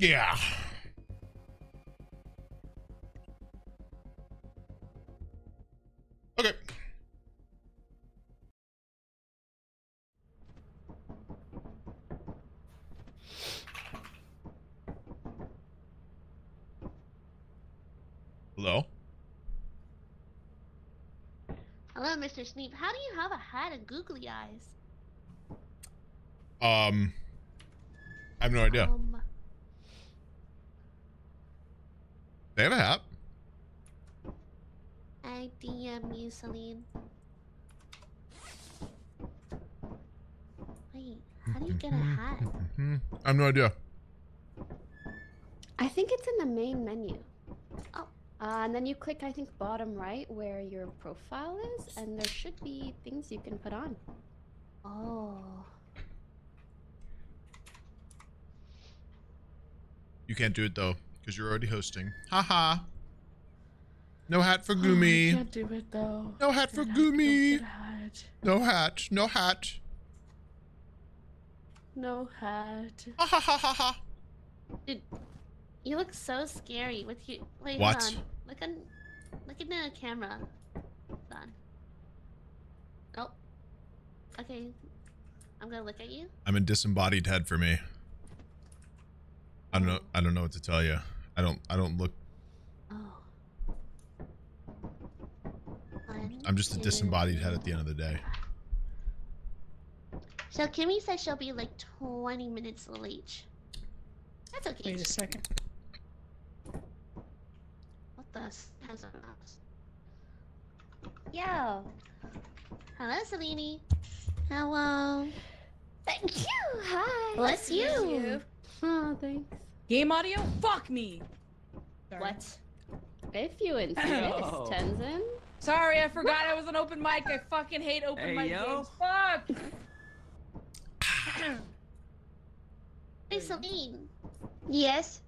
Yeah. Okay. Hello? Hello, Mr. Sneeg. How do you have a hat and googly eyes? Um, I have no idea. Um, They have a hat. I DM you, Celine. Wait, how do you get a hat? Hmm. I have no idea. I think it's in the main menu. Oh. Uh, and then you click, I think, bottom right where your profile is, and there should be things you can put on. Oh. You can't do it though, because you're already hosting. Haha. No hat for Oh, Gumi. can't do it though. No hat for Gonna have to go Gumi. hat. No hat. No hat. No hat. Ha ha ha ha ha. Dude, you look so scary with you. Wait, What? hold on. Look on. Look in the camera. Hold on. Oh. Okay. I'm gonna look at you. I'm a disembodied head for me. I don't know. I don't know what to tell you. I don't. I don't look. Oh. I'm just a disembodied head at the end of the day. So Kimmy says she'll be like 20 minutes late. That's okay. Wait a second. What the s- has a mouse? Yo. Hello, Selene. Hello. Thank you. Hi. Bless you. Oh, thanks. Game audio? Fuck me. Sorry. What? If you insist, Oh. Tenzin. Sorry, I forgot I was an open mic. I fucking hate open Hey, mic yo. games. Fuck. Hey, Celine. Yes.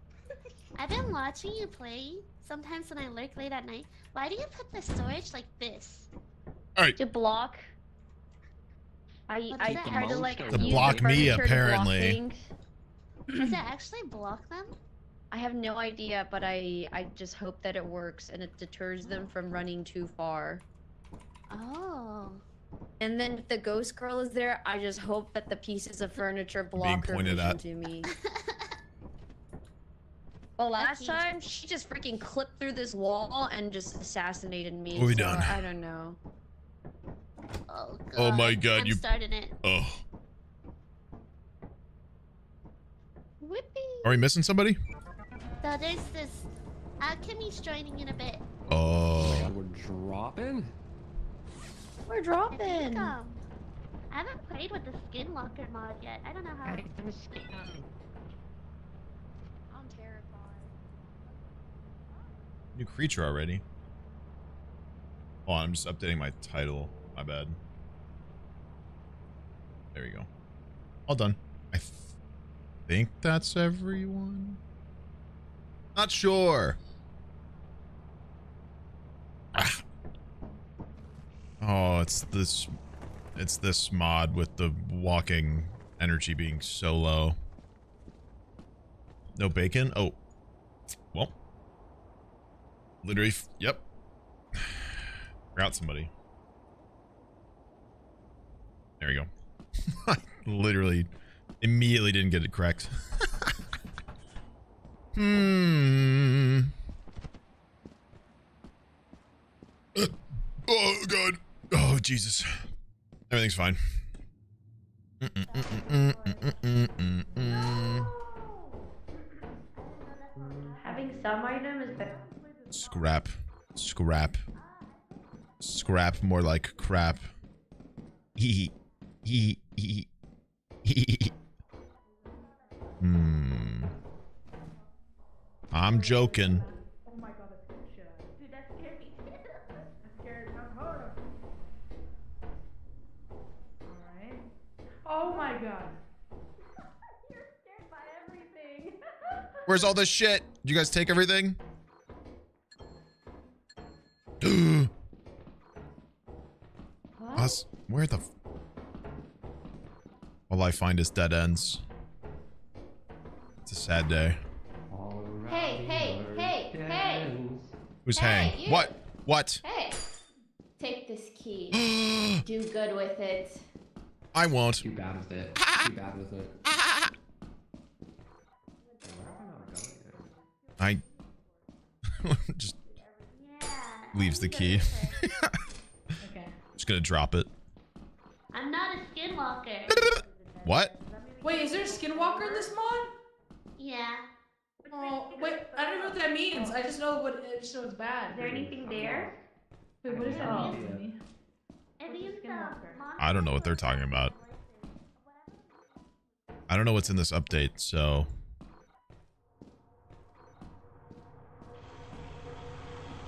I've been watching you play. Sometimes when I lurk late at night, why do you put the storage like this? To block. I What's I that? try to like To use block me, furniture to block apparently. Things. Does it actually block them? I have no idea, but I I just hope that it works and it deters them from running too far. Oh. And then if the ghost girl is there, I just hope that the pieces of furniture block her pointed vision at. to me. Well, last Okay. time she just freaking clipped through this wall and just assassinated me. What we so done? I don't know. oh, God. Oh my God, I'm you- started it. Oh, are we missing somebody? So there's this. Uh, Kimmy's joining in a bit. Oh, We're dropping? We're I dropping. um, I haven't played with the skinwalker mod yet. I don't know how. I'm terrified. new creature already. Oh, I'm just updating my title. My bad. There you go. All done. I th- think that's everyone. Not sure. Ah. Oh, it's this. It's this mod with the walking energy being so low. No bacon. Oh, well. Literally. Yep. Forgot somebody. There we go. Literally immediately didn't get it correct. hmm. Oh god. Oh Jesus. Everything's fine. Having some item is better. Scrap. Scrap. Scrap more like crap. Hee hee hee hee. Hmm. I'm joking. Oh my god, that scared shit out of me. Dude, that scared me. that scared me. Hold on. Alright. Oh my god. You're scared by everything. Where's all this shit? Did you guys take everything? Us? Where the? F- all I find is dead ends. It's a sad day. Hey, hey, hey, hey, Who's Hey, hang? you. What? What? hey. Take this key. Do good with it. I won't. Too bad with it. Too bad with it. I? I just Yeah. leaves the key. Okay. just gonna drop it. I'm not a skinwalker. What? Wait, is there a skinwalker in this mod? Yeah. Oh, wait, I don't know what that means. I just know what I just know it's bad. Is there anything there? Wait, what does that Oh. mean to me? It means the monster I don't know what they're talking about. I don't know what's in this update, so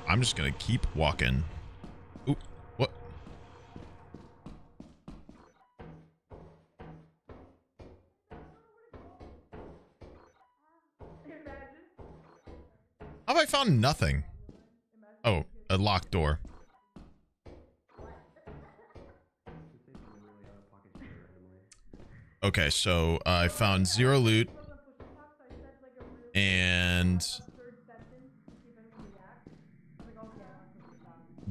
I'm just gonna keep walking. Have I found nothing? Oh, a locked door. Okay, so I found zero loot and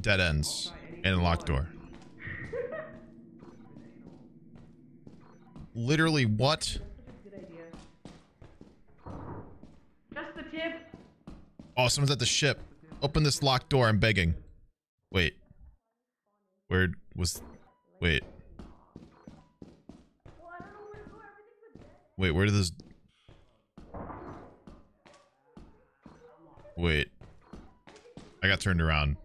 dead ends and a locked door. Literally, what? Oh, someone's at the ship. Open this locked door. I'm begging. Wait. Where was? Wait. Wait, where did this? Wait. I got turned around.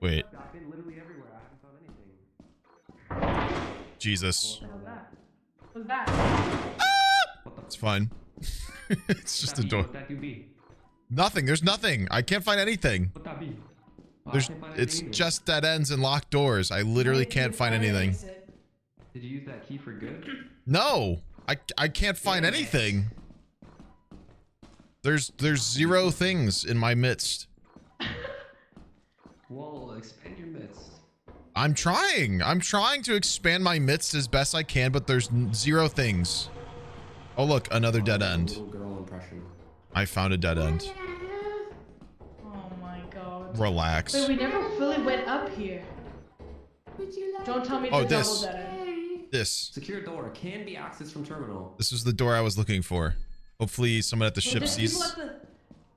Wait. I've been literally everywhere. I haven't. Jesus. How's that? What's that? It's fine. it's just a That be- door. Nothing. There's nothing. I can't find anything. What that be? I There's. It's just dead ends and locked doors. I literally can't find anything. Did you use that key for good? No, I I can't find anything. There's there's zero things in my midst. well, expand your midst. I'm trying. I'm trying to expand my midst as best I can, but there's zero things. Oh look, another dead end. Little girl impression. I found a dead end. Oh my god. Relax. Wait, we never fully went up here. Don't tell me it's Oh, a double this. dead end. This Secure door can be accessed from terminal. this was the door I was looking for. Hopefully someone at the Wait, ship there's sees. people at the.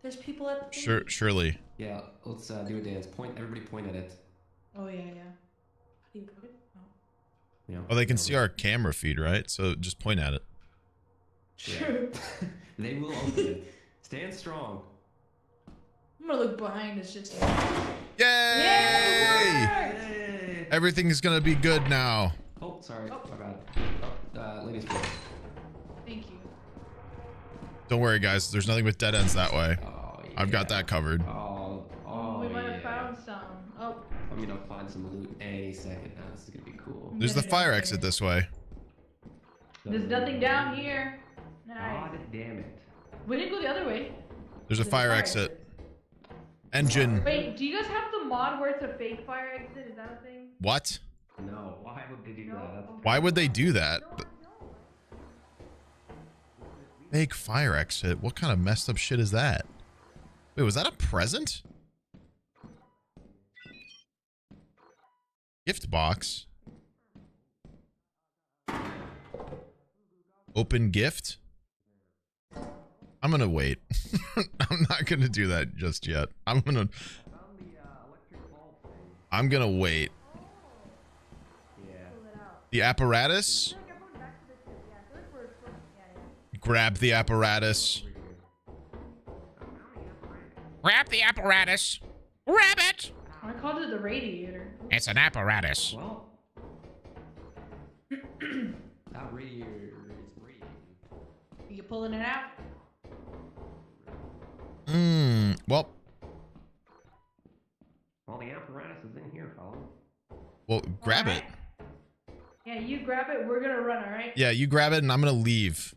There's people at. The Sure, surely. Yeah, let's uh, do a dance. Point. Everybody point at it. Oh yeah, yeah. How do you put it? Oh. You Oh, they can see our camera feed, right? So just point at it. True. they will open it. Stand strong. I'm gonna look behind us just. Yay! Yay! Everything's gonna be good now. Oh, sorry. Oh. My bad. Oh, uh, ladies first. Thank you. Don't worry, guys. There's nothing with dead ends that way. Oh, yeah. I've got that covered. Oh, oh, we might yeah. have found some. Oh. I'm gonna find some loot any second now. This is gonna be cool. There's the fire exit this way. There's nothing down here. Nice. God damn it. We didn't go the other way. There's a fire exit. Engine. Wait, do you guys have the mod where it's a fake fire exit? Is that a thing? What? No, why would they do No? that? That's Why would they do that? Fake fire exit? What kind of messed up shit is that? Wait, was that a present? Gift box? Open gift? I'm gonna wait. I'm not gonna do that just yet. I'm gonna found the uh, electric bulb thing. I'm gonna wait. The apparatus? Grab the apparatus. Over. Grab the apparatus. Grab it. I called it the radiator. It's an apparatus. Well, that radiator is radiating. You pulling it out? Hmm. Well, Well, the apparatus is in here, fella. well, grab it. Yeah, you grab it. We're gonna run. All right. Yeah, you grab it and I'm gonna leave.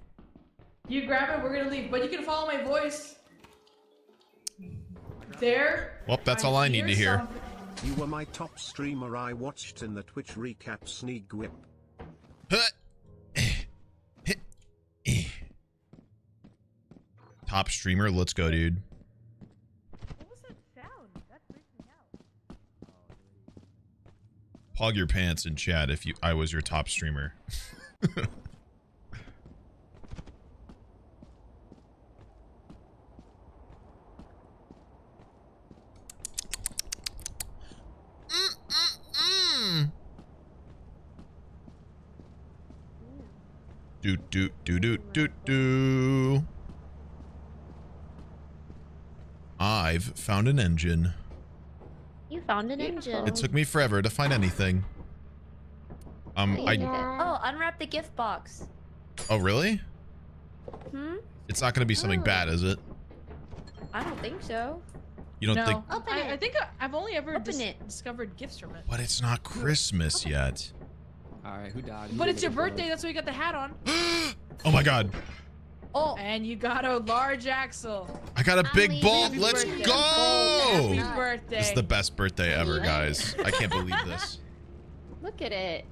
You grab it. We're gonna leave. But you can follow my voice. There. Well, that's all I need to hear. something. You were my top streamer I watched in the Twitch recap sneak whip. Top streamer, let's go, dude. Pog your pants in chat if you I was your top streamer. Do do do do do do. I've found an engine. You found an engine. It took me forever to find anything. Um, I. Oh, unwrap the gift box. Oh, really? Hmm? It's not going to be something Oh. bad, is it? I don't think so. You don't no. think? Open I, it. I think I- I've only ever Open dis- it. discovered gifts from it. But it's not Christmas yet. Alright, who died? But it's your birthday, that's why you got the hat on. oh my God! Oh, And you got a large axle. I got a I'm big leaving. ball. Happy Let's birthday. go! Happy birthday. This is the best birthday ever, guys. I can't believe this. look at it.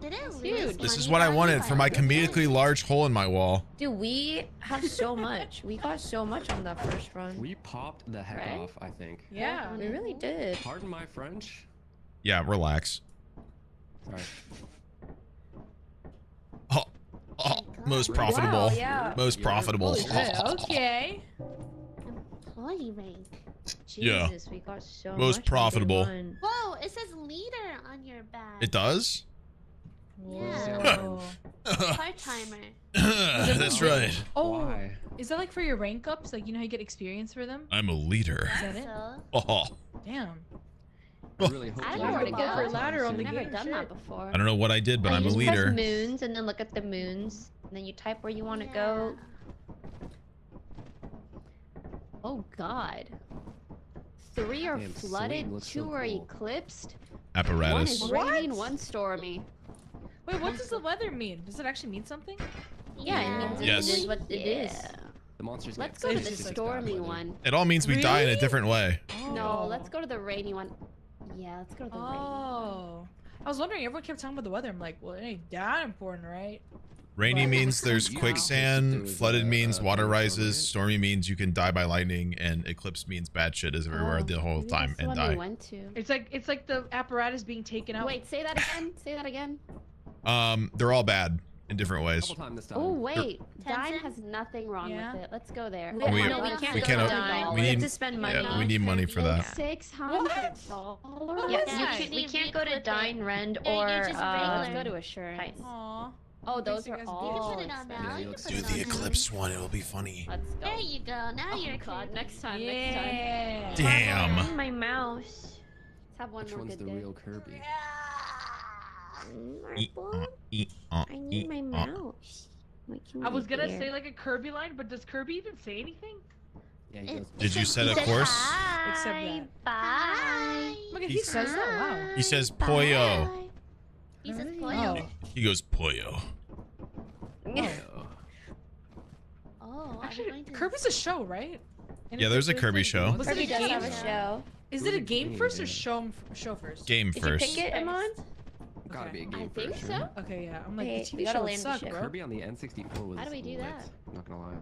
Did it lose Dude. This is what I wanted for my a comedically large hole in my wall. Dude, we have so much. We got so much on that first run. We popped the heck Right? off, I think. Yeah. We really did. Pardon my French? Yeah, relax. Sorry. Oh, oh most profitable. Wow, yeah. Most Yeah. profitable. Holy okay. Employee rank. Yeah. Jesus, we got so Most much on day profitable. Whoa, it says leader on your badge. It does? Yeah. Whoa. Part timer. That's right. Oh, Why? is that like for your rank ups? Like, you know how you get experience for them? I'm a leader. Is that it? Oh, Damn. I really hope I you don't know where to have go a for ladder time on the soon. game. Never done that before. I don't know what I did, but I'm you a just leader. Press moons and then look at the moons, and then you type where you want to go. Oh God. Three are Damn, flooded, two so are cool. eclipsed, Apparatus. one is raining, one stormy. Wait, what does the weather mean? Does it actually mean something? Yeah, it means Yes. it is what it is. The monsters Let's go to the stormy one. It all means we die in a different way. Oh. No, let's go to the rainy one. Yeah, let's go to the rainy. Oh. I was wondering, everyone kept talking about the weather. I'm like, well, it ain't that important, right? Rainy Well, means there's quicksand, flooded uh, means uh, water rises, right? stormy means you can die by lightning, and eclipse means bad shit is everywhere Oh, the whole time and one die. went to. It's like it's like the apparatus being taken out. Wait, say that again. Say that again. Um, they're all bad in different ways. Couple times this time. Oh wait, Dime Tencent? has nothing wrong Yeah. with it. Let's go there. We- We- no, we can't we go cannot- to Dine. we We have need- to spend money. Yeah, we need money for that. Six hundred dollars. Yes, Yes, you you can- can, we can't go to. Dine Rend or just uh, let's go to Assurance. Aw. Oh, those are guys- You all. can put it on now. Yeah, you you can put Do it on the now. eclipse one, it'll be funny. Let's go. There you go. Now oh you're God, creepy. next time, Yeah. next time. Damn. I need my mouse. Let's have one Which more one's good the day. real Kirby? Eat, Marble, uh, eat, uh, I need eat, my uh. mouse. I was gonna there? say like a Kirby line, but does Kirby even say anything? Yeah, he It- goes. Did you it set a course? Hi. Except that. Bye. Look He he says that. Wow. He says Poyo. Bye. He says Oh. He goes Poyo. Oh. Oh, Actually, I'm Kirby's a show, right? And Yeah, there's a Kirby like- show. Was Kirby it a does game? have a show. Is It it a a game game, first or show show first? Game Did first. you pick it, Amon? Gotta be a game I for think sure. so. Okay, yeah. I'm like Okay, the TV gotta show would suck, bro. Kirby on the N64 was How do we do lit, that? Not gonna lie.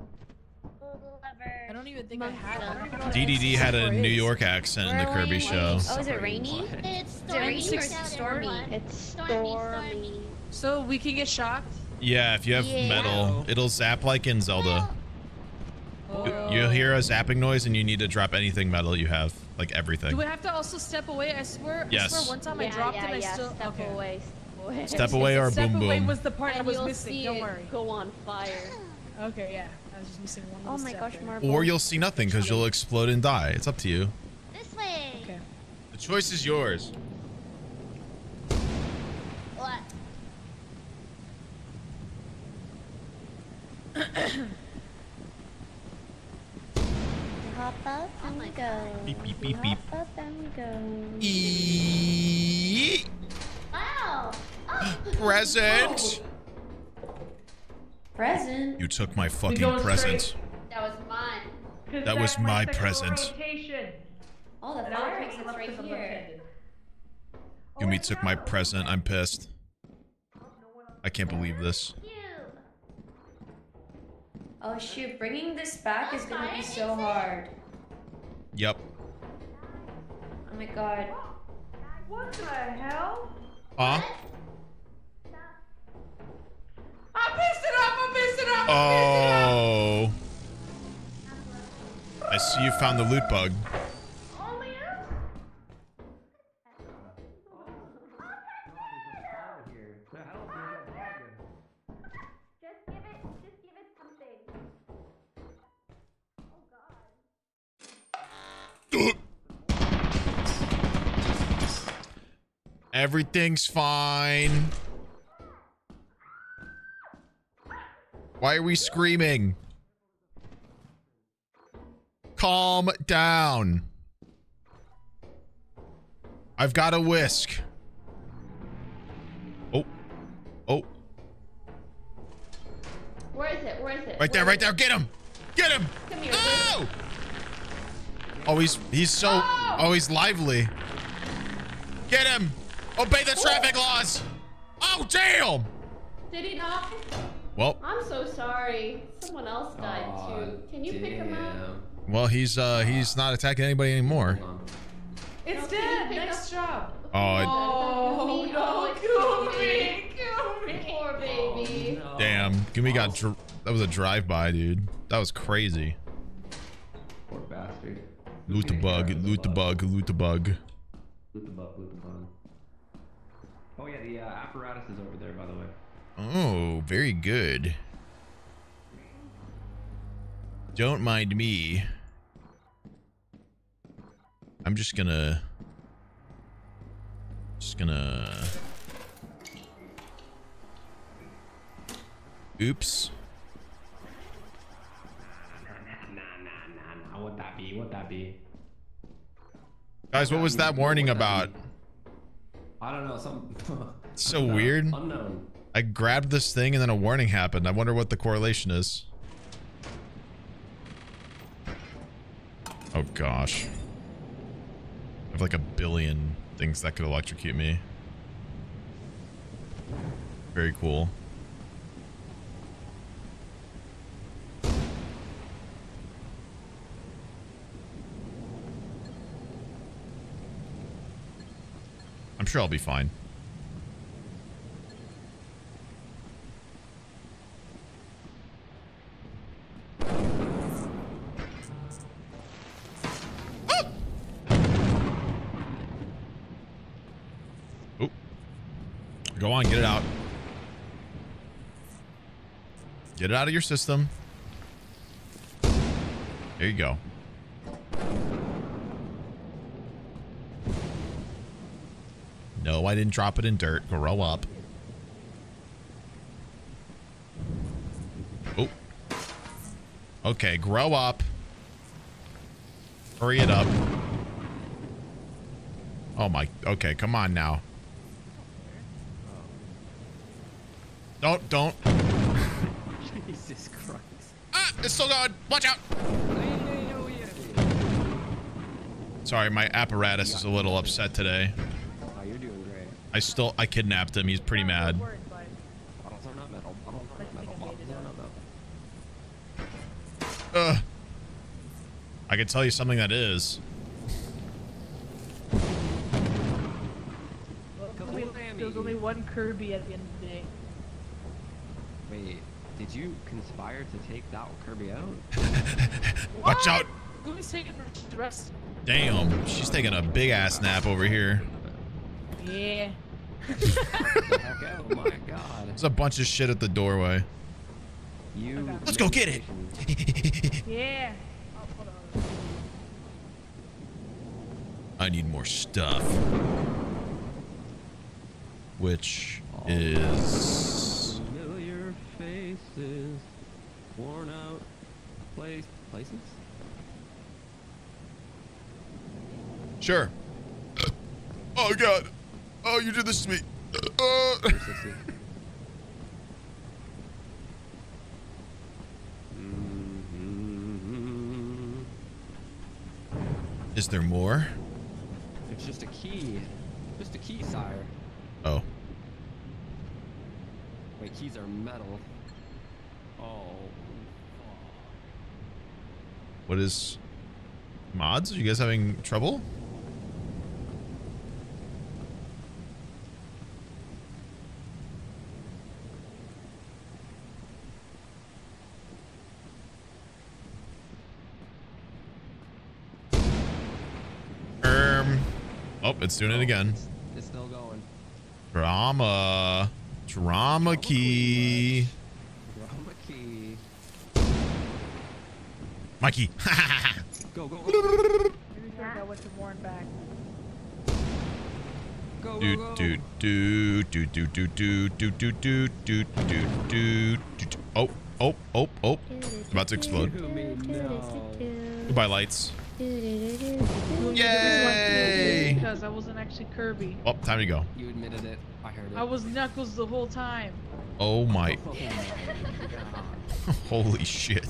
I don't even think I Monkey have. I don't even know what DDD had a N64 New. York accent in the Kirby we? show. Oh, is it rainy? It's stormy. rainy or stormy? It's Stormy, stormy. So we can get shocked. Yeah, if you have Yeah. metal, it'll zap like in Zelda. Oh. You- You'll hear a zapping noise and you need to drop anything metal you have, like everything. Do everything. we have to also step away? I swear. I Yes. swear one time I dropped yeah, it. I yeah. still. Step okay. away. Step away. Step away or Step boom away boom. was the part I was missing. Don't worry. Go on fire. Okay, yeah. I was just missing one. Oh my gosh, there. Marble. Or you'll see nothing because you'll explode and die. It's up to you. This way. Okay. The choice is yours. What? Hop up Oh and my go. God. Beep, beep, beep, beep. Hop up and go. E Wow. Oh. present. Present. You took my fucking going present. That was mine. That was my present. Oh, the fire exit's right here. Yumi took my present. I'm pissed. I can't believe this. Oh shoot, bringing this back is gonna be so hard. Yep. Oh my god. What the hell? Huh? I pissed it up. I pissed it up. Oh. I see you found the loot bug. Everything's man. Why are we screaming? Calm down. I've got a whisk. Oh. Oh. Where is it? Where is it? Right there, Where right there. Get him. Get him. Come here. Oh! Oh, he's he's so oh he's lively. Get him. Obey the traffic laws. Oh damn. Did he not? Well, I'm so sorry. Someone else died too. Can you pick him up? well he's uh he's not attacking anybody anymore. Hold on. It's Okay, dead. pick Next up- job. Oh it- Oh Me, no, oh, kill it's me, kill me. Poor baby. No. damn. Gimme got dr- that was a drive by, dude. That was crazy. Poor bastard. Loot the bug. Loot the bug. Loot the bug. Loot the bug, loot the bug. Oh yeah, the uh, apparatus is over there, by the way. Oh, very good. Don't mind me. I'm just gonna just gonna Oops. What that be? What that be? Guys, what was that warning about? I don't know. Some. It's so weird. Unknown. I grabbed this thing and then a warning happened. I wonder what the correlation is. Oh gosh. I have like a billion things that could electrocute me. Very cool. I'm sure I'll be fine. Oh. Go on, get it out. Get it out of your system. There you go. No, I didn't drop it in dirt. Grow up. Okay, grow up. Hurry it up. Oh my. Okay, come on now. Don't, don't. Jesus Christ. Ah, it's still going. Watch out. Sorry, my apparatus is a little upset today. Oh, you're doing great. I still, I kidnapped him. He's pretty mad. Bottles are not metal. Bottles are not metal. Bottles are not metal. Ugh. I can tell you something that is. There's only one Kirby at the end of the day. Wait, did you conspire to take that Kirby out? Watch out. Who's taking the rest? Damn, she's taking a big ass nap over here. Yeah. the heck out? Oh my god. There's a bunch of shit at the doorway. You. Let's go get it. Yeah. Oh. I need more stuff. Which is Familiar faces, worn out place places. sure. Oh god. Oh, you did this to me. Uh, Is there more? It's just a key. Just a key, sire. Oh. Wait, keys are metal. Oh. What is... Mods? Are you guys having trouble? Oh, it's doing it again. It's, it's still going. Drama. Drama key. Drama key. Mikey. Go, go, go. Maybe should have went to Warren back. Go, go, do go. do do do do do do do do do do do do do Oh oh oh oh! About to explode. You mean no. Goodbye, lights. Yay! Yay! Because I wasn't actually Kirby. Oh, time to go. You admitted it. I heard it. I was Knuckles the whole time. Oh my! Oh my god. Holy shit!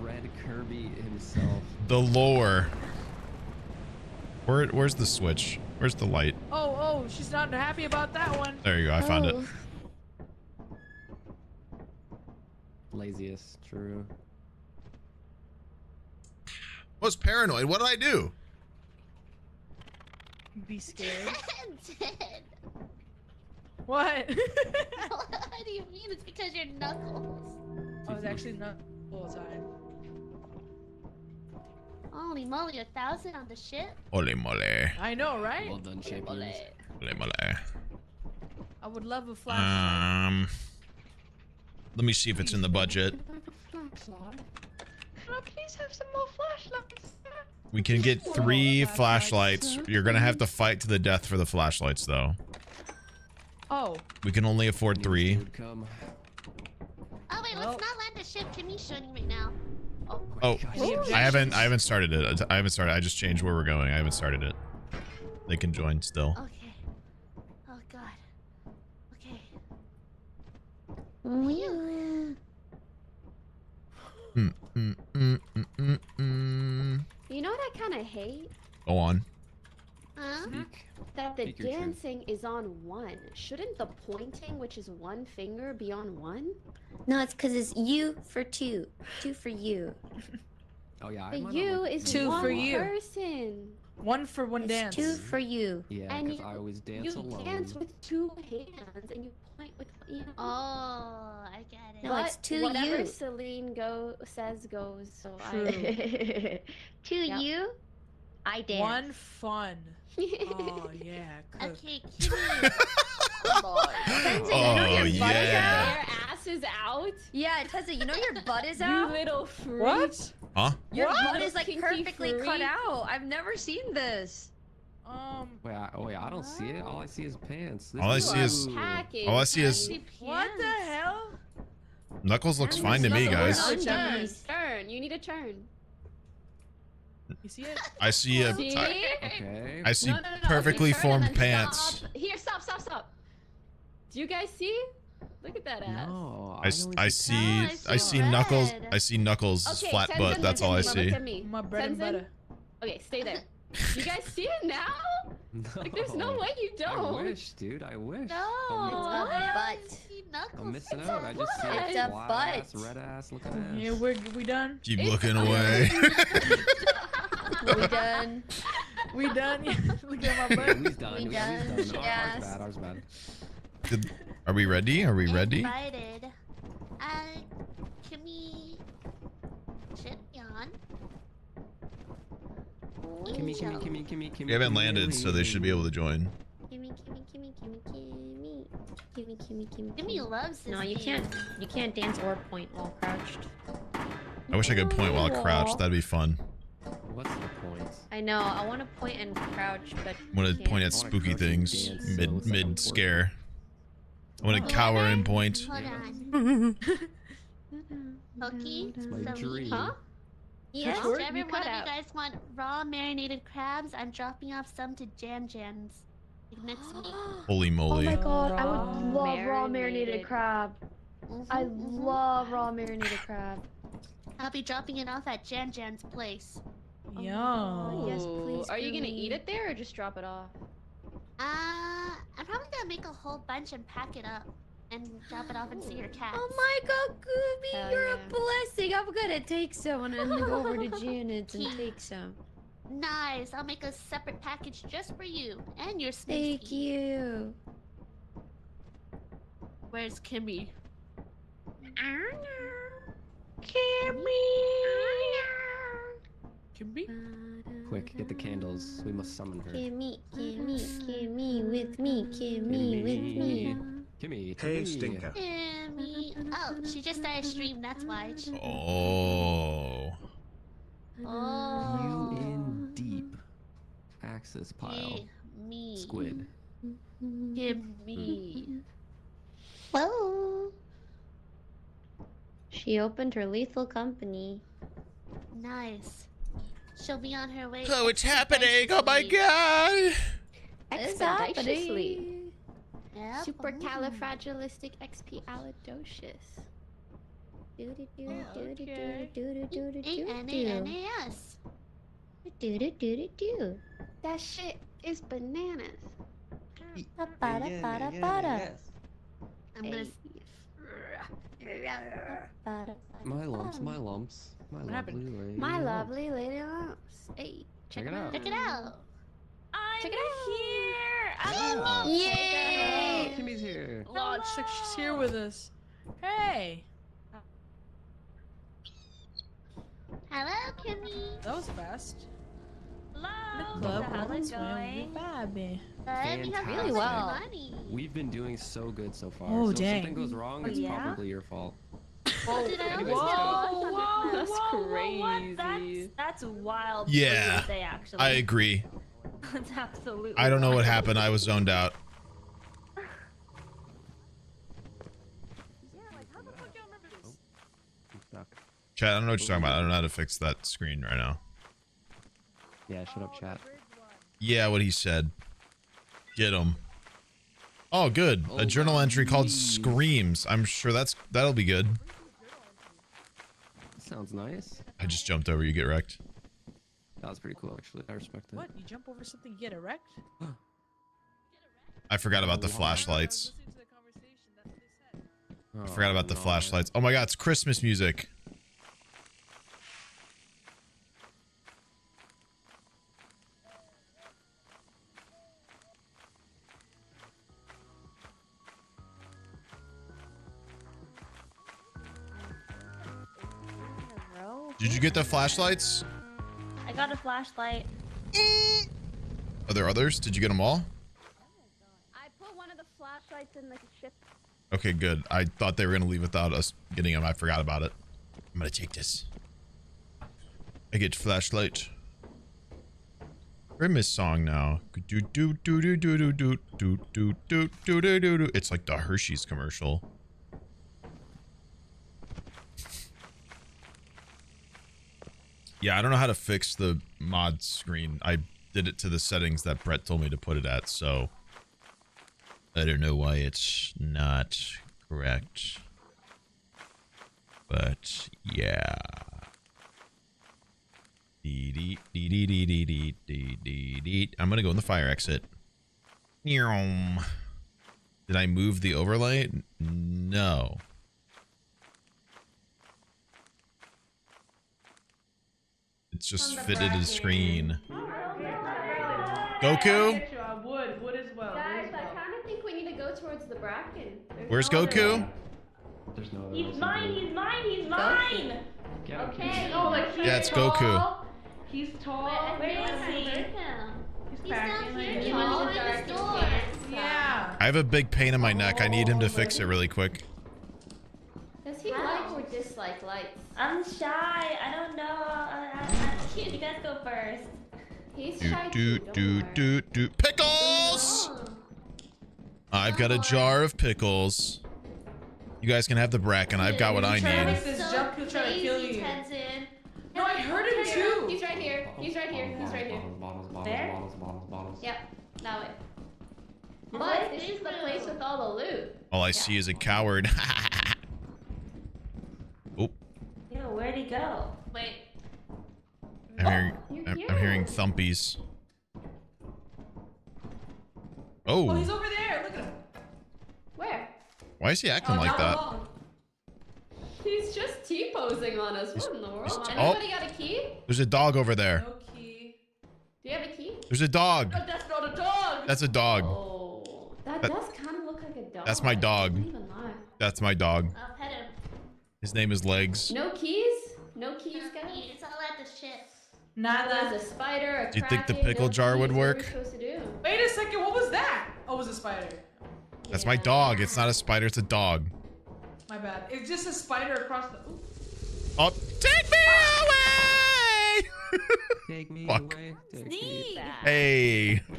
Red Kirby himself. The lore. Where where's the switch? Where's the light? Oh, oh, she's not happy about that one. There you go. I found it. Oh. Laziest, true. Was paranoid. What did I do? Be scared. What? what do you mean? It's because you're Knuckles. I was actually not the time. Holy moly, a thousand on the ship? Ole moly. I know, right? Well done, champions. Ole mole. I would love a flashlight. Um. Let me see if it's in the budget. Oh, please have some more flashlights. We can get oh, three flashlights. You're gonna have to fight to the death for the flashlights, though. Oh, We can only afford three. Oh wait, let's not land the ship. Kimmy's showing right now. Oh, Oh, oh I haven't. I haven't started it. I haven't started. I just changed where we're going. I haven't started it. They can join still. Okay. Oh god. Okay. Whew. Mm, mm, mm, mm, mm, mm. You know what I kind of hate? Go on. Huh? Speak. That the Speak truth. dancing is on one. Shouldn't the pointing, which is one finger, be on one? No, it's because it's you for two. Two for you. Oh yeah, I The you not look- is Two one for you. person. one for one It's dance. two for you. Yeah, because I always dance you alone. dance with two hands and you point with you know. Oh, I get it. No, What- it's two whatever you. Celine go says goes. So True. I. to Yep. you, I dance. One fun. Oh yeah. Cook. Okay, Kimmy. Sensei, Oh, you know oh, your yeah. out? Your ass is out. Yeah, Tessa, you know your butt is out. You out. little freak. What? Huh? Your What? butt is like Kinky perfectly cut out. I've never seen this. Um. Wait, I, oh wait, I don't see it. All I see is pants. This All I see is- Ooh. Packing. All I see is- tiny What the hell? Knuckles looks And fine to me, guys. turn. Turn. You need a turn. You see it? I see a. See? I, Okay. I see No, no, no, no. perfectly Okay, formed pants. stop. Here, stop, stop, stop. Do you guys see? Look at that ass. No, I, s- only I see see. I I see see Knuckles. I see Knuckles' Okay, flat butt. That's all I see. Look at me. My bread and butter. Okay, stay there. You guys see it now? Like, there's no way you don't. I wish, dude. I wish. No. I'm, a I butt. only see Knuckles. I'm missing It's out. I just see butt. It's a a butt. ass, red ass looking ass. Yeah, we're we done. Keep It's looking away. We done. We done. Yeah, Look at my Yeah, butt. We's done. We We's done. done. Our- Yes. Ours bad. Ours bad. Did- Are we ready? Are we ready? Invited. Uh, Kimmy. Chip on. Kimmy, Kimmy, Kimmy, Kimmy, Kimmy. We haven't landed, so they should be able to join. Kimmy, Kimmy, Kimmy, Kimmy, Kimmy. Kimmy, Kimmy, Kimmy, Kimmy loves this No, you game. can't. You can't dance or point while crouched. I wish I could point while crouched. That'd be fun. What's the point? I know. I want to point and crouch, but I want to point at spooky things dance, so mid it's mid scare. I want Oh. to cower and point. Hold on. Pokey, my Celine. dream. Huh? Yes. Short, Whichever you one cut of you guys want raw marinated crabs, I'm dropping off some to Jan Jan's like, next week. Holy moly. Oh moly! my god, I would love raw marinated marinated. crab. Mhm, I mhm. love raw marinated crab. I'll be dropping it off at Jan Jan's place. Yum. yes, please, Are you gonna eat it there or just drop it off? Uh, I'm probably gonna make a whole bunch and pack it up. And drop it off and see your cat. Oh my god, Gooby, Hell you're yeah. a blessing. I'm gonna take some and then go over to Janet's and take some. Nice. I'll make a separate package just for you and your Thank Smithy. you. Where's Kimmy? Kimmy? Kimmy? Quick, get the candles. We must summon her. Kimmy, Kimmy, Kimmy with me, Kimmy with me. Kimmy, Hey, Stinker. Kimmy. Oh, she just started stream. That's why. Oh. Oh. You in deep. Access pile. Me. Squid. Kimmy. Whoa. She opened her lethal company. Nice. She'll be on her way. Oh, it's happening. Oh my expeditiously. god. Expeditiously. Yep. Supercalifragilisticexpialidocious. Oh, okay. Do-do-do-do-do-do-do-do-do-do. A-N-A-N-A-S. Do-do-do-do-do. That shit is bananas. Ba-ba-da-ba-da-ba-da. I'm gonna. s- Ba-da-ba-da. My lumps, my lumps. My What lovely happened? lady. My lumps. lovely lady lumps. Hey, Check check it out. Check it out. I'm Check it out. here. I'm Oh, Yay! Kimmy's here. It's like she's here with us. Hey, Hello, Kimmy. that was fast. Hello. Club How's Woman's it going? Baby. Good. You have Really so much well. We've been doing so good so far. Oh, so dang. if something goes wrong, Oh, it's yeah? probably your fault. Oh, dude, I always Anyways, let's do. Whoa, whoa, That's whoa, whoa, crazy. That's, that's wild. Yeah, For you to say, actually. I agree. That's absolutely. I don't know what happened. I was zoned out. I'm stuck. Chat, I don't know what you're talking about. I don't know how to fix that screen right now. Yeah, shut up, chat. Yeah, what he said. Get him. Oh, good. Oh, A journal entry called. Screams. I'm sure that's that'll be good. Sounds nice. I just jumped over you. Get wrecked. That was pretty cool, actually. I respect that. What? You jump over something, you get erect? I forgot about the Oh, flashlights. Listening to the conversation, that's what they said. I forgot about the oh, flashlights. Oh my god, it's Christmas music. Did you get the flashlights? I got a flashlight. Are there others? Did you get them all? I put one of the flashlights in the ship. Okay, good. I thought they were gonna leave without us getting them. I forgot about it. I'm gonna take this. I get flashlight. Grimace song now. Do do do do do do do do do do do do do. It's like the Hershey's commercial. Yeah, I don't know how to fix the mod screen. I did it to the settings that Brett told me to put it at, so I don't know why it's not correct. But yeah. I'm gonna go in the fire exit. Did I move the overlay? No. It's just fitted to screen. Goku? Get you, wood, wood as well. wood Guys, as I well. kind of think we need to go towards the bracken. There's Where's no other- Goku? There's no other He's mine. He's mine. He's mine. Get him, Okay. Kimmy. No, oh, like he's Yeah, it's tall. Goku. He's tall. Where is he? He's He's packing. down here. he's He's tall. behind this. Yeah. I have a big pain in my neck. I need him to oh, fix it really quick. Does he like or dislike lights? I'm shy. I don't know. I, you guys go first. He's Do shy do too, don't do do do. Pickles! Oh. I've got a jar of pickles. You guys can have the bracken. I've got what I He's trying to need. make this jump, he'll try to kill you. Tenzin. No, I heard him too. He's right here. He's right here. He's right here. Bottles, bottles, bottles, Where? bottles, bottles, bottles. Yep. That way. But this is the place with all the loot. All I see is a coward. oh, Yo, where'd he go? Wait. I'm hearing. Oh, I'm. I'm hearing thumpies. Oh, Oh, he's over there. Look at him. Where? Why is he acting oh, like that? He's just T-posing on us. What in the world? he's- Anybody oh. got a key? There's a dog over there. No key. Do you have a key? There's a dog. No, that's not a dog. That's a dog. Oh, that That- does kind of look like a dog. That's my dog. I can't even lie. That's my dog. I'll pet him. His name is Legs. No keys? No keys, guys? It's all at the ship. Nada. There's a spider, a Do you think the pickle jar would keys. What work? to do? Wait a second. What was that? Oh, it was a spider. That's my dog. It's not a spider. It's a dog. My bad. It's just a spider across the. Ooh. Oh, take me away! Take me Fuck. away. Take me hey, to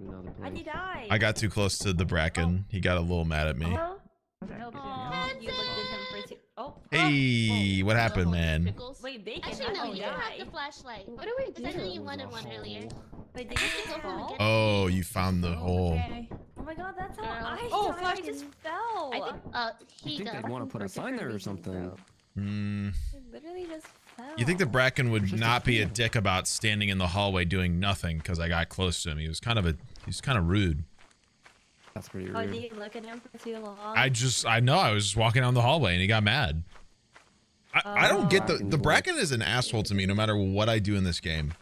another How'd you place. die? I got too close to the bracken. He got a little mad at me. Hello? Aw, you looked at him for too. Oh. Hey, what happened, man? Pickles. Wait, bacon. Actually, how'd no, you you don't have the flashlight. What do we Because I know you wanted one earlier. Wait, did you Go home and Oh, you found the hole. Okay. Oh my god, that's how Girl. I Oh, died. flash I just fell. I think, uh, You he think got. they'd want to put a sign there or something? Hmm. Literally just fell. You think the bracken would not be a dick about standing in the hallway doing nothing because I got close to him? He was kind of a he's kind of rude. That's pretty Oh, rude. did you look at him for too long? I just I know I was just walking down the hallway and he got mad. I, I don't get the Bracken's the weird. bracken is an asshole to me no matter what I do in this game.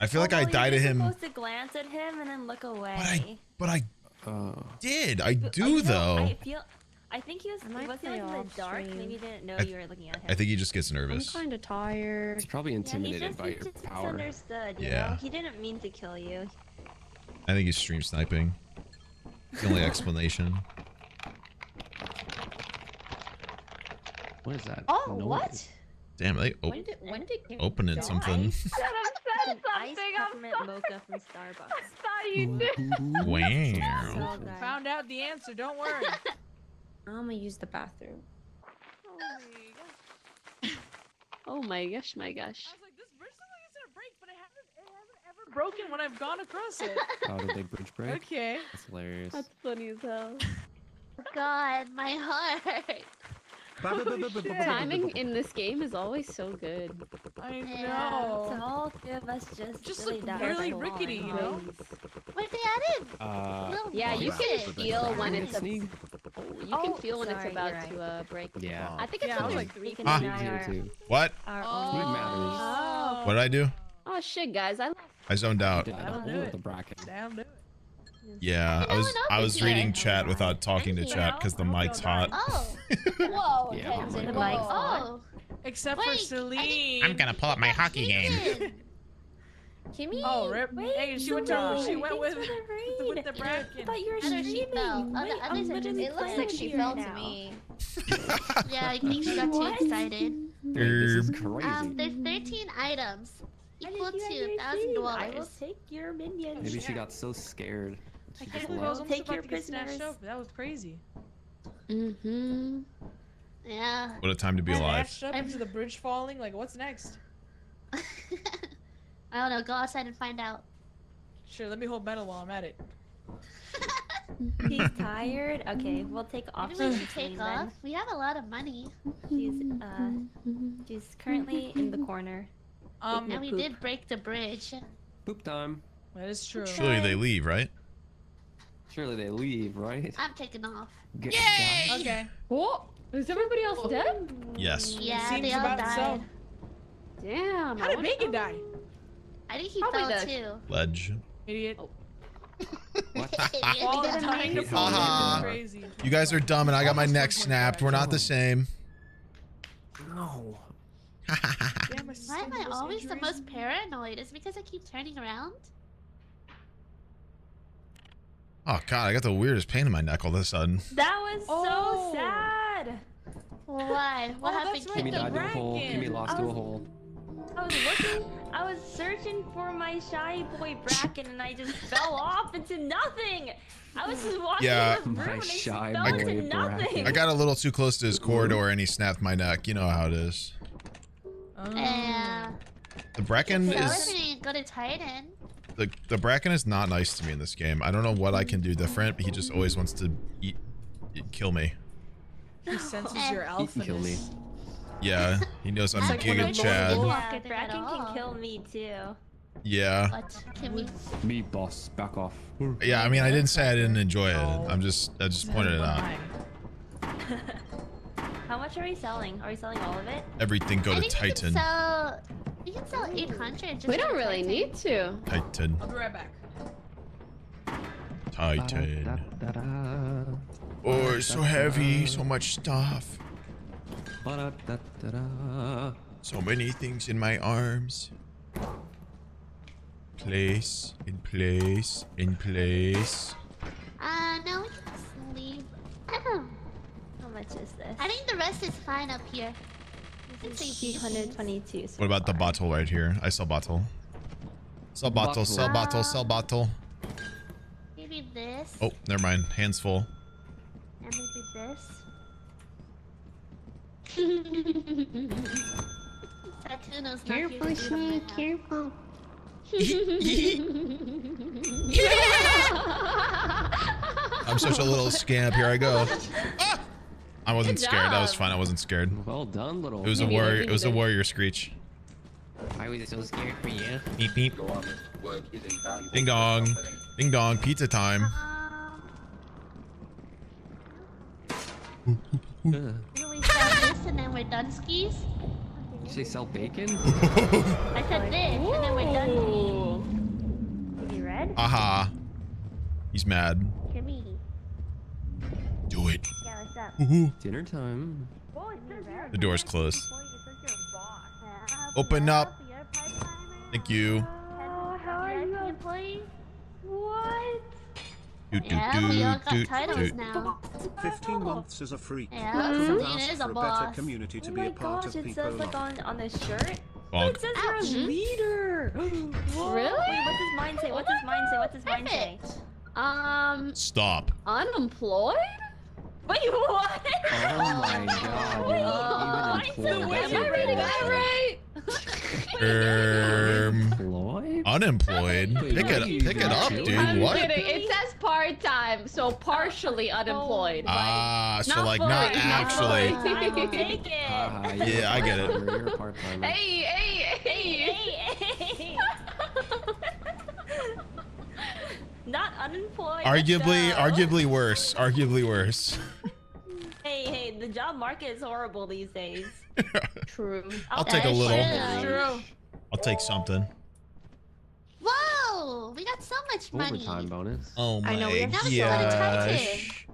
I feel like Oh, I well, die to you're him, supposed to glance at him and then look away. but I but I Uh, did I do you know, though. I feel. I think he was. I Was he like in the dark? stream. Maybe he didn't know I- you were looking at him. I think he just gets nervous. I'm kind of tired. he's probably Yeah, he intimidated just, by he your just power. misunderstood. You Yeah. Know? He didn't mean to kill you. I think he's stream sniping. The only explanation. What is that? Oh, noise? what? Damn, they op- When did when did Kim opening die? something. Said Ice peppermint mocha from Starbucks. thought you did. wow. So. Found out the answer. Don't worry. I'm gonna use the bathroom. oh my gosh. Oh my gosh, my gosh. I was like, this bridge looks like it's gonna break, but it hasn't, it hasn't ever broken when I've gone across it. How did they bridge break? Okay. That's hilarious. That's funny as hell. God, my heart. Timing in this game is always so good. I Yeah. So all three of us just Just really look really rickety, you know? off. What they added? Uh, Little Yeah, you can feel when it's a, oh, you can Oh, feel when it's about right. to uh, break. Yeah. I think it's Yeah, I when was there's like, three. we can Huh? deny Sneak too. What? our Sneak own matters. Oh. What did I do? Oh shit, guys! I I zoned out. Did That'll do hole with it. the bracken. Damn, do it. Yeah, I was I is was here. reading chat without talking to chat because the mic's hot. Oh. Whoa, Yeah, Kenzie, the mic's Oh. Except Wait, I for think- Celine. I'm gonna pull up my hockey game. Kimmy. Oh, rip. Wait, hey, she went to, she went with, the with, with the bracken. I thought you were Other she streaming. fell. Wait, others I'm are literally It looks playing like she here fell to me. Yeah, I think she got too excited. Wait, this is crazy. Um, there's 13 items Why equal did you have to your thousand stream? I will take your minions. Maybe she got so scared. I can't believe I was almost Take about your to get snatched prisoners. up. That was crazy. Mm-hmm. Yeah. What a time to be alive. Snatched up into the bridge falling. Like, what's next? I don't know. Go outside and find out. Sure, let me hold metal while I'm at it. He's tired. Okay, we'll take off. Maybe we should take off. then. We have a lot of money. She's uh, she's currently in the corner. Um, And we poop. did break the bridge. Poop time. that is true. Surely they leave, right? Surely they leave, right? I'm taking off. G- Yay! guys? Okay. What? Is everybody else dead? Yes. Yeah, Seems they all about died. so. Damn. How I did Megan die? I think he Probably fell the- too. Ledge. Idiot. What? All Idiot. the time to fall. how That's. You guys are dumb, and I got my neck snapped. We're not the same. No. Damn, my Why am I has always the most paranoid? Is it because I keep turning around? Oh god, I got the weirdest pain in my neck all of a sudden. That was Oh. so sad. Why? What Oh, happened, that's right, Kimmy died to a hole. bracken. Kimmy lost I to a hole. I was looking. I was searching for my shy boy bracken, and I just fell off into nothing. I was just walking Yeah. in the room, My and I just shy fell boy into nothing. bracken. I got a little too close to his corridor, and he snapped my neck. You know how it is. Yeah. The bracken is wasn't go Titan. the the bracken is not nice to me in this game. I don't know what I can do different, but he just always wants to eat, eat kill me. He senses Eh. your Eat alpha. kill me. Yeah, he knows I'm It's like Giga Chad. roll- Yeah, bracken can kill me too. Yeah, What? Can we? Me, boss. Back off. yeah. I mean, I didn't say I didn't enjoy it. I'm just I just pointed it out. How much are we selling? Are we selling all of it? Everything go I to think you Titan. can sell. You can sell 800. Just We don't really Titan. need to. Titan. I'll be right back. Titan. Oh, it's so heavy. So much stuff. So many things in my arms. Place. In place. In place. Uh, no, we can just leave. How much is this? I think the rest is fine up here. We can This save is these things. 222. so What about the bottle right here? I sell bottle. Sell bottle, sell bottle, sell bottle. Maybe this. Oh, never mind. Hands full. And maybe this. Satuno's not here to do the math. careful. I'm such a little scamp. Here I go. Ah! I wasn't Good scared. That was job. fun. I wasn't scared. Well done, little. It was a warrior. It was a warrior screech. I was so scared for you. Beep beep. Ding dong. Ding dong. Pizza time. Uh, can this and then we're done skis? you say sell bacon? I said this and then we're done skis. Maybe red? Aha. He's mad. Kimmy. Do it. Mm-hmm. Dinner time. The door's closed. Open up. Thank you. How are you? What? Yeah, we all got titles now. 15 months is a freak. Yeah, mm-hmm. it is a boss. Oh my gosh, it says like on, on this shirt. Oh, it says you're a leader. really? Wait, what's his mind say? What's his mind say? What's his mind say? Um. Stop. Unemployed? Wait, what? Oh my god. Mine Even says employed. Am I reading that right? Um, Employed? unemployed. Pick it, pick it up, dude. I'm What? kidding. It says part-time, so partially unemployed. Ah, so Not like fully, not not actually. fully. I will take it. Haha, you're Yeah, I get it. a part-timer, You're a part-timer. Hey, hey, hey! Hey, hey. Not unemployed. Arguably, go. arguably worse. Arguably worse. Hey, hey, the job market is horrible these days. True. I'll take a little. true. True. I'll take something. Whoa! We got so much money. Overtime bonus. Oh my I know, we have to go to Titan. gosh.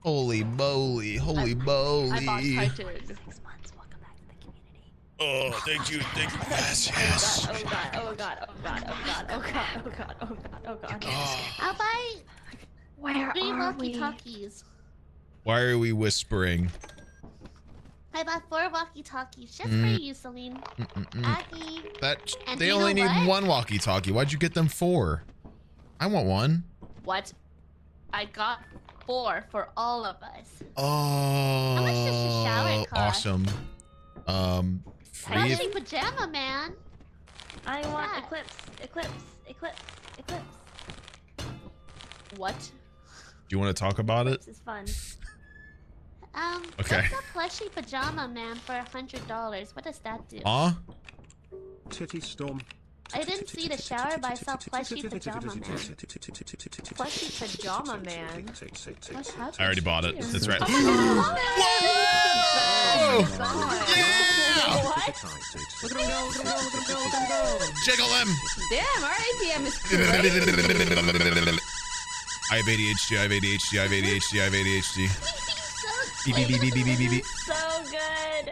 Holy moly, holy I bought moly. Titan. Six months. Welcome back to the community. Oh, thank you, thank you. Yes, yes. Oh god, oh god, oh god, oh god, oh god, oh god, oh god, oh god. Oh, I'll Where three are we? walkie-talkies. why are we whispering? I bought four walkie-talkies just Mm. for you, Celine. Mm-mm-mm. Aggie. That And they only need what? one walkie-talkie. Why'd you get them four? I want one. What? I got four for all of us. Oh, much does your shower cost? awesome. Um, free. Plushie pajama man. I want that? Eclipse, Eclipse, Eclipse, Eclipse. What? Do you want to talk about it? This is fun. Um, Okay. what's a plushie pajama man for a hundred dollars? What does that do? Huh? Titty storm. I didn't see the shower, but I saw plushie pajama man. Plushie pajama man. What? I already bought it. here? That's right. Oh Whoa! Oh what? Look at him go, look at him go, look at him go, look at him go. Jiggle him! Damn, our ATM is crazy. I have ADHD, I have ADHD, I have ADHD, I have ADHD. Beep. So good.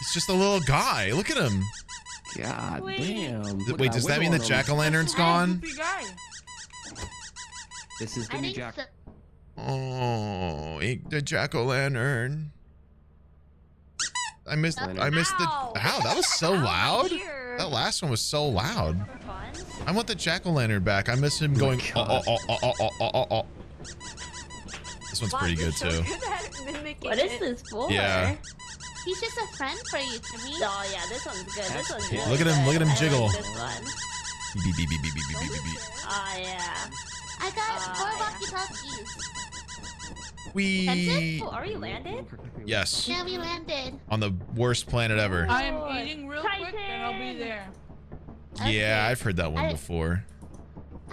He's just a little guy. Look at him. God Wait. damn. Th- Wait, does that mean the wiggle on him. jack-o'-lantern's gone? This is the I new think jack. so. Oh, ink the jack-o'-lantern. I missed. I missed the. Ow. How? That was so loud. ear. That last one was so loud. I want the jack-o'-lantern back. I miss him oh going. Oh, oh, oh, oh, oh, oh, oh, oh. This one's pretty good too. What is this for? Yeah. He's just a friend for you, to meet. Oh yeah, this one's good. That's this one's good. Look at him. Look at him I jiggle. Like this one. Beep beep beep beep beep beep beep beep. Oh yeah. I got oh, four yeah. walkie-talkies. We. That's it? Oh, are we landed? Yes. Yeah, we landed. On the worst planet ever. I am eating real Titan. quick, and I'll be there. Okay. Yeah, I've heard that one I... before.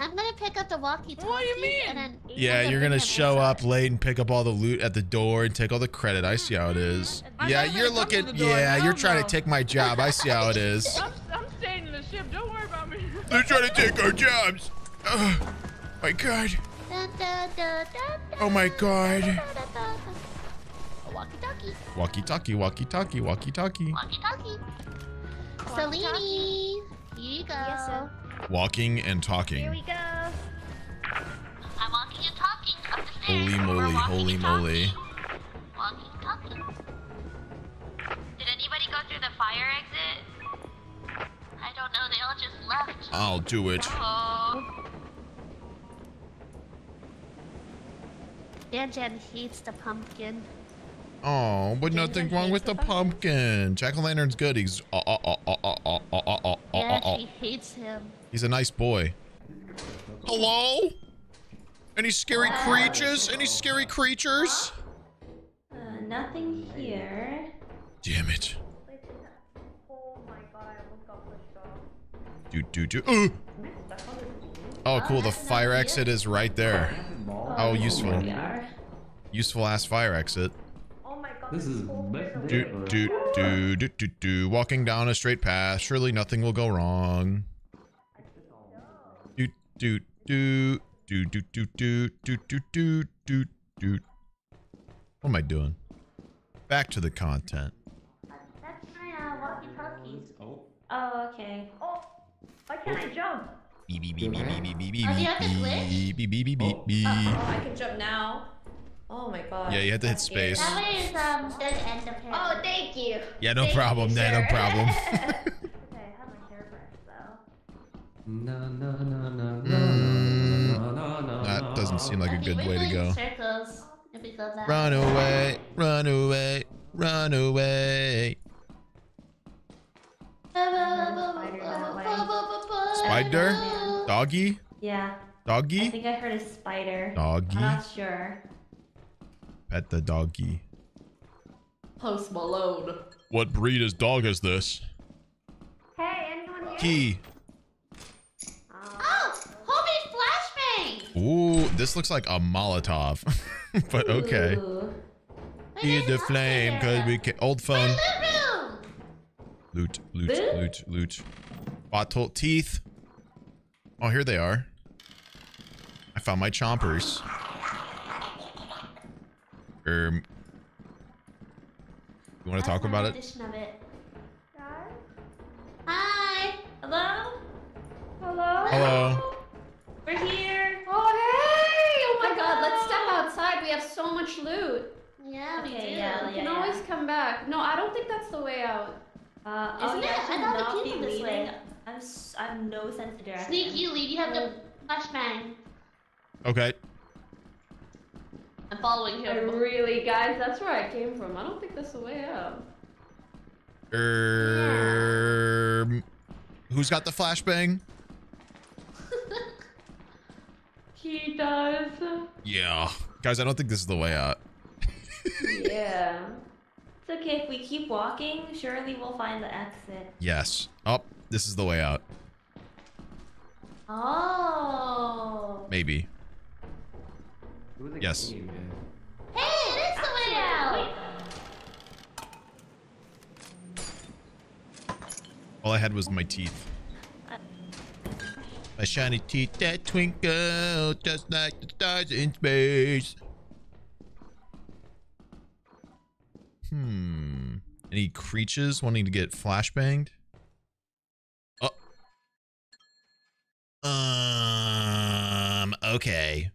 I'm gonna pick up the walkie-talkie. What do you mean? And then Yeah, you're gonna him show inside. up late and pick up all the loot at the door and take all the credit. I see how it is. I'm Yeah, you're gonna come to looking. Yeah, hell you're trying no. to take my job. I see how it is. I'm, I'm staying in the ship. Don't worry about me. They're trying to take our jobs. Oh my god. Oh my god. walkie-talkie. Walkie talkie, walkie talkie, walkie talkie. Walkie-talkie. Salini. Here you go. Yes, sir. Walking and talking. Here we go. I'm walking and talking up the stairs. Holy moly, holy moly. Walking, talking. Did anybody go through the fire exit? I don't know, they all just left. I'll do it. Oh. Jan hates the pumpkin. Oh, but nothing wrong with the pumpkin. Jack o' lantern's good. He's. oh oh oh oh oh oh oh oh. Yeah, she hates him. He's a nice boy. Hello? Any scary creatures? Any scary creatures? Uh, nothing here. Damn it. Oh my god, I almost got pushed off. Do do do. Uh. Oh, cool. The fire exit is right there. Oh, useful. Here we are. Useful ass fire exit. Oh my god. This is whole best bit of day Do do do do do do. Walking down a straight path. Surely nothing will go wrong. Do do do do do do do do do do do do. What am I doing? Back to the content. That's my uh, walkie-talkies. Oh, Oh, okay. Oh, why can't I jump? Beep beep beep beep beep beep beep beep Oh, do you have to glitch? beep beep beep beep beep Oh. beep. Oh, I can jump now. Oh my god. Yeah, you have to hit space. That way is um dead end of him. Oh, thank you. Yeah, no Thank problem. you, Nah, no problem. Okay, I have my hairbrush though. Mm, no, no, no, That seem like a good way to go. circles if we go that Run away, run away, run away. Spider? Doggy? Yeah. Doggy? I think I heard a spider. Doggy? I'm not sure. Pet the doggy. Post Malone. What breed is dog is this? Hey, anyone here? Key. Oh, homie flashbang. Ooh, this looks like a Molotov. but okay. Ooh. Feed the flame, cause we can. Old phone. Loot. Loot, loot, Boo? loot, loot. Bottle teeth. Oh, here they are. I found my chompers. Um, you want to talk about it? It. Hi. Hello? Hello? Hello. We're here. Oh hey! Oh my god, let's step outside. We have so much loot. Yeah, we Okay, do. yeah, We yeah. can always come back. No, I don't think that's the way out. Uh, Isn't oh, yeah, it? I should thought it not came be this way. leaving. I'm s- I have no sense of direction. Sneeg, you lead. You have the flashbang. Okay. I'm following I him. really, guys, that's where I came from. I don't think that's the way out. Um, who's got the flashbang? He does. Uh. Yeah. Guys, I don't think this is the way out. yeah. It's okay if we keep walking. Surely we'll find the exit. Yes. Oh, this is the way out. Oh. Maybe. It was a Yes. game, man. Hey, it is the way out. All I had was my teeth. My shiny teeth that twinkle just like the stars in space. Hmm. Any creatures wanting to get flashbanged? Oh. Um. Okay.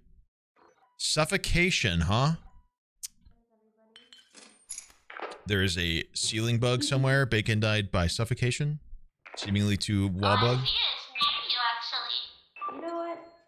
Suffocation, huh? There is a ceiling bug somewhere. Bacon died by suffocation, seemingly to wall oh, bug.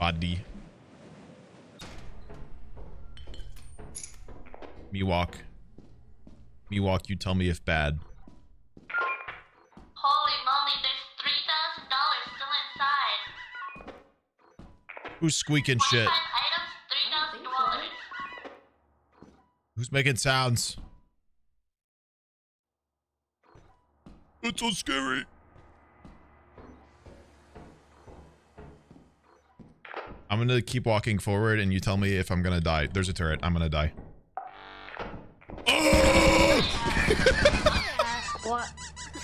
Body. Me walk. Me walk, you tell me if bad. Holy moly, there's three thousand dollars still inside. Who's squeaking shit? Five items, three thousand dollars. Who's making sounds? It's so scary. I'm gonna keep walking forward and you tell me if I'm gonna die. There's a turret. I'm gonna die. Oh! What?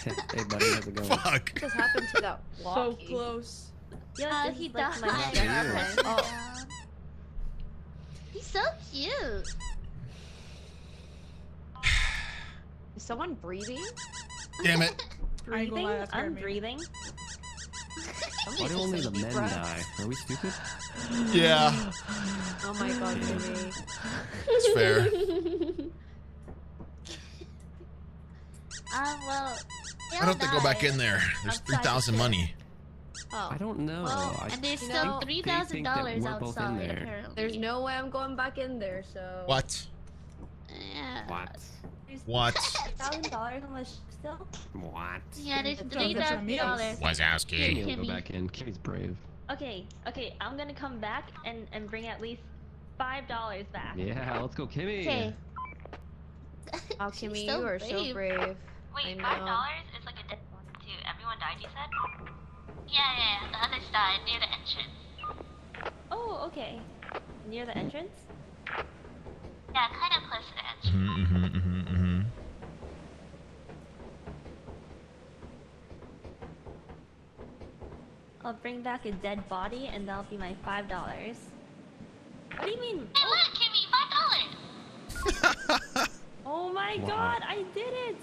hey, buddy, how's it going? Fuck. What just happened to that So close. Yeah, Oh, he is like does. my Hi. girlfriend. Oh. He's so cute. Is someone breathing? Damn it. I ain't Breathing? lie, that scared I'm breathing. Why do only the men die? Are we stupid? Yeah, Oh my god, Jimmy. it's fair. Um, well, I don't have to go back in there. There's Outside 3,000 money. Oh. I don't know. Well, I and there's still know, three think that dollars we're both in outside. there. Apparently. There's no way I'm going back in there, so. What? Yeah. What? What? Thousand dollars on the sh- still. What? Yeah, there's That's three what thousand means. dollars. Wazowski. Kimmy will go back in. Kimmy's brave. Okay, okay, I'm gonna come back and and bring at least five dollars back. Yeah, let's go, Kimmy. Okay. Oh, Kimmy, so you are so brave. brave. Wait, five dollars is like a death to everyone died. You said? Yeah, yeah, yeah. The other side near the entrance. Oh, okay. Near the entrance. Yeah, kind of close to the entrance. Mm-hmm, mm-hmm, mm-hmm, I'll bring back a dead body, and that'll be my five dollars. What do you mean? Hey, look, Kimmy, five dollars. Oh my Wow. god, I did it!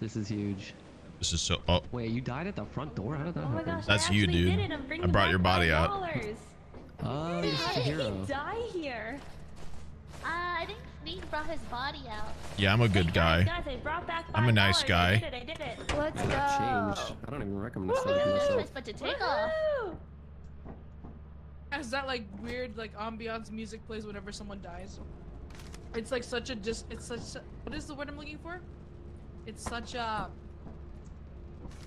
This is huge. This is so. Oh, Wait, you died at the front door? How did that Oh my happen? gosh, That's I you, dude. Did it. I'm I brought back your body out. $5. Oh, you're such a How did he die here? Sneeg brought his body out. yeah, I'm a good Hey, guy. Guys, guys, I brought back I'm a nice guy. I did it, I did it. Let's I go. got changed. I don't even recommend this No myself. choice but to take off. Woohoo! That like weird like ambiance music plays whenever someone dies. It's like such a just. It's such. A, what is the word I'm looking for? It's such a.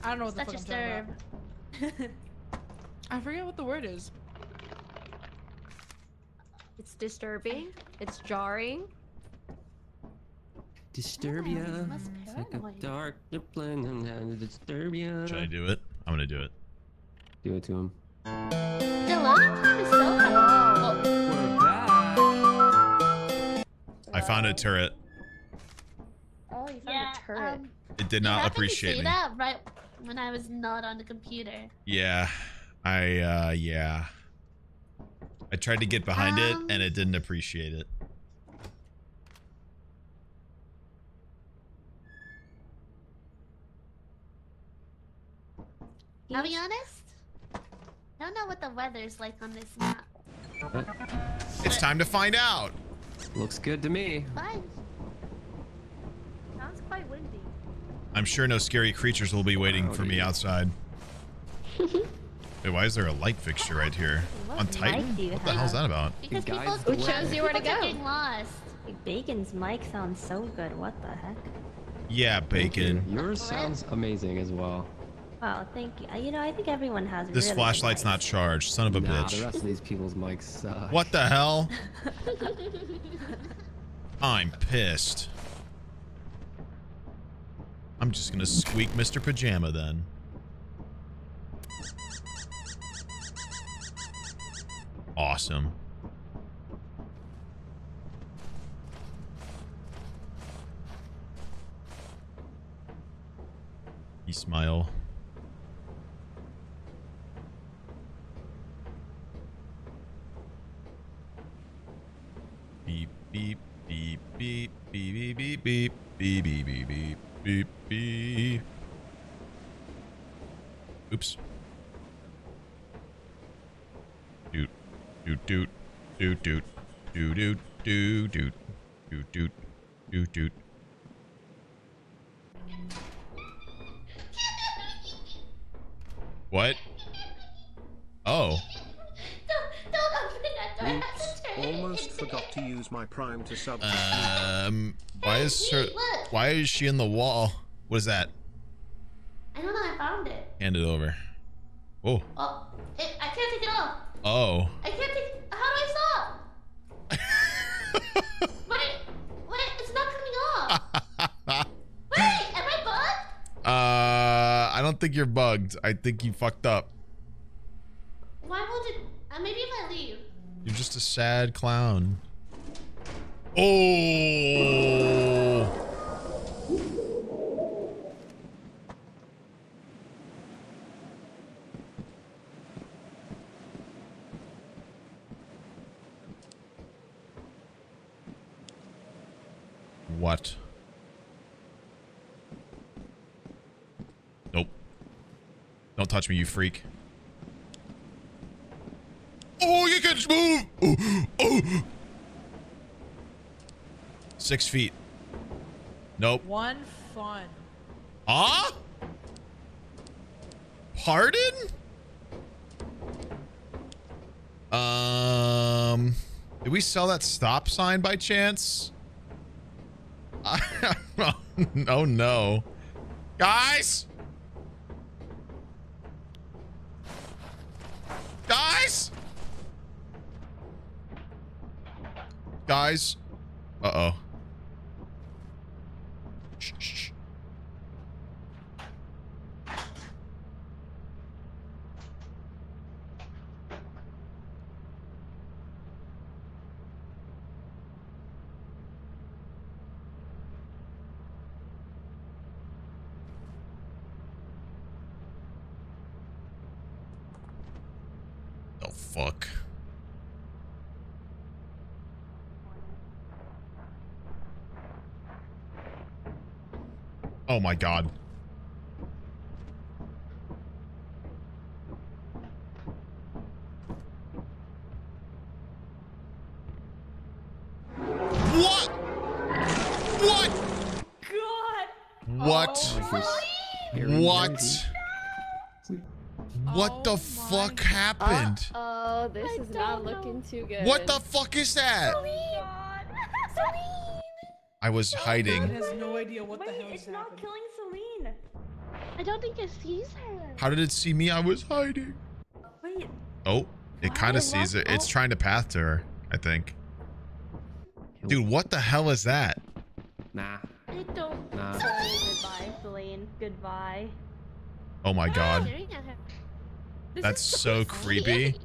I don't know what the Such a fuck I'm talking about. I forget what the word is. It's disturbing. It's jarring. Disturbia. less It's like a paranoid. dark plan and Disturbia. Should I do it? I'm gonna do it. Do it to him. The loading time is so long. We're back. I found a turret. Oh, you found Yeah, a turret. um, It did you not to appreciate say me. that right when I was not on the computer. Yeah, I uh yeah. I tried to get behind it Um, and it didn't appreciate it. I'll be honest. I don't know what the weather's like on this map. It's time to find out. Looks good to me. Fine. Sounds quite windy. I'm sure no scary creatures will be waiting for me outside. Wait, why is there a light fixture right here? What On Titan? do you What the hell's have? that about? Because people, the Who shows you where to go? getting lost. Bacon's mic sounds so good. What the heck? Yeah, bacon. Yours sounds amazing as well. Wow, thank you. Uh, You know, I think everyone has. This really flashlight's good not charged. Son of a nah, the bitch. rest of these people's mics suck. What the hell? I'm pissed. I'm just gonna squeak Mr. Pajama then. Awesome. You smile. Beep beep beep beep beep beep beep beep beep beep beep beep beep beep. Oops. Doot doot doot doot doot doot doot doot doot doot doot doot doot. What? Oh. Don't open that Oops, almost forgot to use my prime to sub. Um, why is her? Why is she in the wall? What is that? I don't know. I found it. Hand it over. Oh, Oh, it, I can't take it off. oh. I can't take. How do I stop? Wait, wait, it's not coming off. Wait, am I bugged? Uh, I don't think you're bugged. I think you fucked up. Why won't it? Uh, maybe if I leave. You're just a sad clown. Oh. What? Nope. Don't touch me, you freak. Oh, you can move. Oh, oh. Six feet. Nope. One fun. Ah? Pardon? Um, did we sell that stop sign by chance? oh no, guys! Guys! Guys! Uh oh. Shh, shh, shh. The fuck? Oh my god. What? What? God. What? Very What? nerdy. What the fuck happened? Oh, this is not looking too good. What the fuck is that? I was It hiding. has no idea what the hell is it's not happening. killing Celine. I don't think it sees her. How did it see me? I was hiding. Wait, Oh, it kind of sees it. It's trying to path to her, I think. Dude, what the hell is that? Nah. I don't. Nah. goodbye, Celine. Goodbye. Oh my ah, god. Staring at her. That's is so creepy.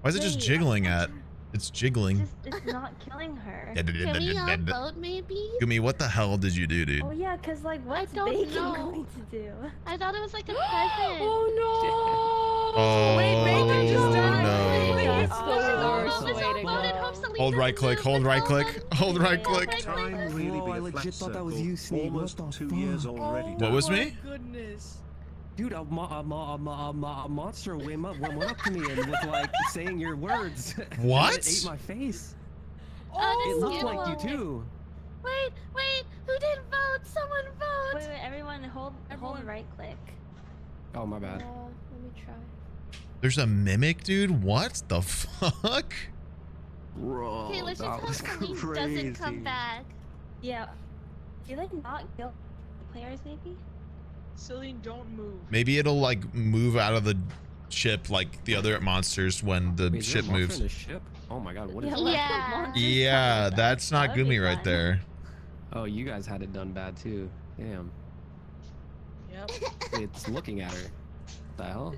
Why is it just jiggling at? It's jiggling. Just, it's not killing her. Can we upvote maybe? Gumi, what the hell did you do, dude? Oh yeah, cause like what's don't bacon know. going to do? I thought it was like a present. Oh no! Oh, Wait, Bacon just died. Oh, no. Bacon That's the worst way to go. Hold right click, hold right click, hold right click. Time really be a flat thought that was circle. What Almost two years already. What was me? goodness. Dude, a, mo- a, mo- a, mo- a, mo- a monster went up, went up to me and was like saying your words. And What? it ate my face. Oh, It looked like you too. Wait, wait, who didn't vote? Someone vote. Wait, wait, everyone, hold, Everyone- hold right click. Oh my Uh, bad. let me try. There's a mimic, dude? What the fuck? Bro, Okay, let's just hope was Celine crazy. doesn't come back. Yeah. Do you like not kill players maybe? Celine, don't move. Maybe it'll like move out of the ship like the other monsters when the Wait, is there a ship moves. the ship? Oh my god, what is Yeah, that? the Yeah. Yeah, that's not That would Gumi right there. Oh, you guys had it done bad too. Damn. Yep. It's looking at her. What the hell?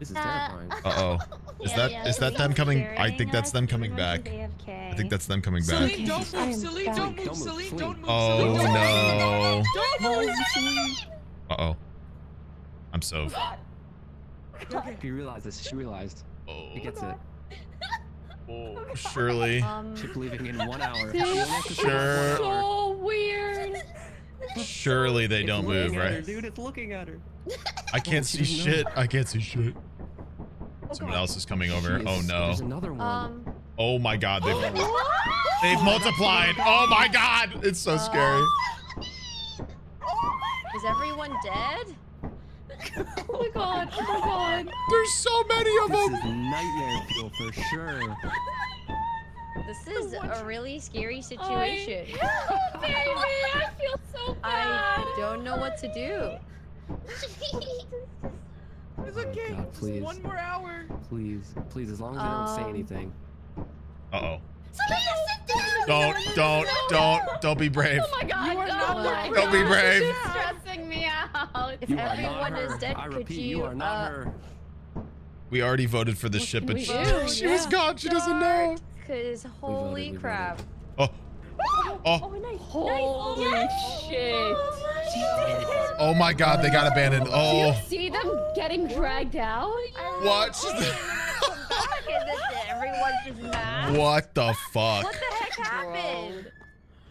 This is Uh, terrifying. Uh oh. Is Yeah, that yeah, is that them coming? I think that's them coming back. I think that's them coming back. Celine, don't move. am Celine, don't move. Don't move, Celine, Celine. don't move. Oh Celine, don't no. move. Don't. Uh oh. I'm so. She realized this. She realized. Oh, He gets it. oh, surely. Um, Ship leaving in one hour. This She only has to sleep for Sure. so weird. Surely they It's don't move, at her, right? dude, it's looking at her. I can't Oh, see she doesn't shit. I can't see shit. Someone else is coming over. She Oh no. There's another one. Um, Oh my god. They've they've multiplied. Oh my god. It's so scary. Is everyone dead? oh my god! Oh my god! There's so many of This them. is nightmare fuel for sure. This is a really scary situation. baby, I feel so bad. I don't know what to do. It's okay. God, Just please. one more hour. Please, please, as long as I don't say Um, anything. Uh oh. Somebody sit down. Don't, don't, don't, don't be brave. Oh my god, You are no. not Oh the Don't be brave. This is stressing me out. If You are everyone not is dead, I could you, you are not uh, her. We already voted for the ship, can but we she, do? she was gone. She doesn't know. Cause holy we crap. Oh, Oh, oh, nice. Holy nice. shit. Oh, oh my God! They got abandoned. Do Oh, you see them getting dragged out? what? Oh, Back and then everyone's just mad. What the fuck? What the heck happened?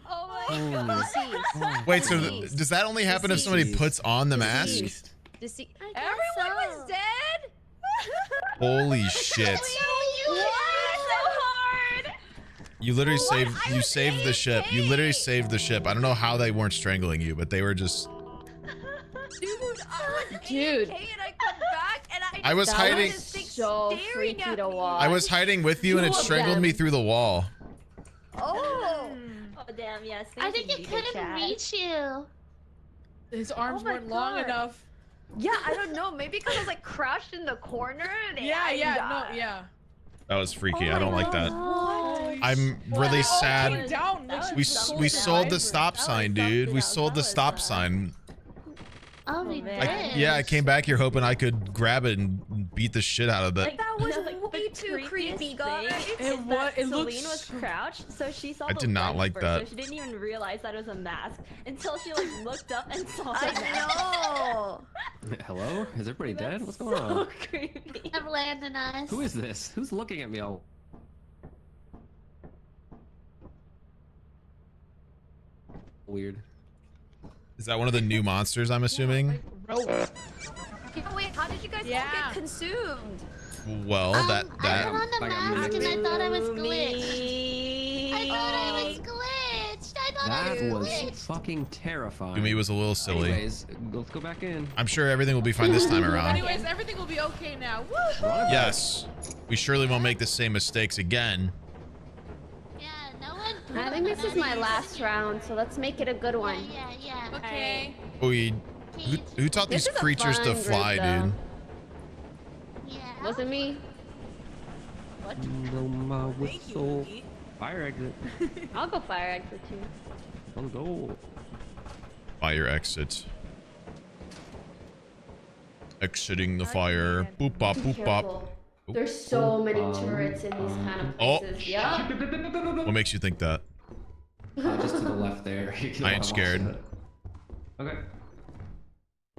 Oh my god. Deceased. Wait, so th- does that only happen if somebody puts on the mask? Deceased. Dece- Everyone so. was dead? Holy shit! What? So hard. You literally What? saved you saved the ship. You literally saved the ship. I don't know how they weren't strangling you, but they were just Dude, I was Dude. I come back and I I was hiding- this So freaky to watch. I was hiding with you and it strangled them. me through the wall. Oh. Oh damn, yes. I think it couldn't reach you. His oh arms Oh weren't long enough. Yeah, I don't know. Maybe because I was like crouched in the corner. And Yeah, yeah, no, uh, yeah. That was freaky. Oh I don't my like that. God. I'm really they sad. down, We she s- was we sold the stop sign, dude. We sold the stop sign. Oh, we did. I, yeah, I came back here hoping I could grab it and beat the shit out of it. Like, That was like, way the too creepy, guys. thing It is wa- that it Celine looks was so- crouched, so she saw I the did not like first, that. So she didn't even realize that it was a mask until she like looked up and saw the I mask. know. Hello? Is everybody dead? What's going so on? creepy. Have landed us. Who is this? Who's looking at me all? Weird. Is that one of the new monsters? I'm assuming. Yeah, wait, how did you guys all get consumed? Well, Um, that I put that on the mask and I thought I was glitched. I thought I was glitched. I thought That was was glitched. fucking terrifying. Gumi was a little silly. Anyways, let's go back in. I'm sure everything will be fine this time around. Anyways, everything will be okay now. Woo! Yes, we surely won't make the same mistakes again. Yeah, no one. I think this is my last round, so let's make it a good one. yeah, yeah. Okay. We, who, who taught This these creatures to fun group, fly, dude? Yeah. Wasn't me. What? Blow my whistle. Fire exit. I'll go fire exit too. Let's go. Fire exit. Exiting the fire. Boop bop boop bop. There's so many Um, turrets in these kind of Oh. places. Yeah. What makes you think that? Uh, just to the left there. I ain't scared. Okay.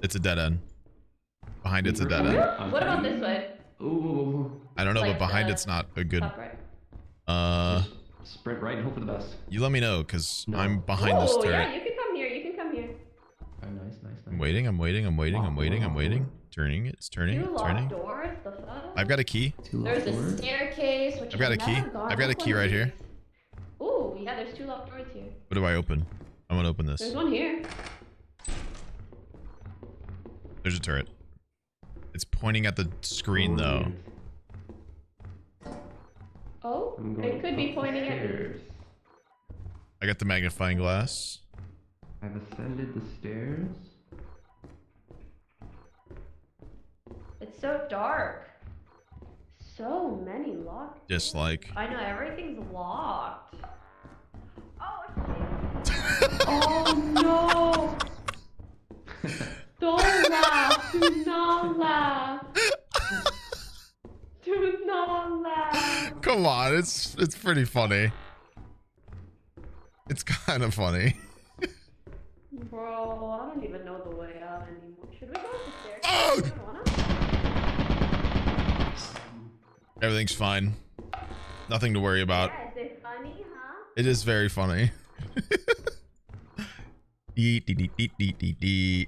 It's a dead end. Behind it's a dead end. What about this way? Ooh. I don't know, Like but behind it's not a good. Right. Uh, Sprint right and hope for the best. you let me know, cause No. I'm behind this oh, yeah, turret. you can come here. You can come here. Oh, nice, nice, I'm waiting. I'm waiting. I'm waiting. I'm waiting. I'm waiting. Turning. It's turning. Two It's locked turning. doors. The fuck? I've got a key. Two There's left a door. staircase. Which I've got a I've key. gone I've got a key right here. these. Ooh, yeah. There's two locked doors here. What do I open? I'm gonna open this. There's one here. There's a turret. It's pointing at the screen though. Oh, it could be pointing at I got the magnifying glass. I've ascended the stairs. It's so dark. So many locked. Dislike. I know everything's locked. Oh shit. oh no. Don't laugh. Do not laugh. Do not laugh. Come on, it's it's pretty funny. It's kind of funny. Bro, I don't even know the way out anymore. Should we go up the stairs? Oh! You don't wanna? Everything's fine. Nothing to worry about. Yeah, is it funny, huh? It is very funny. Dee dee dee dee dee dee.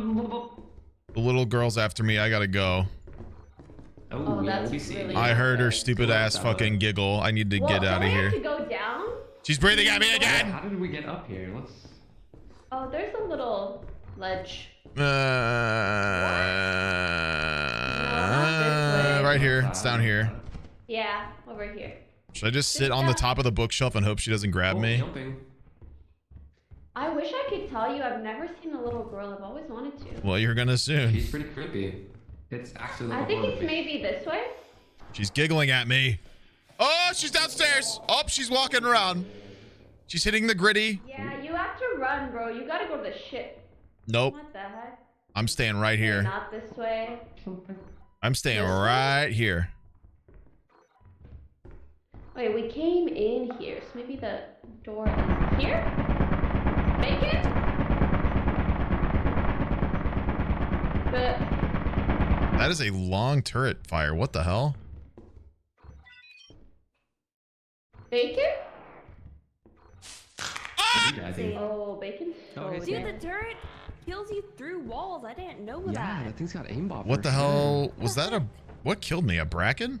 Oh, The little girl's after me. I gotta go. Oh, yeah, that's we'll be seeing really. I heard her good. stupid ass fucking giggle. I need to Well, get out of we have here. to go down? She's breathing at me again. How did we get up here? Let's. Oh, there's a little ledge. Uh, right here. It's down here. Yeah, over here. Should I just sit on the top of the bookshelf and hope she doesn't grab Oh, me? Jumping. I wish I could tell you I've never seen a little girl. I've always wanted to. Well, you're gonna soon. She's pretty creepy. It's actually like I a think it's movie. maybe this way. She's giggling at me. Oh, she's downstairs. Oh, she's walking around. She's hitting the gritty. Yeah, you have to run, bro. You gotta go to the ship. Nope. What the heck? I'm staying right here. Not this way. I'm staying right here. Wait, we came in here, so maybe the door is here? Bacon? But That is a long turret fire. What the hell? bacon? Jazzy. Ah! Oh, bacon. Oh, it's Dude, there. the turret kills you through walls. I didn't know that. Yeah, that. that thing's got aimbot. What the sure. hell? Was that a... What killed me? A bracken?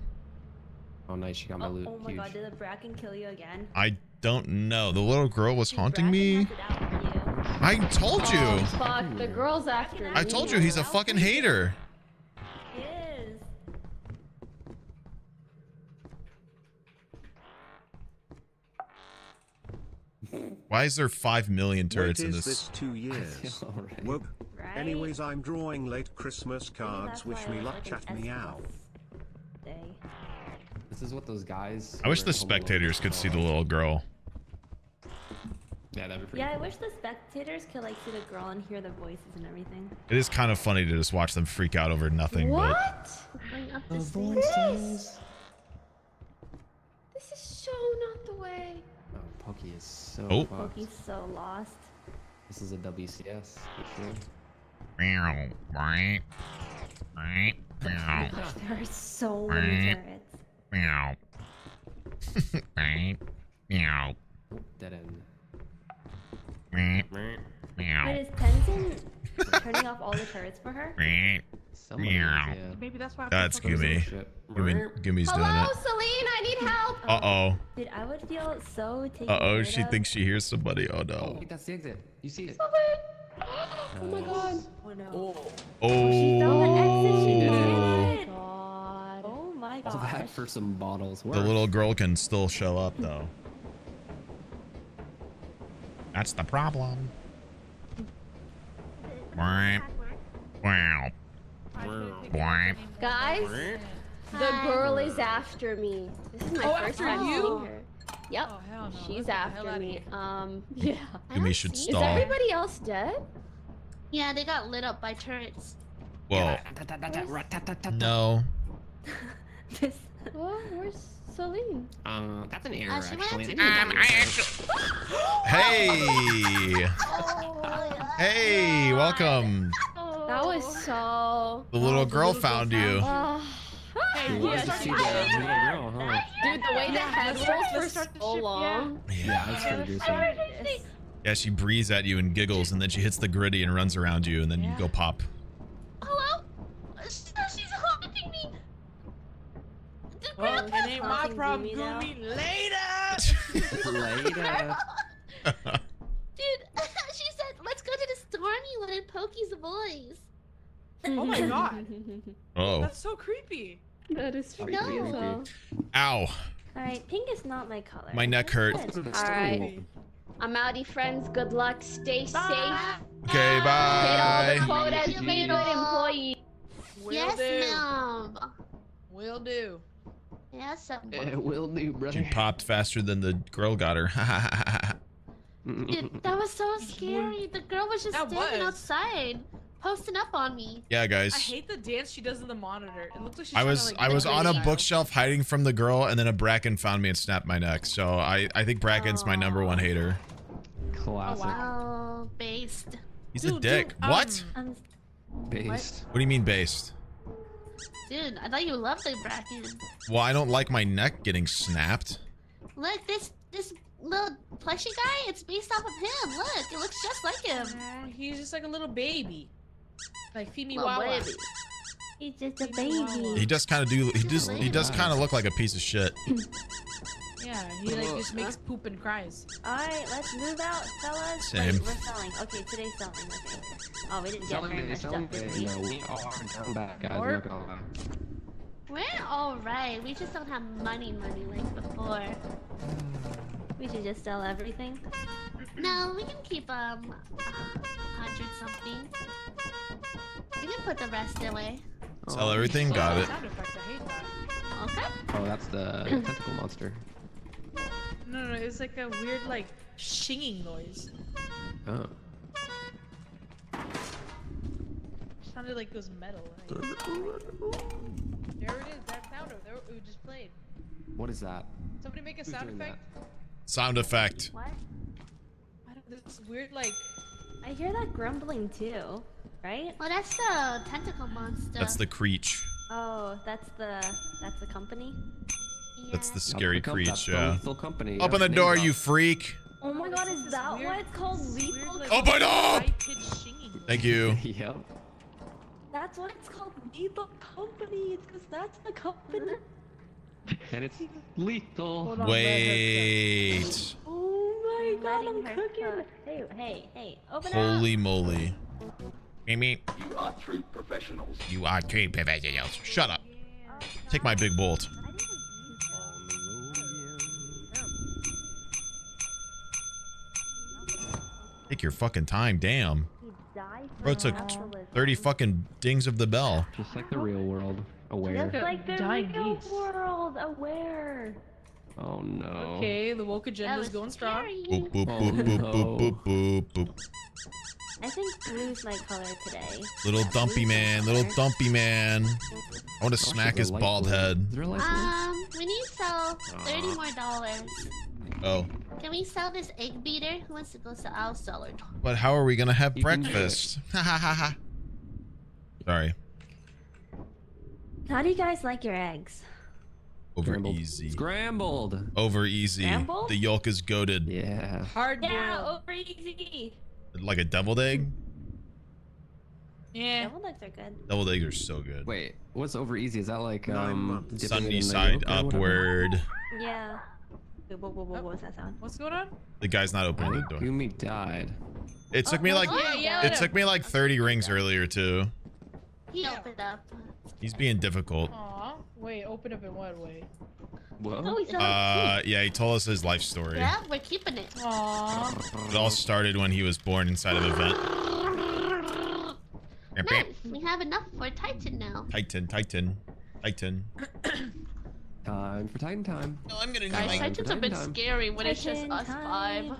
Oh, nice. She got my Oh, loot. oh my Huge. god, did the bracken kill you again? I don't know. The little girl was haunting me. has it you. I told Oh, you. fuck, the girl's after me. I told you he's a fucking hater. He is. Why is there five million turrets Wait, in is this? this two years? Alright. Whoop. Right? Anyways, I'm drawing late Christmas cards. Wish me luck, like chat an me out. This is what those guys. I wish the are in Home Alone spectators could see the call- little girl. Yeah, that'd be pretty Yeah, I wish the spectators could like see the girl and hear the voices and everything. It is kind of funny to just watch them freak out over nothing, but What? Bring up The voices. This is so not the way. Oh, Pokey is so Oh. fucked. Pokey's so lost. This is a WCS for sure. Meow. Right. Right. Meow. Gosh, there are so many Right. turrets. Meow. Right. Meow. Dead end. Meow. Wait, Meow. is Tenzin turning off all the turrets for her? Meow. Somebody yeah. Maybe that's why. I'm that's fucking- Gumi. Shit. Gumi, Gumi's doing Hello, it. Celine, I need help. Uh oh. Dude, I would feel so taken Uh oh. She of. thinks she hears somebody. Oh Oh, no. wait, that's the exit. You see it. Oh my god. Oh no. Oh. She found the exit. She did it. did it. God. Oh my god. So that gosh. for some bottles. The little girl can still show up though. That's the problem. Guys, the girl is after me. This is my Oh, first time you? seeing her. Yep. Oh no. She's Let's get the hell after me. Um, yeah. Gumi should Is everybody else dead? Yeah, they got lit up by turrets. Well, no. This. What? Where's Celine? Um, that's an error Uh, she actually. to Um, I actually. Hey. Hey, welcome. That was so. The little girl found you. Uh, Hey, You yeah, to see the the little girl, huh? dude, the way the Yeah, head rolls for let's start the so ship, yeah. long. Yeah, that's pretty gruesome. Yeah, she breathes at you and giggles, and then she hits the gritty and runs around you, and then you go pop. Well, it ain't my problem, Gumi now. Gumi. Later. Later. Dude, she said, let's go to the stormy one in Pokey's voice. Oh my god. Oh. That's so creepy. that is Pretty No. creepy. so. Ow. Alright, pink is not my color. My neck That's hurt. Alright. I'm outie, friends. Good luck. Stay safe. Okay, bye. Hit all the quotas. you Be a good employee. Will yes, do. ma'am. Will do. Yes, ma'am. It will do, brother. She popped faster than the girl got her. Dude, that was so scary. The girl was just That standing was. outside, posting up on me. yeah, guys. I hate the dance she does in the monitor. It looks like she's I was to, like, I was on a video. bookshelf hiding from the girl, and then a bracken found me and snapped my neck. So I I think bracken's my number one hater. Classic. Oh, based. He's a dick. dude, what? um, Um, Based. What do you mean based? Dude, I thought you loved the Bracken. Well, I don't like my neck getting snapped. Look, this this little plushy guy, it's based off of him. Look, it looks just like him. Aw, he's just like a little baby. Like Fimi Little Wawa. baby. He's just a baby. He does kind of do. He does. He does kind of look like a piece of shit. Yeah, he like just makes poop and cries. Alright, let's move out, fellas. Same. Wait, we're selling. Okay, today's selling. Okay. Oh, we didn't get very much stuff, did we? No, we are down back, guys. Or- Not gonna. We're alright. We just don't have money, money like before. We should just sell everything. No, we can keep um a hundred something. We can put the rest away. Sell everything. Got it. Sound effect, I hate that. Okay. Oh, that's the tentacle monster. No, no, it was like a weird like shinging noise. Oh. Sounded like it was metal. Right? There it is. That sound. over There it just played. What is that? Somebody make a Who's sound doing effect. Sound effect. What? I don't. This weird like. I hear that grumbling too, right? Well, that's the tentacle monster. That's the creech. Oh, that's the that's the company. That's the scary That's the com- creech. that's the Yeah. company. Open the door, drop. you freak. Oh my god, is that weird- why it's called this lethal? like, Open up! high-pitched shinging noise. Thank you. yep. That's why it's called lethal company. It's because that's the company. And it's lethal. On, Wait. Oh my god, I'm cooking. Hey, hey, hey, open up. Holy moly. Amy, You are three professionals. you are three professionals. Shut up. Take my big bolt. Take your fucking time, damn. Bro, it took 30 fucking dings of the bell. Just like the real world. Aware. Just like the Dying real geese. world, aware. Oh no. Okay, the woke That agenda's was going strong. Boop, boop, Oh, boop, boop, no. boop, boop, boop, boop. I think blue's my color today. Little Yeah, dumpy man, little dumpy man. I want to smack his bald blue. head. Is there a light blue? Um, we need to sell thirty more dollars. Oh, Can we sell this egg beater? Who wants to go sell? I'll sell it. but how are we gonna have You can do it. breakfast? Ha ha ha ha. Sorry, How do you guys like your eggs? Over Scrambled. easy. Scrambled. Over easy. Scrambled? The yolk is goaded Yeah. Hard boiled. Yeah, over easy. like a deviled egg. Yeah. Devil eggs are good. Deviled eggs are so good. Wait, what's over easy? Is that like um months. Sunny side yolk or whatever? upward. Yeah. Wait, What, what, what, what was that sound? What's going on? The guy's not opening the think door. Gumi died. It took me like Yeah, yeah. it took me like 30 rings earlier too. He opened up. He's being difficult. Aw. Wait, open up in what way? Oh, Whoa. Uh, yeah, he told us his life story. Yeah, we're keeping it. Aw. It all started when he was born inside of a vent. Nice. We have enough for Titan now. Titan, Titan, Titan. Time for Titan time. No, I'm gonna Guys, Time for Titan's a bit Titan time. scary when it's just Titan us time. five.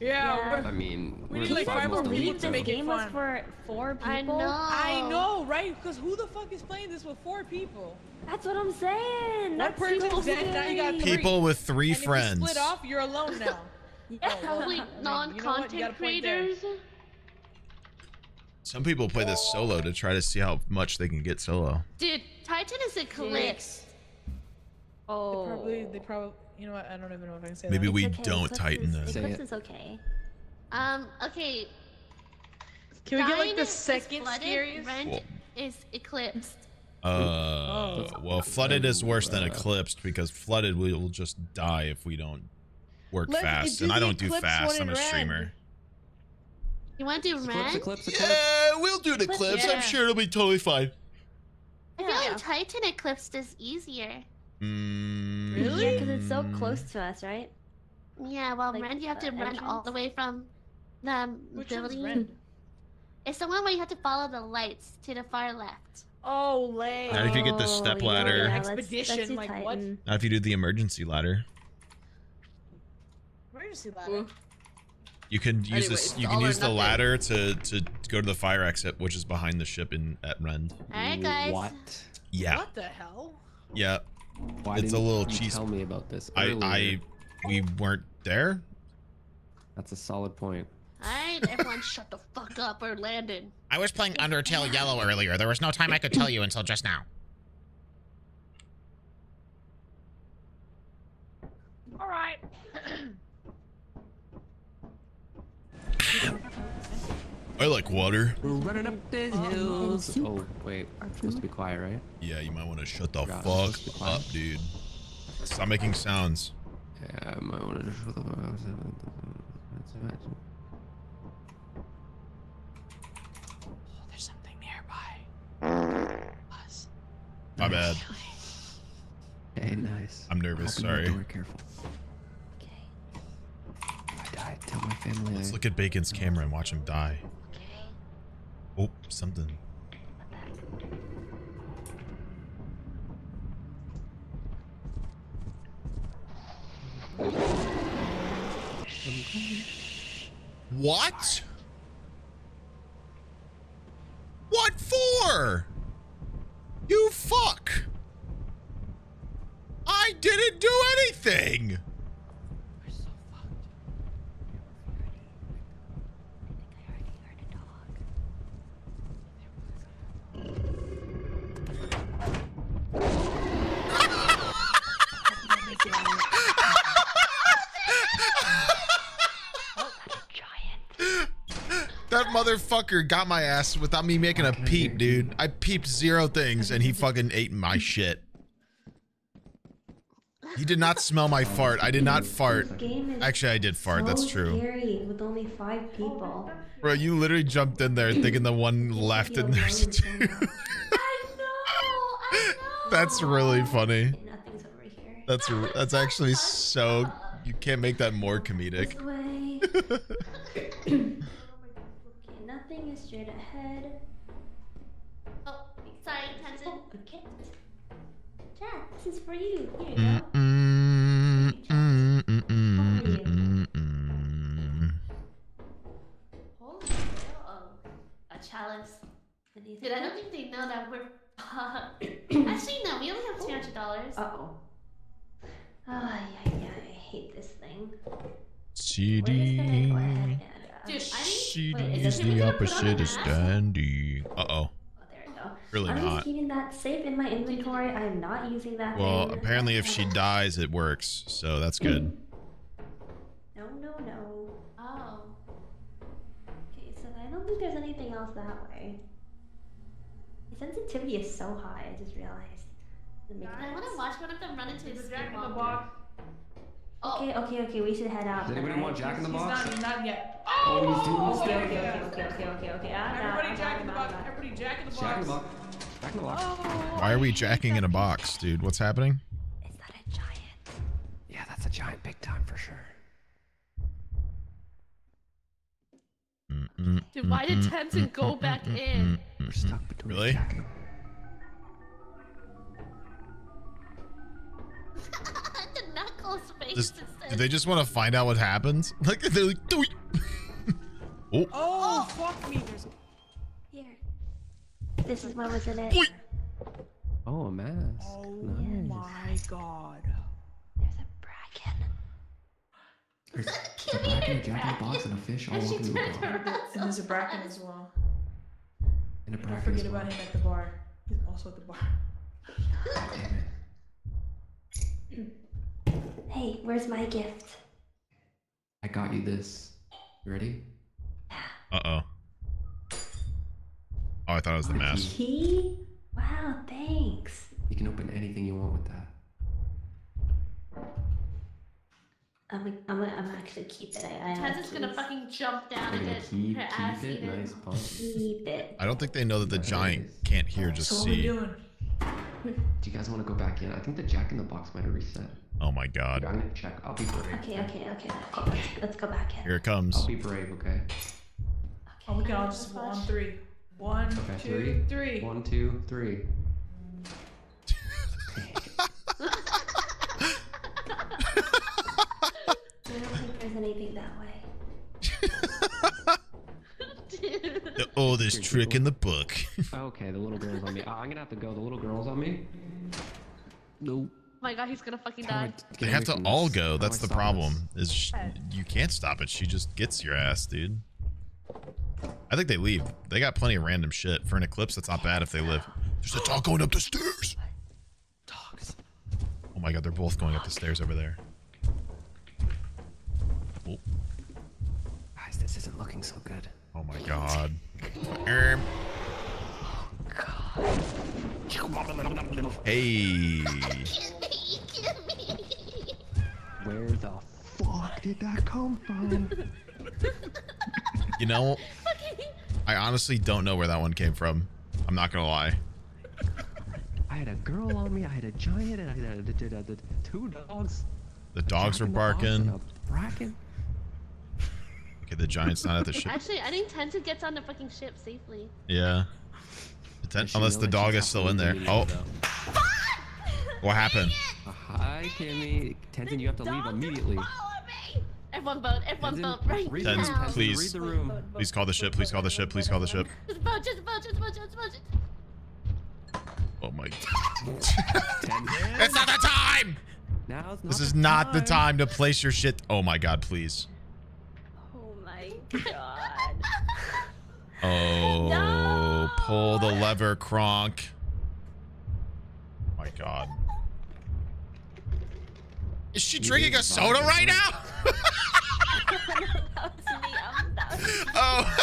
Yeah. Yeah. we're- I mean, We need like five five more people elite, to this make though. it game was for four people. I know. I know, right? Because who the fuck is playing this with four people? That's what I'm saying. One That's person's super dead, now you got three. People with three and friends. If you split off, you're alone now. Yeah. Probably You know what? You non-content got a point there. creators. Some people play this solo to try to see how much they can get solo. Dude, Titan is eclipsed. Oh. They probably, they probably, you know what? I don't even know if I can say Maybe that. we okay, don't Eclipse Titan is, this. Say Eclipse it. is okay. Um, okay. Can we get like the is- is second scariest? Rend Cool. is eclipsed. Uh, well, flooded is worse than eclipsed because flooded we will just die if we don't work Let's fast, do and I don't do fast. I'm a in red. streamer. You want to do Eclipse, Rend? eclipse, eclipse. Yeah, we'll do the Eclipse, eclipse. yeah. I'm sure it'll be totally fine. I feel like Titan eclipsed is easier. Mm, Really? Yeah, because it's so close to us, right? Yeah, well, Like, Rend you have to the run all the way from the Which one's building. red? It's the one where you have to follow the lights to the far left. Oh, lame. Not if you get the Oh, step yeah, ladder. yeah, let's- Expedition, let's do like, what? Not if you do the emergency ladder. Emergency ladder. You can use Anyway, this. You can use the ladder to to go to the fire exit, which is behind the ship in at Rend. Alright, guys. What? Yeah, What the hell? yeah. Why It's a didn't little you cheese- Tell me about this. I earlier? I we weren't there. That's a solid point. Alright, everyone shut the fuck up or Landon. I was playing Undertale Yellow earlier. There was no time I could tell you until just now. All right. I like water. We're running up the hills. Oh wait, I'm supposed to be quiet, right? Yeah, you might want to shut the Forgot. fuck Supposed to be quiet. up, dude. Stop making sounds. Yeah, I might want to shut the fuck up. Oh, there's something nearby. Us. My bad. Hey, nice. I'm nervous. Open the Sorry. door, careful. If I die, tell my family. Let's I- look at Bacon's camera and watch him die. Oh, something. What? What for? You fuck! I didn't do anything! That motherfucker got my ass without me making a peep, dude. I peeped zero things and he fucking ate my shit. He did not smell my fart. I did not fart. Actually, I did fart. That's true. Scary with only five people. Bro, you literally jumped in there thinking the one left and there's two. I know. I know. That's really funny. Nothing's over here. That's that's actually so. You can't make that more comedic. This way. okay, nothing is straight ahead. Oh, sorry, Tenzin. Okay. Chat, this is for you. Here you go. mm, mm, mm. Holy hell, um, a chalice. Dude, I don't think they know that we're. Actually, no, we only have two hundred dollars. Uh oh. Ah, yeah, yeah, I hate this thing. CD. Dude, I need. CD wait, is it- can we the put on opposite a of standing. Uh oh. Really I'm not. just keeping that safe in my inventory. I'm not using that Well, thing. apparently, if she dies, it works. So that's good. No, no, no. Oh. Okay, so I don't think there's anything else that way. The sensitivity is so high, I just realized. Doesn't I want to watch one of them run into his Jack in the skinwalker. box. Okay, okay, okay, we should head out. Does anybody right? want Jack in the He's Box? not, not yet. Oh, he's doing this Okay, thing. okay, okay, okay, okay, okay, okay. Everybody I'm Jack out, in the box. out, I'm out. Everybody Jack in the box. Jack in the box. Jack in the box. Why are we jacking in a box, dude? What's happening? Is that a giant? Yeah, that's a giant big time for sure. Mm, Dude, why did mm, Tenzin mm, go mm, back mm, in? mm, mm, mm. Really? the Just, do they just want to find out what happens? Like they're like, "Doink." Oh. oh, Oh, fuck me. There's Here. This is what was in it. Oh, a mask. Oh nice. my god. There's a bracken, There's a Jack in the Box, and a fish all And she walking in the bar. And there's a bracken as well. And a Don't forget well. about him at the bar. He's also at the bar. Hey, where's my gift? I got you this. You ready? uh oh. Oh, I thought it was the mask. Key? Wow, thanks. You can open anything you want with that. I'm, I'm, I'm gonna actually keep it. I, I have gonna fucking jump down You're and gonna get keep, her ass it. eaten. Nice. Keep it. I don't think they know that the giant can't hear, just So what we see. doing? Do you guys want to go back in? I think the Jack in the Box might have reset. Oh my god. I'm gonna check. I'll be brave. Okay, okay, okay, okay. Let's, let's go back in. Here it comes. I'll be brave, okay? okay Oh, we can all just go on three. One, Okay, two, three. three. One, two, three. I don't think there's anything that way. The oldest trick in the book. Okay, the little girl's on me. Uh, I'm gonna have to go. The little girl's on me. No. Oh my god, he's gonna fucking die. I They have to all go. That's the problem. this? Is sh- you can't stop it. She just gets your ass, dude. I think they leave. They got plenty of random shit. For an eclipse, that's not bad if they live. There's a dog going up the stairs. Dogs. Oh my god, they're both going up the stairs over there. Oh, Guys, this isn't looking so good. oh my god. Erm. Hey. Where the fuck did that come from? You know, I honestly don't know where that one came from. I'm not gonna lie. I had a girl on me, I had a giant, and I had a, a- a- a- two dogs. The dogs were Jacking the dogs and barking. a Bracken. Okay, the giant's not at the ship. Actually, I think Tenzin gets on the fucking ship safely. Yeah. Poten- Does she unless the dog is still in there. Oh, though? what happened? Uh, hi, Kimmy. Tenzin, you have to leave immediately. Everyone vote. Everyone Tenzin, vote right read now. Tenzin, Tenzin, please. Read the room. Please call the ship. Please call the ship. Please call the ship. Please call the ship. Just vote. Just vote. Just vote. Just vote. Oh my. Tenzin. It's not the time. Now's not This is the not the time. time to place your shit. Oh my god, please. Oh god. Oh, pull the lever, Kronk. My god. Is she drinking a soda right now? that was me. That was oh.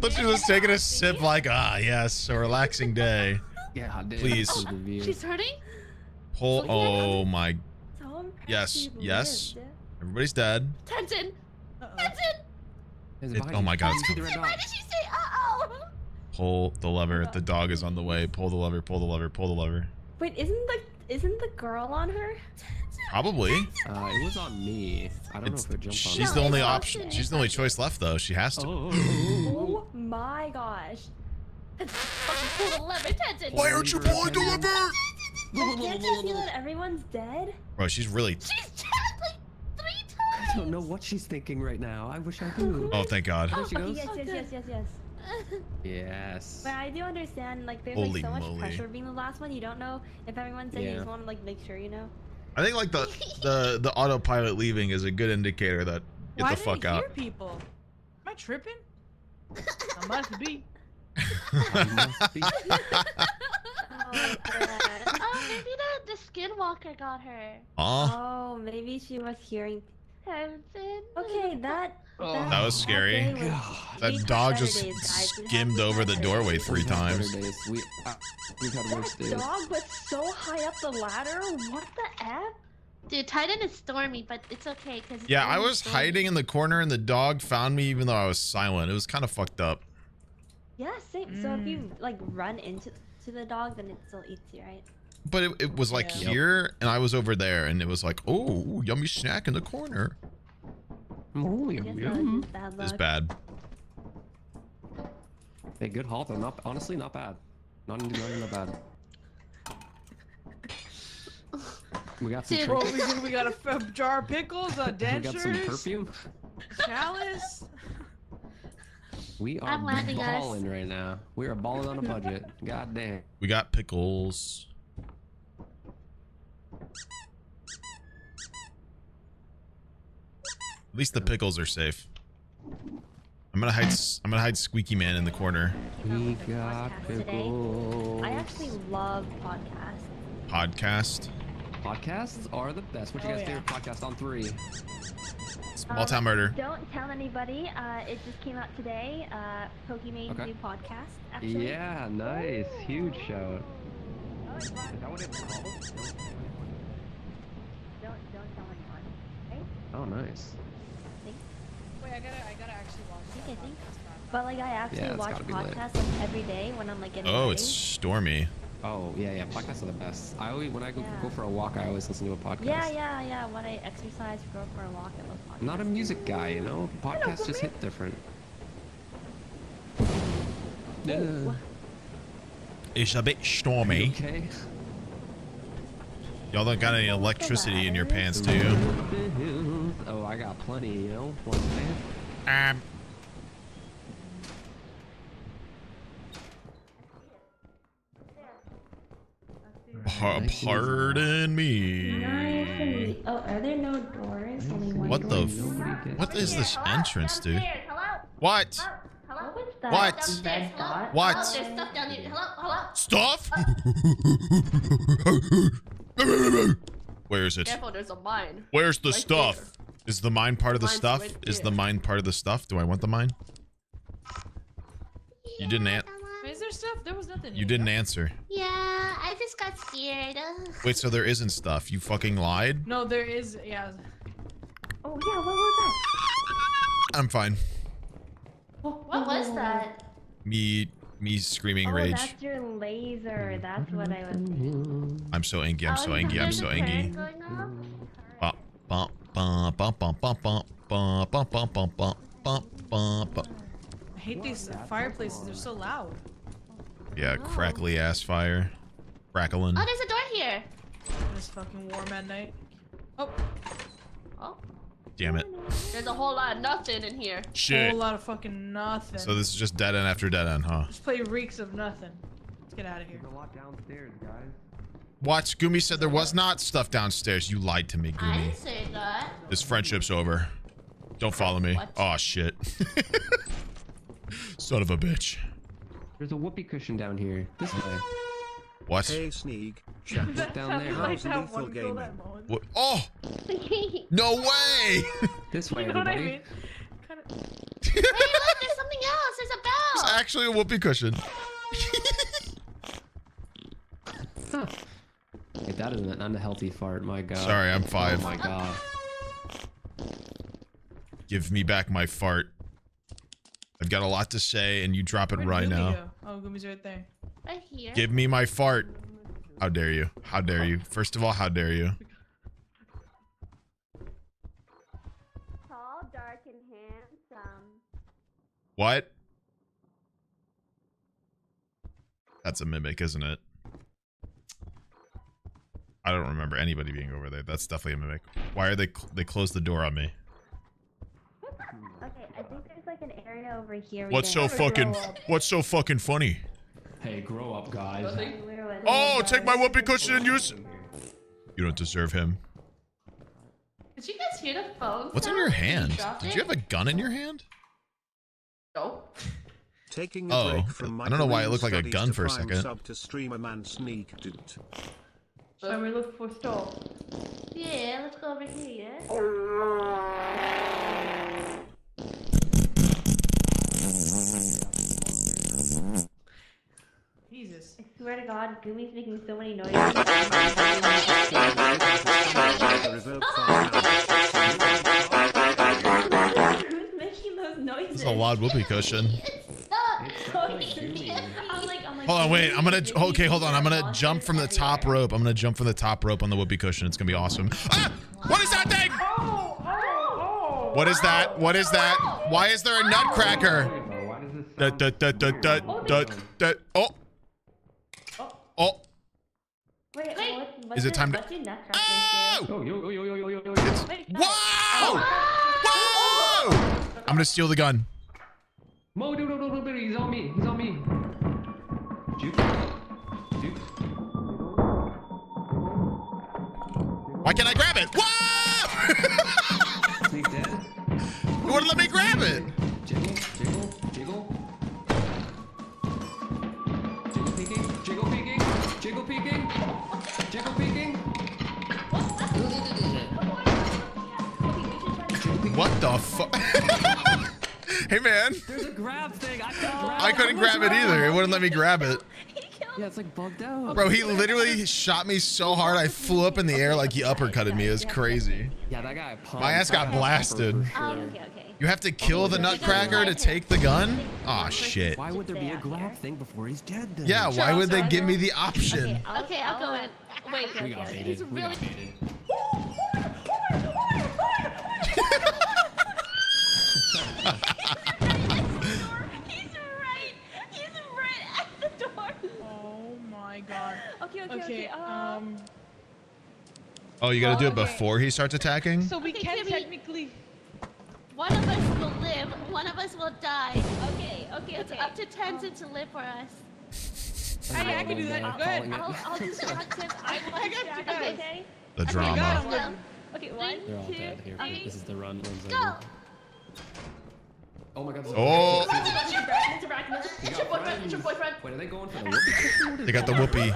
But she very was taking a sip like, ah, yes, a relaxing day. Yeah, I. Please. This is the view. She's hurting. Pull. Oh my. So impressed Yes, you yes. Lived. Everybody's dead. Tenzin. Uh-oh. Tenzin. It- oh my God, You it's see Why did she say uh-oh? Pull the lever. The dog is on the way. Pull the lever. Pull the lever. Pull the lever. Wait, isn't the isn't the girl on her? Probably. Uh, it was on me. I don't It's- know if it jumped on she's me. the only it's option. Austin, She's it's the only choice left, though. She has to. Oh, oh, oh, Oh my gosh. Pull the lever, Tenzin. Why aren't you pulling the lever? But can't you see that everyone's dead? Bro, she's really. She's dead like three times. I don't know what she's thinking right now. I wish I knew. Oh, thank God. There she oh, goes. yes, yes, yes, yes, yes. Yes. But I do understand, like, there's Holy like so moly. much pressure being the last one. You don't know if everyone's dead. You just want to like make sure you know. I think like the the the autopilot leaving is a good indicator that get Why the did fuck I out. hear people? Am I tripping? I must be. I must be. Oh. Oh, maybe the, the skinwalker got her. Oh, oh, maybe she was hearing. Tenzin. Okay, that. That was scary. day God. that we've dog just days, guys. We've had skimmed over the doorway three We've had better times. We, uh, we've had worse That days. dog was so high up the ladder. What the f? Dude, Titan is stormy, but it's okay because. Yeah, I was hiding in the corner and the dog found me even though I was silent. It was kind of fucked up. Yeah, same. So if you like run into to the dog, then it still eats you, right? But it, it was like Yeah. here and I was over there and it was like, oh, yummy snack in the corner. Oh, Yes, yum, yum. was just bad It's bad. Hey, good haul though. Not honestly, not bad. Not not even that bad. We got some Dude. Bro, trinkets. we, got- we got a, f- a jar of pickles, uh, We got some perfume. chalice. We are I'm us. balling right now. We are balling on a budget. God damn. We got pickles. Least the pickles are safe. I'm gonna hide. s- I'm gonna hide Squeaky Man in the corner. We got podcast pickles. I actually love podcasts. Podcast. Podcasts are the best. What's your Oh, guys' yeah. favorite podcast on three? Small Town Murder. Don't tell anybody. Uh, it just came out today. Uh, Pokimane Okay. new podcast. Actually. Yeah, nice. Huge shout. Oh. Is that what it's called? Don't don't tell anyone. Okay. Oh, nice. Wait, I gotta, I gotta actually watch I think I think. But like I actually it's watch gotta lit. podcasts like every day when I'm like getting Oh, ready. it's stormy. Oh, yeah, yeah. Podcasts are the best. I always, when I go, Yeah. go for a walk, I always listen to a podcast. Yeah, yeah, yeah. When I exercise, go for a walk, I love podcasts. I'm not a music guy, you know? Podcasts just hit different. Yeah. It's a bit stormy. Okay. Y'all don't got any electricity in your pants, do you? Oh, I got plenty, you know? One man. Um. Pa- pardon me. Nice. Oh, are there no doors? Only one What the? F- what is this entrance, dude? Hello? What? Hello? What's that? What? Red dot? What? Hello, stuff down here. Hello? Hello? Stuff? Where is it? Careful, there's a mine. Where's the Right stuff? Is the mine part of the Mine's stuff? right Is the there. mine part of the stuff? Do I want the mine? You didn't an- Is there stuff? There was nothing. You didn't answer. Yeah, I just got scared. Wait, so there isn't stuff? You fucking lied? No, there is. Yeah. Oh yeah, what was that? I'm fine. What was that? Me, me screaming Oh, rage. that's your laser. That's what I was. I'm so angry. I'm Oh, so angry. I'm so angry. going off? I hate these fireplaces. They're so loud. Yeah, crackly ass fire. Crackling. Oh, there's a door here. It's fucking warm at night. Oh. Oh. Damn it. There's a whole lot of nothing in here. Shit. A whole lot of fucking nothing. So this is just dead end after dead end, huh? This play reeks of nothing. Let's get out of here. There's a lot downstairs, guys. What? Gumi said there was not stuff downstairs. You lied to me, Gumi. I Gumi. didn't say that. This friendship's over. Don't follow me. What? Oh shit. Son of a bitch. There's a whoopee cushion down here. This way. What? Hey Sneeg, chat. Look down there. How's oh, lethal gaming? What? Oh! No way! This way, You know what I mean? Kinda... Hey, look, there's something else. There's a bell. It's actually a whoopee cushion. Huh. Wait, that is an unhealthy fart. My God. Sorry, I'm five. Oh my God. Give me back my fart. I've got a lot to say, and you drop it Where'd right Gumi now. go? Oh, Gumi's right there. Right here. Give me my fart. How dare you? How dare you? First of all, how dare you? Tall, dark, and handsome. What? That's a mimic, isn't it? I don't remember anybody being over there. That's definitely a mimic. Why are they cl- they closed the door on me? Okay, I think there's like an area over here. What's so fucking What's so fucking funny? Hey, grow up, guys. Oh, take my whoopee cushion and use. You don't deserve him. Did you guys hear the phone? What's in your when hand? dropped Did you have a gun in your hand? No. Taking a Oh, break from I don't know why it looked like a gun for a second. Sub to streamer man Sneeg Dude. So we look for stove. Yeah, let's go over here. Jesus. I swear to God, Gumi's making so many noises. Reverb. Who's making those noises? It's a loud whoopee cushion. I'm like, I'm like. Hold on, wait. I'm gonna. Okay, hold on. I'm gonna jump from the top rope. I'm gonna jump from the top rope on the whoopee cushion. It's gonna be awesome. Ah! What is that thing? What is that? What is that? Why is there a nutcracker? Da, da, da, da, da, da, da. Oh. Oh. Wait, Is it time to- Oh! Yo. Whoa! I'm gonna steal the gun. Mo, no, no, no, no, he's on me. He's on me. Juke. Juke. Why can't I grab it? Whoa! Dead. You wouldn't let me grab it. Jiggle, jiggle, jiggle. Jiggle peeking, jiggle peeking, jiggle peeking, jiggle peeking. What the fuck? hey man, There's a grab thing. I couldn't grab I couldn't grab it either. It wouldn't let me grab it. Yeah, it's like bugged out. Bro, he literally shot me so hard I flew up in the air like he uppercutted me. It was crazy. Yeah, that guy. pumped. My ass got blasted. pumper for Oh, okay, okay. You have to kill the nutcracker to take the gun? Aw, shit. Why would there be a grab thing before he's dead? Then? Yeah, why would they give me the option? Okay, I'll go in. Wait, We got he's baited. We really. got baited. Okay, okay, okay. Okay, uh, um. Oh, you gotta do it Okay. before he starts attacking? So we Okay, can Kimmy. technically. One of us will live, one of us will die. okay, okay, It's okay. up to Tenzin to live for us. Hey, I can do that. Go ahead. I'll, I'll distract him. I will I got you distract guys. him, okay? The got drama. him. Go. Okay, one, They're all two, dead. Here, three. this is the run. Run zone. Go. Oh my god. Oh, It's your back, it's your back, it's You it's your got boyfriend, it's your boyfriend. Wait, are they going for the whoopee? they got the whoopee.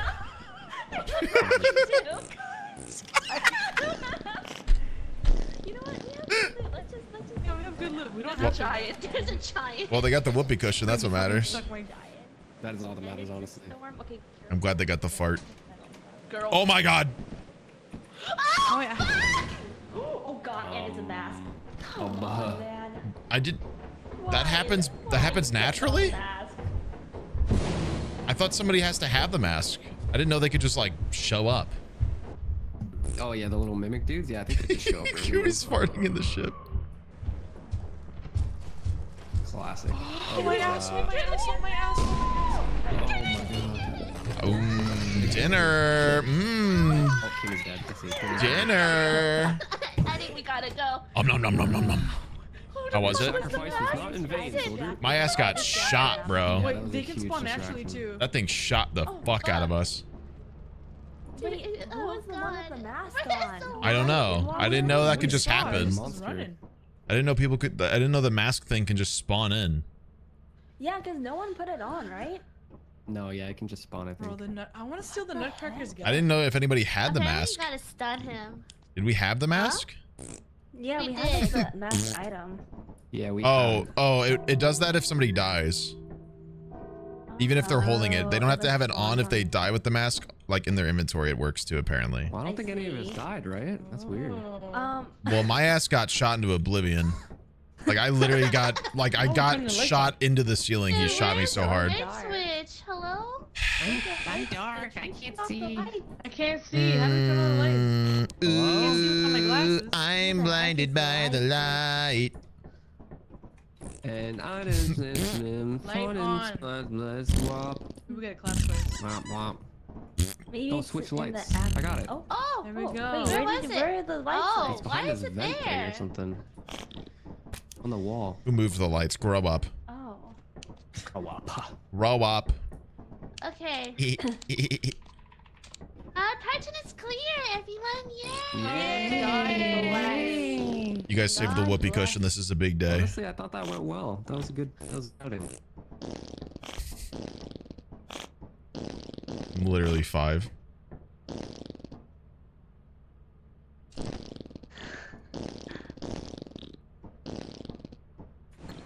You know what? We have good loot. Let's just, let's just. Yeah, we have good loot. We don't There's have a giant. There's a giant. Well, they got the whoopee cushion. That's what matters. That is all that matters, honestly. I'm glad they got the fart. girl. Oh my god. Oh, oh yeah. Oh god, and it's a mask. Oh, Oh my. man. I did. That happens. That happens naturally. I thought somebody has to have the mask. I didn't know they could just like show up. Oh yeah, the little mimic dudes. Yeah, I think they just show up. for Huey's everyone. farting in the ship. Classic. Oh my ass, oh my ass, oh my ass. Oh my god. Oh, dinner. Mmm. Oh, Kimmy's dead. I see. Kimmy's dead. Dinner. I think we gotta go. Um nom nom nom nom nom. How was it? Sacrifice was not in vain, soldier. My ass got shot, bro. that Wait, they can spawn naturally too. That thing shot the fuck out of us. Wait, Dude, oh was the one with the mask on? I don't know. I didn't know that could just happen. It's Monster. running. I didn't know people could. I didn't know the mask thing can just spawn in. Yeah, because no one put it on, right? No, yeah, it can just spawn. I Bro, think. the nut. I want to steal the nutcracker's gun. I didn't know if anybody had the Okay, mask. You gotta stun him. Did we have the mask? Yeah, We we, have did. the mask item. Yeah, we. Oh, oh, it, it does that if somebody dies. Even if they're holding it, they don't have to have it on if they die with the mask. Like in their inventory, it works too, apparently. Well, I don't I think any of us died, right? That's weird. Um, Well, my ass got shot into oblivion. Like I literally got, like I Oh, got shot into the ceiling. He shot me so hard. switch? Hello? I'm dark. I can't see. I can't see. How do we turn on the lights? Mm, Can't see without my ooh, I'm blinded by the light. And I just listening. Light fun on. and blood, blood swap. We get a clap twice. Womp womp. maybe Don't switch lights. The. I got it. Oh, Oh, There we oh, go. Wait, Where where, was did, it? where are the lights? Oh. at? Why is it there? or something. On the wall. Who moved the lights? Grow up. Oh. Oh, wop. Grow up. Okay. Uh, Titan is clear, everyone. Yay! You guys saved the whoopee cushion. This is a big day. Honestly, I thought that went well. That was a good. That was outing. I'm literally five.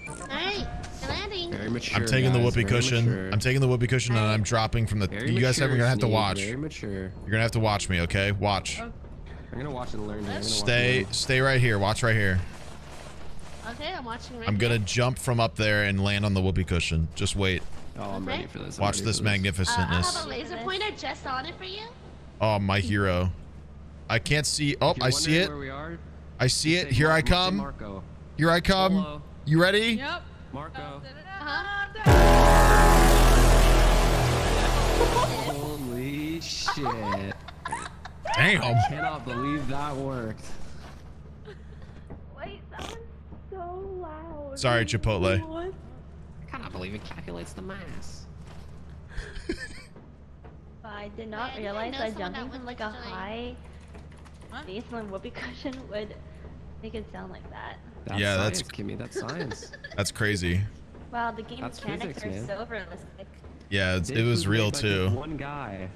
Alright, landing. Very mature. I'm taking the whoopee cushion. mature. I'm taking the whoopee cushion and I'm dropping from the. Very you guys are gonna have to watch. Very You're gonna have to watch me, okay? Watch. Oh. I'm gonna watch and learn. Here. I'm gonna Stay, learn. stay right here. Watch right here. Okay, I'm watching right I'm gonna here. jump from up there and land on the whoopee cushion. Just wait. Oh, I'm Okay. ready for this. I'm Watch ready this for Uh, I have a laser pointer just on it for you. Oh, my hero. I can't see. Oh, I see it. Where we are, I see it. Here I come. Marco. Here I come. Hello. You ready? Yep. Marco. Uh-huh. Holy shit. Damn. I cannot believe that worked. Wait, that was so loud. Sorry, Chipotle. What? I cannot believe it calculates the mass. I did not I realize know that someone that jumping from like a high What? base on a whoopee cushion would make it sound like that. That's Yeah, science, that's- Kimmy. That's science. That's crazy. Wow, the game That's mechanics physics, are man. so realistic. Yeah, it's, it was real by just too. One guy.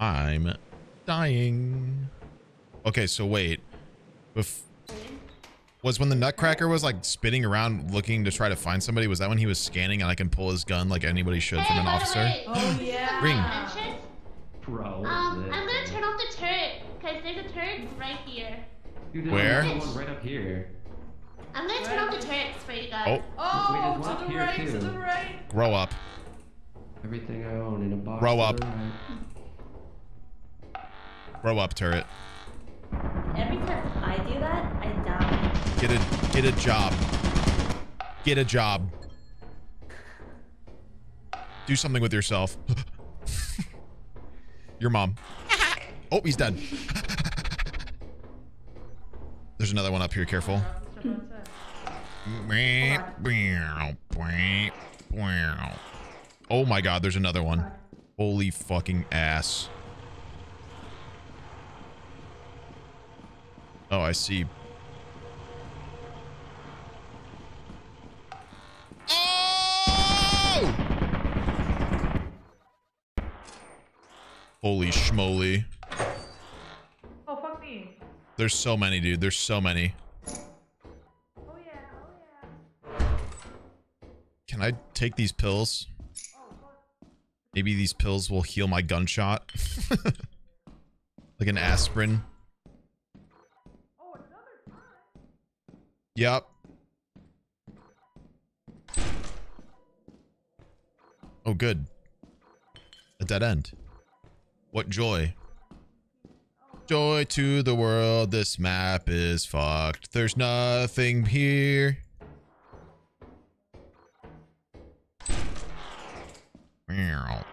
I'm dying. Okay, so wait. Bef- was when the Nutcracker was like spinning around looking to try to find somebody? Was that when he was scanning and I can pull his gun like anybody should from an officer? way, Oh yeah. Ring. mention, Bro. Um, I'm gonna turn off the turret because there's a turret right here. Dude, Where? right up here. I'm gonna turn off the turrets for you guys. Oh, Oh, Wait, to the here, right, to the right. grow up. Everything I own in a box. Grow up. the right. Grow up, turret. Every time I do that, I die. Get a get a job. Get a job. Do something with yourself. Your mom. Oh, he's dead. There's another one up here. Careful. Oh my god, there's another one. Holy fucking ass. Oh, I see. Holy schmoly. Oh, fuck me. There's so many, dude. There's so many. Oh, yeah. Oh, yeah. Can I take these pills? Oh, Maybe these pills will heal my gunshot. like an aspirin. Oh, yep. Oh, good. A dead end. What joy. Joy to the world, this map is fucked. There's nothing here. Meow.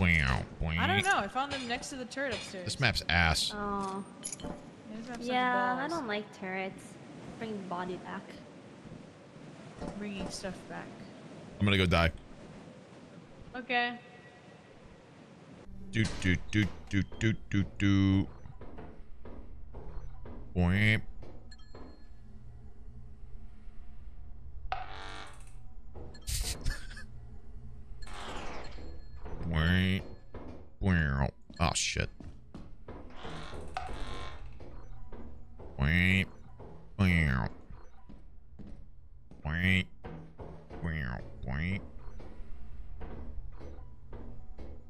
Meow. I don't know. I found them next to the turret upstairs. This map's ass. Oh. Yeah, Yeah, I don't like turrets. Bring the body back. Bringing stuff back. I'm gonna go die. Okay. Do do do do do do do. Wait. Oh shit. Wait.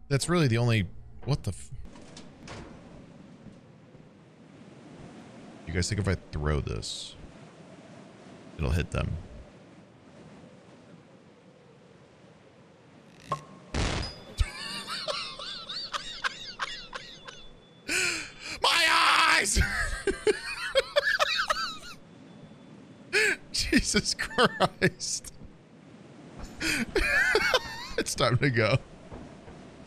That's really the only. What the? You guys think if I throw this, it'll hit them? Eyes! Jesus Christ. it's time to go.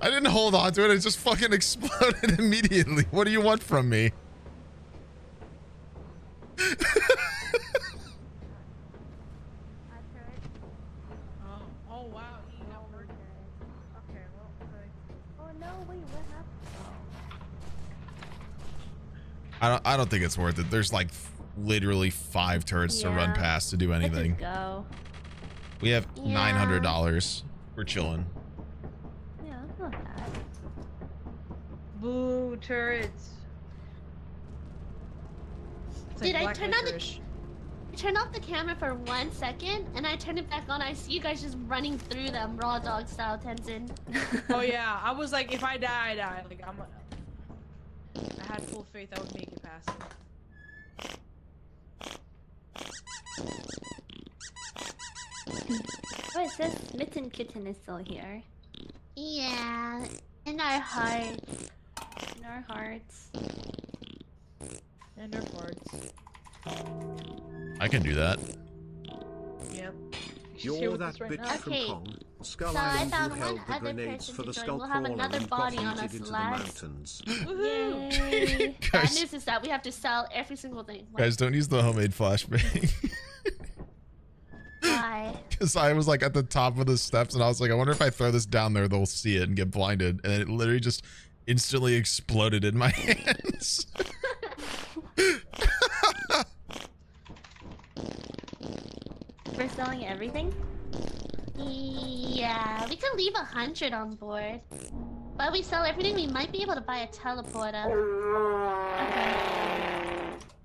I didn't hold on to it. It just fucking exploded immediately. What do you want from me? Oh, oh wow. he got hurt. Okay, well, like, Oh no, wait, what happened? I don't. Think it's worth it. There's like literally five turrets to run past to do Let's anything. just go. We have Yeah. nine hundred dollars. We're chilling. Yeah, that's not bad. Boo turrets. It's Did like I black turn on the. I turned off the camera for one second and I turned it back on. I see you guys just running through them raw dog style, Tenzin. Oh yeah, I was like, if I die, I die. Like I'm. I had full faith I would make it past. it. Oh, it says Smitten Kitten is still here. Yeah, in our hearts. In our hearts. In our hearts. I can do that. Yep. You're that bitch from Okay, Kong, Skull so I found who one held the other grenades for the join. skull We'll have another and got body on yeeted us, into the mountains. Yay! Bad Guys, news is that we have to sell every single thing. guys, don't use the homemade flashbang. Why? Because I was like at the top of the steps and I was like, I wonder if I throw this down there, they'll see it and get blinded. And it literally just instantly exploded in my hands. We're selling everything? Yeah, we could leave a hundred on board. But we sell everything, we might be able to buy a teleporter.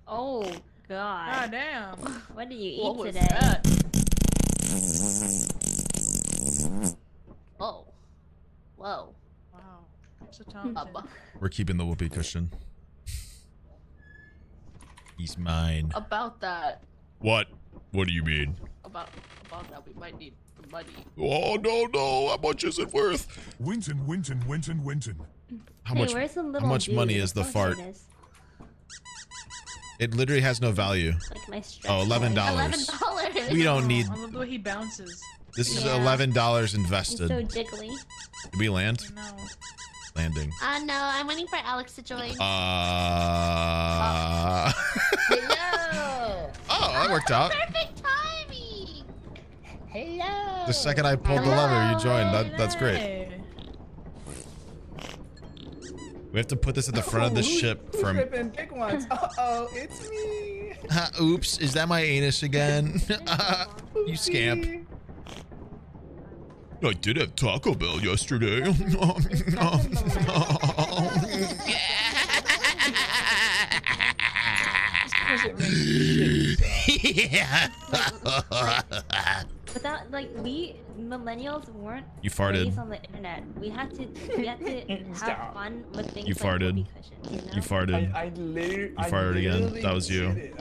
Oh god. God damn. What did you What eat was today? that? Whoa. Whoa. Wow. So hmm. Thompson. We're keeping the whoopee cushion. He's mine. About that. What? What do you mean? About about that, we might need the money. Oh no no! How much is it worth? Winton, Winton, Winton, Winton. How hey, much? where's the How much dude? money is the course fart? it is. It literally has no value. Like my stretch Oh, eleven goals. dollars. We don't need. I love the way he bounces. This is Yeah. eleven dollars He's invested. so jiggly. Did we land? No. Landing. Uh, no, I'm waiting for Alex to join. Uh. Hello. Oh, that worked out. Perfect timing. Hello. The second I pulled the lever, you joined. That that's great. We have to put this at the front of the ship from. Tripping big ones. Uh oh, it's me. Ha, oops, is that my anus again? you scamp. I did have Taco Bell yesterday. yeah. Without like we millennials weren't You farted. on the internet. We had to we had to have fun with things You like farted. whoopee cushions, you, know? You farted. I, I literally. You farted again. That was you.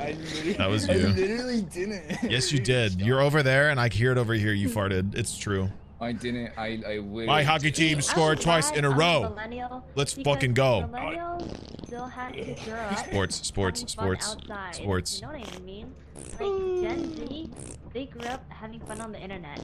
That was I you. literally didn't. Yes, you did. You're over there, and I hear it over here. You farted. It's true. I didn't. I. I literally. My hockey team scored oh, twice in a row. Let's fucking go. Still had to grow up Sports, sports, sports, outside, sports. You know what I mean? Like Gen Z, they grew up having fun on the internet.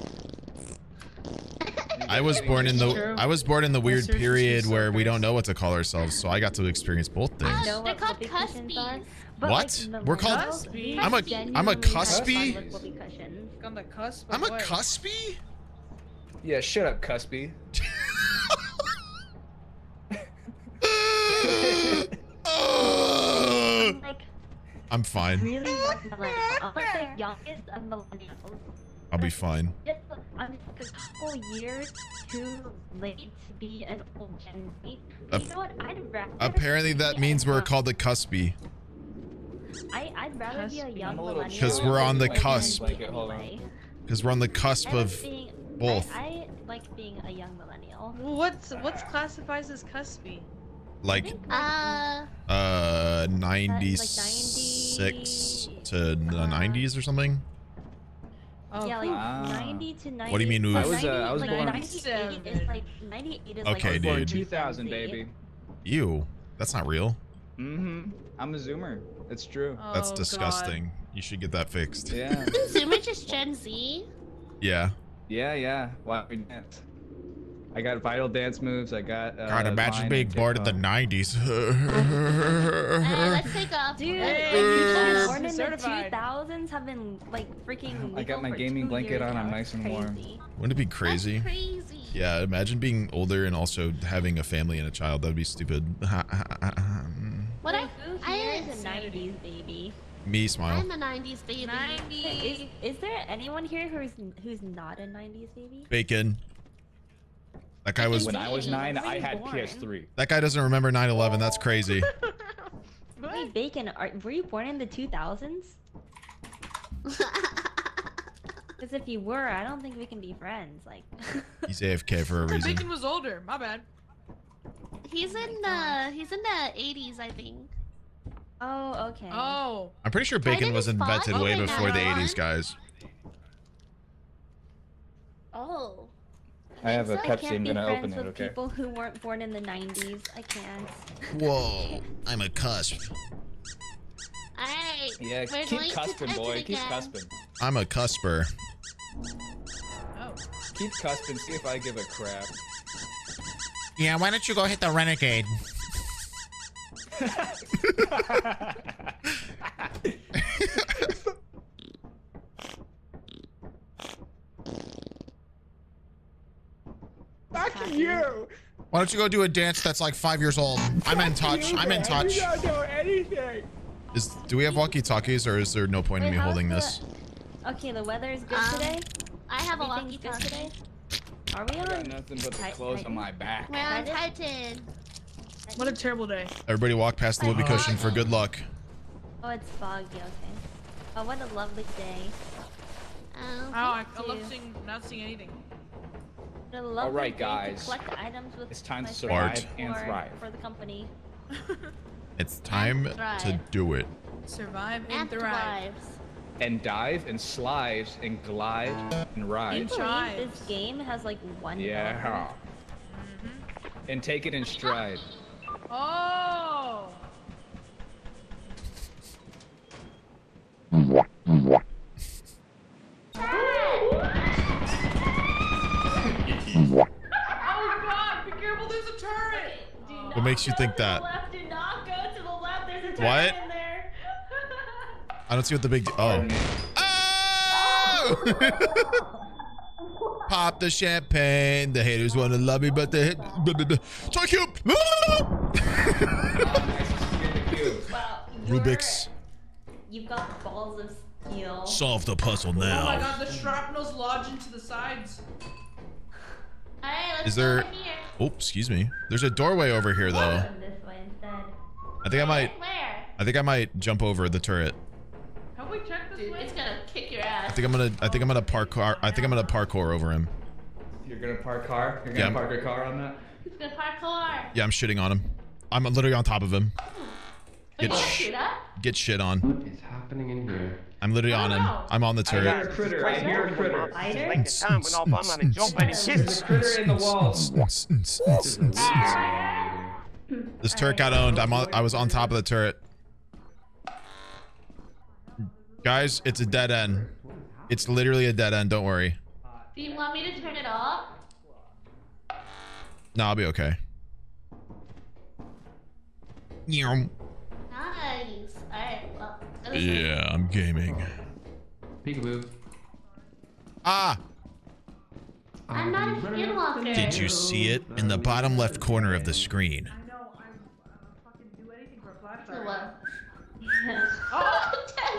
I was born in the True. I was born in the weird period where we don't know what to call ourselves, so I got to experience both You things. know what whoopee cushions are? What? like, We're called- millennials, we I'm a- genuinely I'm a had cuspy? with whoopee cushions. On the cusp. I'm a what? Cuspy? Yeah, shut up, Cuspy. I'm fine. really. I'm like the youngest of millennials. I'll be fine. I'm just a couple years too late to be an old Gen Z. You know what? I'd rather. Apparently that means we're called the cuspy. I, I'd rather be a young I'm a little millennial. Because we're on the than a Gen cusp. Z Blanket, hold on. anyway. Because we're on the cusp of being- both. I, I like being a young millennial. What's what's classifies as cuspy? Like Uh, uh 96 to the 90s or something. Oh, yeah, like Ah. 90 to 90. What do you mean, I was, uh, I was like born. 98 is like 98 is Okay, like dude. 2000, baby. Ew. That's not real. Mm-hmm. I'm a Zoomer. It's true. That's Oh, disgusting. You should get that fixed. Yeah. isn't Zoomer just Gen Z? Yeah. Yeah, yeah. Why we dance? I got vital dance moves. I got. Uh, God, imagine being and born in the 90s. Uh, let's take off. Dude, Hey, people born in the 2000s have been like freaking. I got my for gaming blanket on. I'm nice and warm. Wouldn't it be crazy? That's crazy. Yeah, imagine being older and also having a family and a child. That'd be stupid. What I, Like, who I here is a 90s baby? Me smile. I'm a 90s baby. 90s. Is, is there anyone here who's who's not a 90s baby? Bacon. That guy was When I was nine, I had born? PS3. that guy doesn't remember 9/11. That's crazy. Wait, Bacon, are, were you born in the 2000s? Because if you were, I don't think we can be friends. Like, He's AFK for a reason. Bacon was older. My bad. He's oh in the he's in the 80s, I think. Oh, okay. Oh. I'm pretty sure bacon was invented way Oh before the 80s, guys. Oh. I have a I Pepsi. can't I'm gonna open it. Okay. people who weren't born in the 90s. I can't. Whoa, I'm a cusp. Alright. Yeah, keep going cusping, boy. Keep again. cusping. I'm a cusper. Oh. oh. Keep cusping. See if I give a crap. Yeah, why don't you go hit the renegade? Fuck you. Why don't you go do a dance that's like five years old? I'm in touch. I'm in touch. You don't know anything. Is do we have walkie-talkies or is there no point in me holding the- this? Okay, the weather is good Um, today. I have a walkie-talkie. today. Are we I got on? nothing but the Ti- clothes on my back. We're on Titan? Titan. What a terrible day. Everybody walk past the whoopee cushion for good luck. Oh, it's foggy. Okay. Oh, what a lovely day. Oh, Oh, I, thank I love seeing not seeing anything. What a lovely right, day to guys. collect items with It's time my to friends survive and thrive. for the company. It's time to thrive. do it. Survive and, And thrive. And dive and slides and glide and Can you ride. believe this game has like one Yeah. developer? Mm-hmm. And take it in stride. Oh. Oh god, be careful, there's a turret! What makes you think that? Left, do not go to the left. There's a turret What? I don't see what the big. Oh. Oh! Pop the champagne. The haters want to love me, but the hit. Toy cube. Well, Rubik's. You've got balls of steel. Solve the puzzle now. Oh my god, the shrapnel's lodged into the sides. Alright, let's Is go there? here. Oh, excuse me. There's a doorway over here, though. Go This way instead. I think I might. Where? I think I might jump over the turret. Have we checked this Dude, way? it's gonna kick your I ass. Think I'm gonna. I think I'm gonna parkour. I think I'm gonna parkour over him. You're gonna park car? You're gonna I'm- park a car on that? It's gonna parkour. Yeah, I'm shitting on him. I'm literally on top of him. Oh. Get you sh- that? get shit on. What is happening in here? I'm literally on him. I'm on the I hear turret. a critter. I hear a critter. Spider? There's a critter in the walls. This turret got owned. I'm on. I was on top of the turret. Guys, it's a dead end. It's literally a dead end. Don't worry. Do you want me to turn it off? No, I'll be okay. Nice. Alright, well. go this way. Yeah, I'm gaming. Peekaboo. Ah! I'm not a skinwalker. Did you see it in the bottom left corner of the screen? So what? Oh!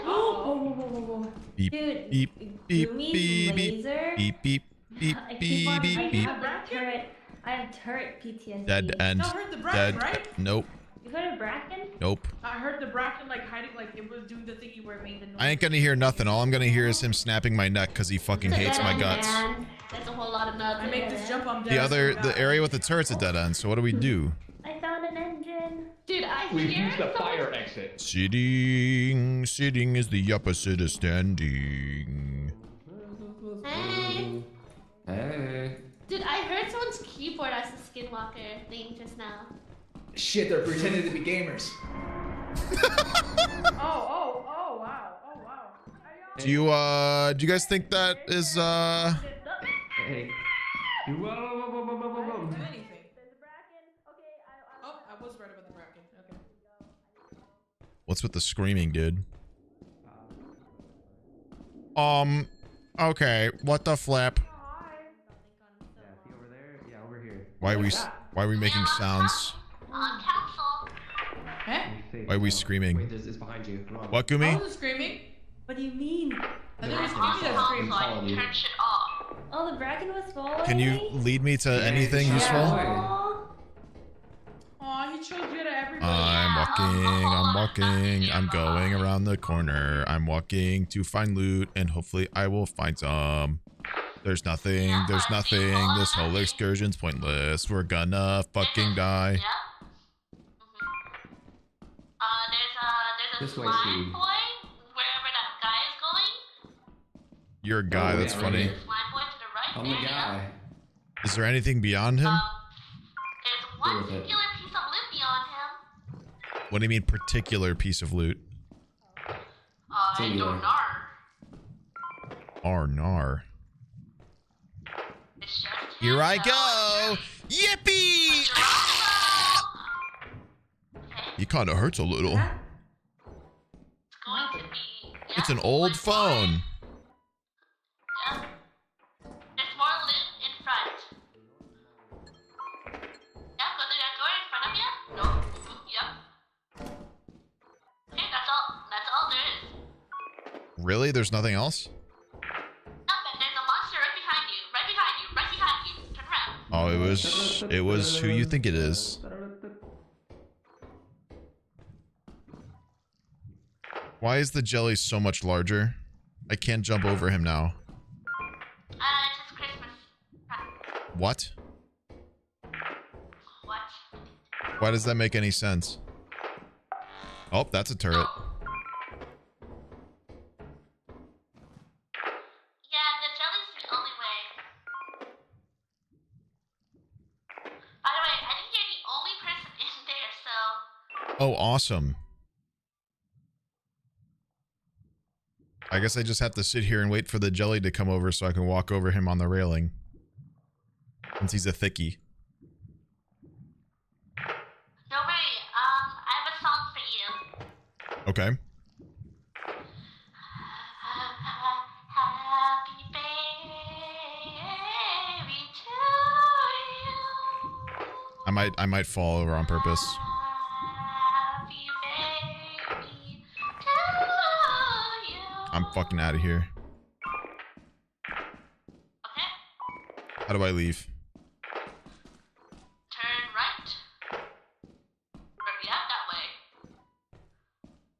oh! Beep, Dude, beep, beep, Gumi's beep, beep, laser? beep, beep, beep, I keep beep, on- beep, I beep. have that turret. I have turret PTSD. Dead end. Y'all heard the bracken, Dead. right? Nope. You heard of Bracken? Nope. I heard the bracken like hiding, like it was doing the thingy where it made the noise. I ain't gonna hear nothing. All I'm gonna hear is him snapping my neck because he fucking It's a hates dead my end, guts. Man. That's a whole lot of nuts. I make this jump, I'm dead. The other, the area with the turret's a dead end. So what do we do? I found an engine. Dude, I We've hear used the fire exit. Sitting, sitting is the opposite of standing. Hey. Hey. Dude, I heard someone's keyboard as a skinwalker thing just now. Shit, they're pretending to be gamers. Oh, oh, oh, wow. Oh, wow. Do you, uh, do you guys think that is, uh, Hey. Whoa, whoa, whoa, whoa, whoa, whoa, whoa. Do anything. Oh, I was right about the bracken. Okay. What's with the screaming, dude? Um, okay. What the flip? Yeah, see over there? Yeah, over here. Why are we, why are we making sounds? On council. Huh? Safe. Why are we Oh, screaming? Wait, this is behind you. Come on. What, I Gumi? wasn't screaming. What do you mean? I think it was Gumi that screamed. can turn shit off. Oh, the Bracken was following Can you lead me to anything useful? Aw. Aw, he chose you to everybody. I'm walking, I'm walking, I'm going around the corner. I'm walking to find loot, and hopefully I will find some. There's nothing, there's nothing. This whole excursion's pointless. We're gonna fucking die. Yep. Mhm. Uh, there's a there's a This way, slime Steve. boy wherever that guy is going. You're a guy, Oh, that's yeah, funny. right. Slime boy to the right. I'm the guy. Is there anything beyond him? Um, there's one with it. particular piece of loot beyond him. What do you mean, particular piece of loot? Uh, I Singular. don't know. R nar. It's just Here I go! Yippee! He kind of hurts a little. It's going to be. Yeah, It's an old phone. Really? There's nothing else? Oh, it was it was who you think it is. Why is the jelly so much larger? I can't jump over him now. Uh, it's just Christmas. What? What? Why does that make any sense? Oh, that's a turret. Yeah, the jelly's the only way. By the way, I think you're the only person in there, so Oh, awesome. I guess I just have to sit here and wait for the jelly to come over so I can walk over him on the railing. Since he's a thickie. Don't worry, um, I have a song for you. Okay. Happy baby to you. I might I might fall over on purpose. I'm fucking out of here. Okay, How do I leave? turn right. Yeah, that way.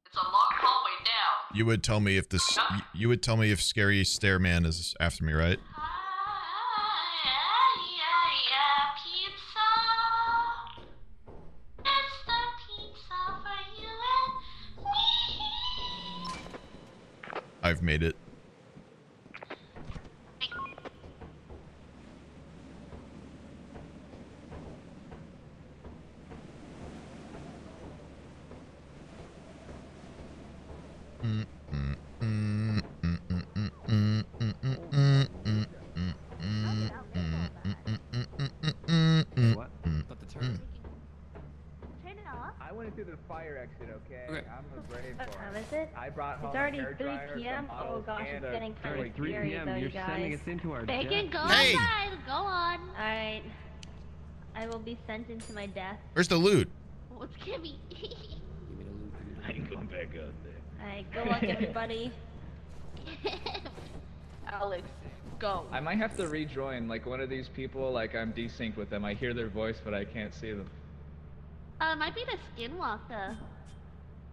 It's a long hallway down. You would tell me if this you would tell me if scary stairman is after me, right? Made it. What? But the turn. Turn it off. I went through the fire exit, okay? Okay. I'm a brave What boy. time is it? I brought home It's already a hair 3 dryer, p.m. some Oh bottles, gosh, and it's a getting kind drink. of 3 scary p.m. though, You're you guys. sending us into our Bacon, death. go Hey! outside. Go on. Alright. I will be sent into my death. Where's the loot? What's Kimmy? I ain't going back up there. Alright, good luck everybody. Alex, go. I might have to rejoin, like one of these people, like I'm desynced with them. I hear their voice, but I can't see them. Uh, it might be the skinwalker.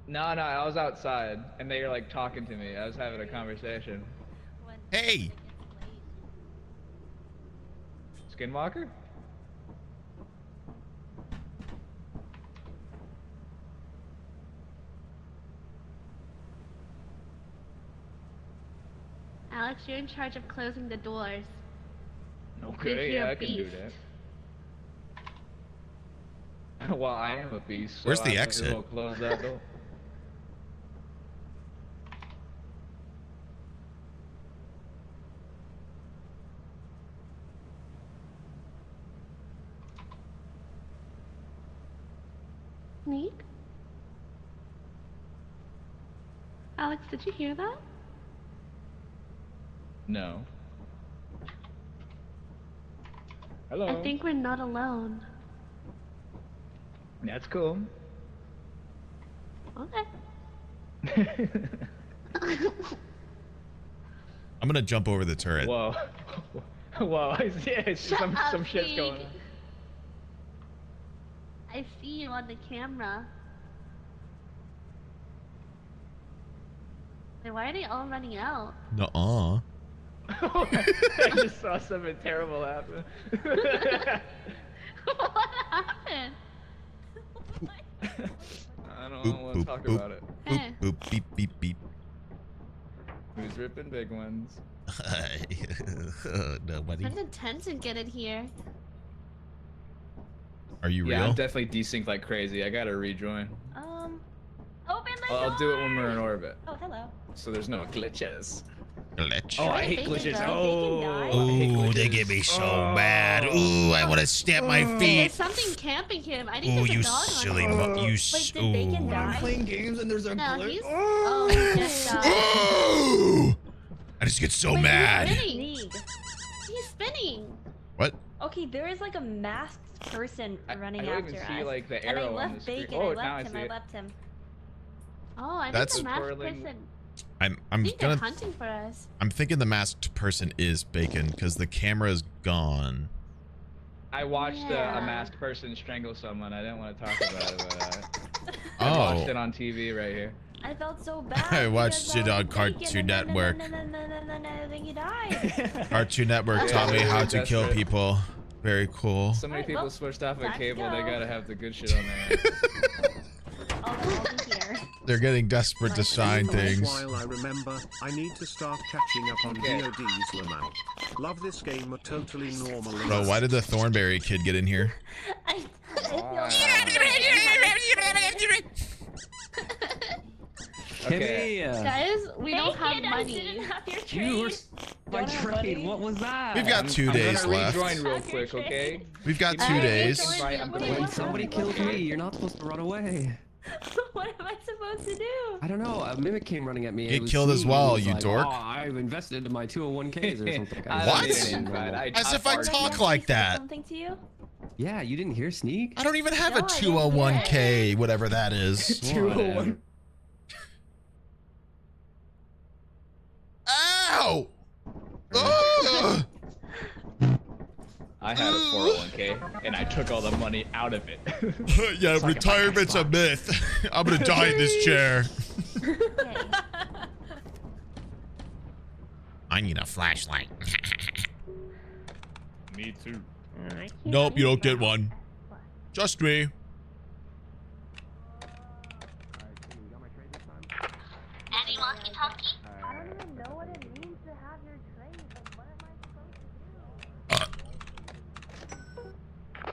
No, no, I was outside, and they were like talking to me. I was having a conversation. Hey! Skinwalker? Alex, you're in charge of closing the doors. Okay, hear yeah, a I can do that. well, I am a beast. So Where's the I exit? well close that door. Sneeg? Alex, did you hear that? No. Hello. I think we're not alone. That's cool. Okay. I'm gonna jump over the turret. Whoa. Whoa, yeah, it's Shut some, up, some shit's going on. I see you on the camera. Wait, why are they all running out? Nuh-uh. I just saw something terrible happen. what happened? I don't Boop, want to boop, talk boop. about it. Eh. Boop, boop, beep, beep, beep. Who's ripping big ones? Nobody. It's intense and get in here. Are you Yeah, real? I'm definitely desynced like crazy. I gotta rejoin. Um, open the I'll, door! I'll do it when we're in orbit, Oh, hello. so there's no glitches. Glitch. Oh, I hate glitches. die. Oh, Ooh, they get me so Oh. mad. Ooh, I want to stamp my There's feet. something camping him. I think Ooh, there's a you dog silly on mu- you s- Wait, did Bacon ooh. die? playing games and there's a No, glitch. he's. Oh, oh he just died. Ooh! I just get so Wait, mad. He's spinning. He's spinning. What? Okay, there is like a masked person running I don't after even us. see, like, the and I arrow on left the screen. Bacon. Oh, I now left him. see I it. left him. Oh, I That's- think the masked person. I'm I I'm think they're gonna hunting for us. I'm thinking the masked person is Bacon because the camera's gone. I watched uh, Yeah. a masked person strangle someone. I didn't want to talk about it, but uh, I Oh. watched it on TV right here. I felt so bad. I watched because it on Cartoon Bacon, and then- Network. Cartoon Network taught me how to kill people. Very cool. So many people switched off a cable. They gotta have the good shit on there. I'll, I'll be here. They're getting desperate to sign things. While I remember, I need to start catching up on Okay. VOD's Lamau. Love this game, a totally normal. Bro, why did the Thornberry kid get in here? I, I feel Wow. so bad. Kimmy, uh, Guys, we don't have money. have you were trade. my trade. What was that? We've got two I'm days gonna left. real quick, okay? We've got two me- days. Invite, When somebody kills me, you're not supposed to run away. what am I supposed to do? I don't know. A mimic came running at me. and Get it killed as well, you like, dork. Oh, I've invested in my 201ks or something. I What? don't need an invite. I- As if I talk like that. Something to you? Yeah, you didn't hear Sneeg? I don't even have No, a I 201k, whatever that is. 201. Ow! Ugh! I had a 401k and I took all the money out of it. yeah, So I can buy retirement's a myth. I'm gonna die in this chair. I need a flashlight. Me too. Nope, you don't get one. Just me. Any walkie-talkie? I don't even know what it means to have your trade. Like, what am I supposed to do?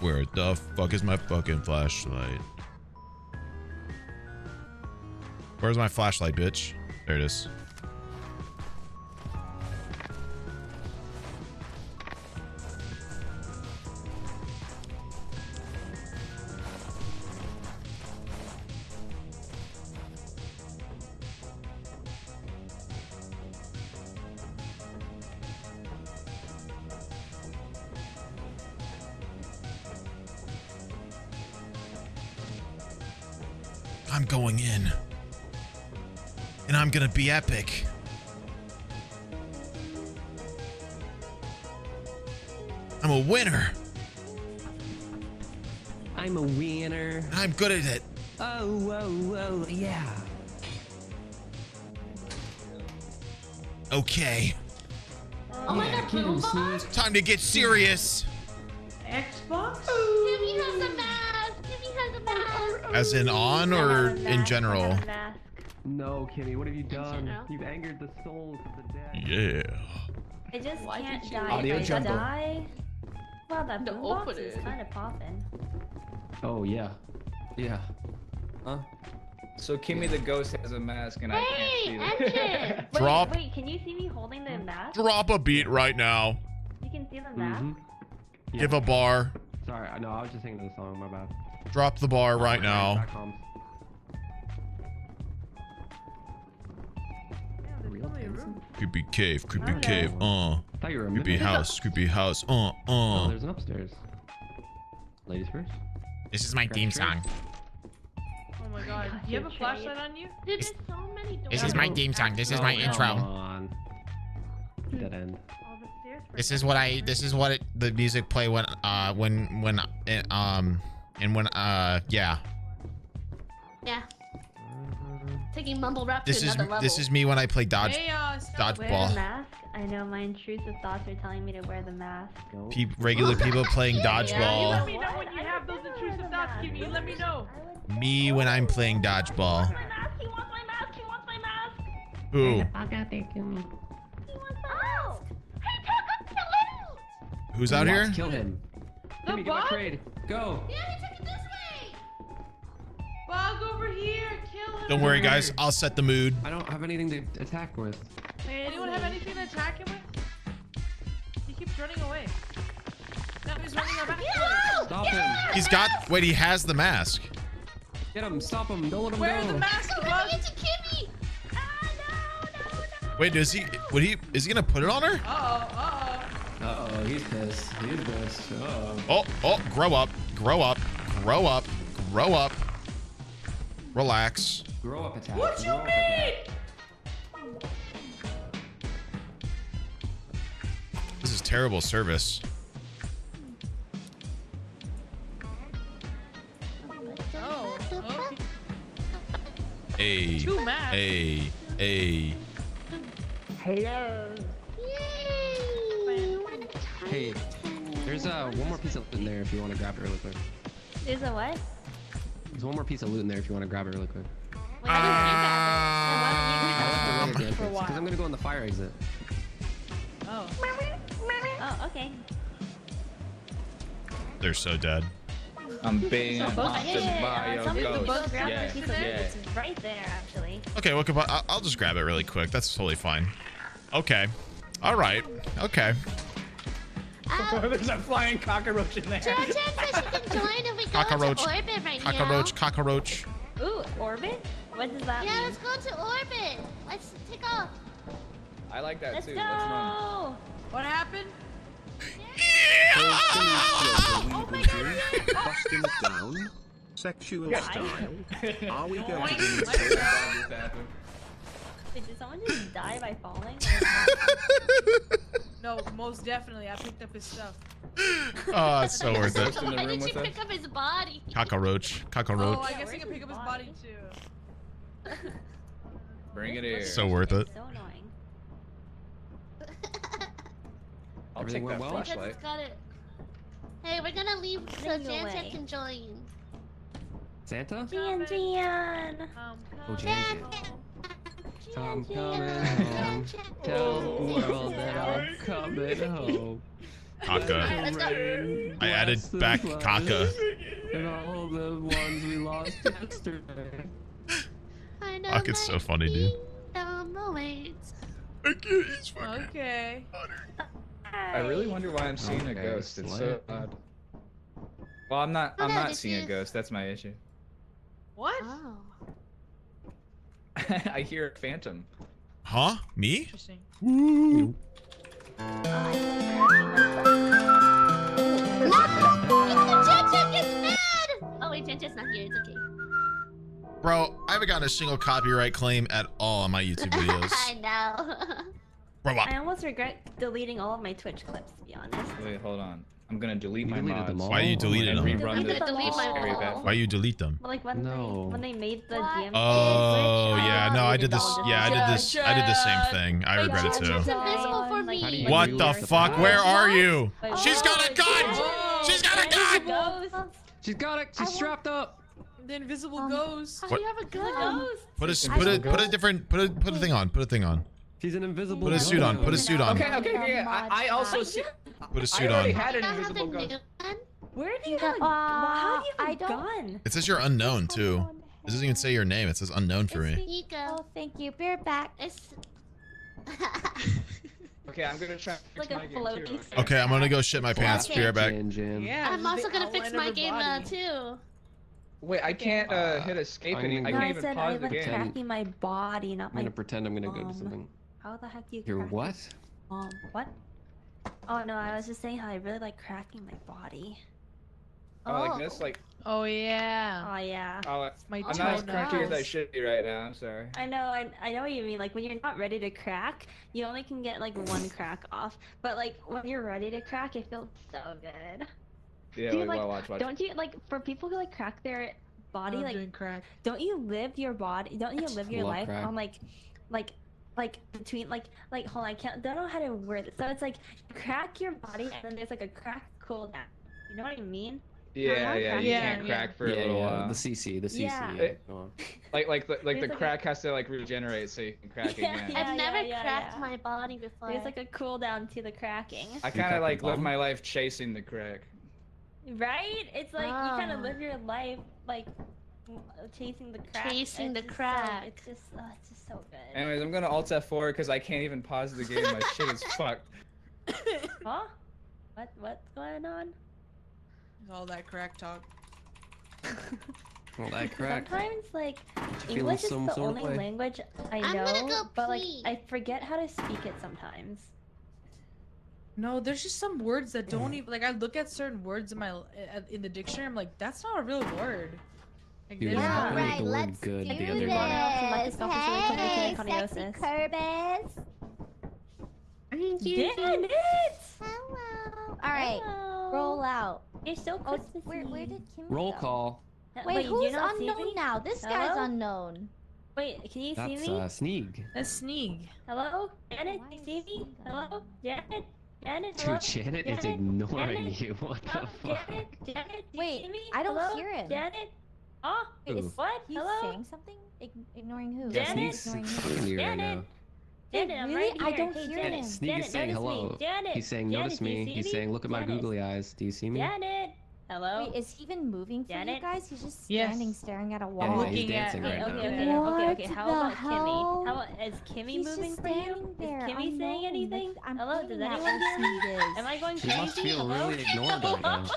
Where the fuck is my fucking flashlight? Where's my flashlight, bitch? There it is. Gonna be epic. I'm a winner. I'm a winner. I'm good at it. Oh, whoa, whoa, yeah. Okay. Oh my god, Boomba! Time to get serious. Xbox? Kimmy has a mask! Kimmy has a mask! As in on or in general? No, Kimmy, what have you done? general. You've angered the souls of the dead. Yeah. I just Why can't die. Audio if I jungle. die. Wow, that To boombox open is kind of popping. Oh, yeah. Yeah. Huh? So Kimmy the ghost has a mask and I can't see it. Engine! Wait, Drop. wait, can you see me holding the mask? Drop a beat right now. You can see the mask? Mhm. Yeah. Give a bar. Sorry, I- no, I was just singing the song, my bad. Drop the bar right now. Creepy cave, creepy Okay. cave, uh. I thought you were a Creepy mimic. house, creepy house, uh, Oh, uh. there's an upstairs. Ladies first. This is my Crash theme song. Oh my god. Do you have a flashlight on you? Dude, there's so many doors. This is my theme song. This is my Oh, intro. Come on. Dead end. All the stairs for This is what I. This is what it, the music play when uh when when uh, um and when uh yeah. Yeah. Taking mumble rap This to is another level. this is me when I play dodge Hey, uh, stop. Wear the dodgeball. mask. I know my intrusive thoughts are telling me to wear the mask. Pe- regular people playing You let dodgeball. me know when you have those intrusive thoughts, Kimmy. You let me know. Me when I'm playing dodgeball. My mask. He wants my mask. He wants my mask. Who? I got there, Kimmy. He wants my mask. Hey, Tuck, kill him. Who's out here? Kill him. The Kimmy, get my trade. Go. Yeah, he took it this way! Bug over here. Kill him. Don't worry, guys. I'll set the mood. I don't have anything to attack with. Anyone have anything to attack him with? He keeps running away. Now he's running our back. Stop him. He's got. Wait, he has the mask. Get him. Stop him. Don't let him Where's go. the mask, Go Bug? into Kimmy! Wait, does he? Would he? Is he gonna put it on her? Uh-oh, uh-oh. Uh oh, he's pissed. He's pissed. Uh Oh, oh, grow up, grow up, grow up, grow up. Relax. Grow up attack. What you Grow mean? This is terrible service. Oh, okay. A. Too mad. A. A. Hello. Hey, there's uh one more piece of loot in there if you want to grab it really quick. There's a what? There's one more piece of loot in there if you want to grab it really quick. Wait, how I'll did you have to grab it? wait a Because I'm gonna go in the fire exit. Oh. Oh, okay. They're so dead. I'm being So both- haunted yeah, by yeah, a somebody ghost. Yeah, a piece of loot. yeah. It's right there, actually. Okay, well, I'll just grab it really quick. That's totally fine. Okay. All right. Okay. Oh. There's a flying cockroach in there. Jen says she can join if we go Cockroach. to orbit right Cockroach. now. Cockroach. Ooh, orbit? What does that Yeah, mean? let's go to orbit. Let's take off. I like that Let's too. go. Let's run. What happened? Oh my god. Busting it down. Sexual Why? style. Are we going to Boing. do This did someone just die by falling? No, most definitely. I picked up his stuff. Oh, it's so worth it. in Why did you pick up his body? Cockroach. Cockroach. Oh, I guess I can pick up his body? body too. Bring it here. So worth it. so annoying. I'll Everything take went that well? Because flashlight. got it. Hey, we're gonna leave so Lead the Jan way. can join. Santa? Jan Jan! Um, Oh, Jan, Jan. I'm coming Jan, home. Jan. Tell the world that I'm coming home. Kaka. Let's go. Rain, I added back flowers, Kaka. And all the ones we lost yesterday. I know Fuck, it's so funny, dude. kingdom awaits. Okay. I really wonder why I'm seeing a ghost. It's so odd. Well, I'm not. I'm no, not this seeing a ghost. That's my issue. What? Oh. I hear a phantom. Huh? Me? Interesting. Woo. No! Jan Jan gets mad! Oh wait, Jan not here. It's okay. Bro, I haven't gotten a single copyright claim at all on my YouTube videos. I know. Bro, I almost regret deleting all of my Twitch clips, to be honest. Wait, hold on. I'm gonna delete You my deleted mods. them all? Why you deleted them? rerun Deleted the them delete my all. area back. Why you delete them? Like when No. they when they made the What? Oh glitch, yeah, no, I did this. deleted Yeah, I did this. I did the same thing. I Wait, regret it too. For me. What the fuck? Where are you? She's got a gun! She's got a gun! She's got it. She's strapped up. The invisible Um, ghost. How What? do you have a gun? ghost. Put a put a put a different put a put a thing on. Put a thing on. She's an invisible. Put a suit on. Put a suit on. Okay, okay, okay. I, I also see. Put a I suit already on. had an invisible the ghost. new gun? Where do you Yeah, have uh, how do you have I a don't- gun? It says you're unknown too. It doesn't even say your name. It says unknown for me. Here you go. Oh, thank you. Bear back. It's Okay, I'm gonna try. fix Like a my game too, okay? Okay, I'm gonna go shit my pants. Be right back. Jan Jan. Yeah. I'm also gonna fix my game now too. Wait, I can't uh, hit escape. I'm I can't I even said pause I the was game. cracking my body, not I'm my gonna pretend I'm gonna go do Um, something. How the heck do you Your what? Um, what? Oh no, I was just saying how I really like cracking my body. Oh, like this, like. Oh yeah. Oh yeah. Oh, My I'm not as toe cracky as I should be right now. I'm sorry. I know, I, I know what you mean. Like when you're not ready to crack, you only can get like one crack off. But like when you're ready to crack, it feels so good. Yeah, Do you, wait, like, well, watch, watch. Don't you like for people who like crack their body, I'm like doing crack. don't you live your body? Don't you live your life crack. on like, like, like between like like hold on, I can't don't know how to word it. So it's like you crack your body and then there's like a crack cooldown. You know what I mean? Yeah, I'm yeah, you Yeah, can't yeah. crack for yeah, a little yeah, while. the CC, the CC. Yeah. Yeah. It- go. Like, like, the, like the like a- crack has to like regenerate so you can crack Yeah, again. yeah. I've never yeah, cracked yeah. my body before. There's like a cooldown to the cracking. I kind of like your live my life chasing the crack. Right? It's like you kind Ah. of live your life like w- chasing the crack. Chasing It's the just so- crack. it's just, uh, it's just so good. Anyways, I'm gonna Alt F4 because I can't even pause the game. My shit is fucked. Huh? What? What's going on? All that crack talk. Well, that crack. Sometimes like English is the only way? language I I'm know, gonna go but like pee. I forget how to speak it sometimes. No, there's just some words that don't even like. I look at certain words in my in the dictionary. I'm like, that's not a real word. Like, You there's were no- helping with Right, the word let's good do the You're other going day. off to let this Yes, off really quick Hey, with sexy coniosis. Kerbis. Damn it! Hello. All right, Hello. roll out. You're so Oh, Christmassy. where, where did Kim Roll go? call. Uh, Wait, you who's not see unknown me? now? This guy's Hello? unknown. Wait, can you see That's me? uh, Sneeg. That's Sneeg. Hello? Janet, you see me? Hello? Janet? Janet? Hello? Dude, Janet is ignoring you. What the fuck? Janet? Janet? Do you Wait, see me? I don't Hello? hear him. Janet? Oh, Wait, is what? he Hello? saying something? Ig- ignoring who? Yeah, Janet? Sneeg's Ignoring talking to right now. Janet, I'm really? right I don't Hey, hear Janet, him. Sneeg Janet, is saying hello. Me. Janet, He's saying, Janet, notice do me. He's me? saying, look at my googly eyes. Do you see me? Janet. Hello. Wait, is he even moving for you guys? He's just Yes. standing, staring at a wall. yeah, he's Looking at dancing me. right Okay, now. okay, okay, okay, okay. How about hell? Kimmy? How about, is Kimmy He's moving just for you? standing there. Is I Kimmy saying anything? That's- I'm Hello, does anyone hear me? Am I going She crazy? must feel Hello? really ignored right now.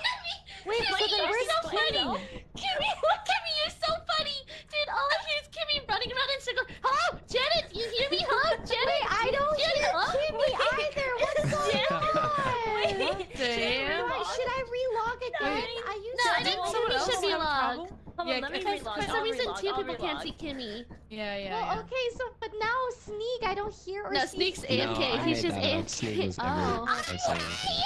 Wait, so then You're where's so funny. Kimmy? Kimmy, look at me. You're so funny. Dude, oh, all I hear is Kimmy running around in circles. Hello, Janet. You hear me? Hello, Janet. Wait, I don't Janet, hear hello? Kimmy either. What's going on? Damn. Do I- Should I relog again? I used No, to I think do Kimmy it. should be logged. Hold Yeah, on, let me because relog. For some reason, two people can't see Kimmy. Yeah, yeah. Well, yeah. okay, so but now Sneeg, I don't hear or No, see Sneeg's Sneeg. No, AFK. He's just that up. AFK. was never Oh. I was saying.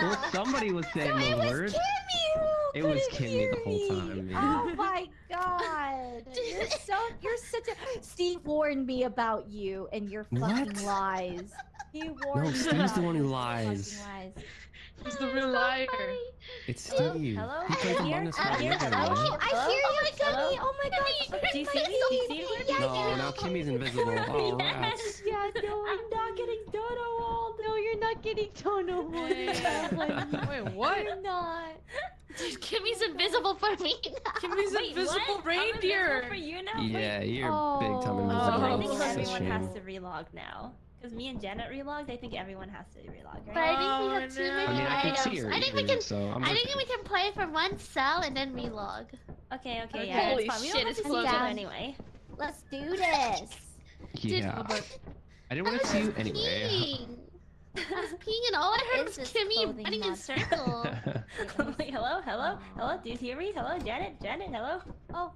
Well, somebody was saying No, it the was word. Kimmy who It was Kimmy hear the whole time, man. Oh my god. You're so you're such a Steve warned me about you and your fucking What? lies. He No, warned me Steve's the about one who lies. fucking lies. He's the real liar. It's Steve. Hello? He plays I'm Among. Us I'm for a here. living, Hello? man. I hear you, Hello? Kimmy. Oh my god. Do you see me? Do you see me? No, now Kimmy's invisible. Oh, rats. Yeah, no, I'm not getting Dono walled. No, you're not getting Dono walled. Wait, what? You're not. Dude, Kimmy's invisible for me now. Kimmy's Wait, invisible what? I'm reindeer. invisible for you now? Yeah, you're Oh. big time Wait, invisible. I Oh, think everyone has to relog now. Because me and Janet relogged, I think everyone has to relog, But right? I think we Oh, have too oh, no. many I mean, I can items. see her I think we can. so I'm I think okay. we can play for one cell and then relog. Okay, okay, Okay. yeah, Holy it's fine. We shit, don't have it's to see closing. anyway. Let's do this. Yeah. I didn't want to see you just anyway. peeing. I was peeing and all I heard was Is this Kimmy clothing running in circles. Wait, hello, hello, hello. Do you hear me? Hello, Janet, Janet, hello. Oh.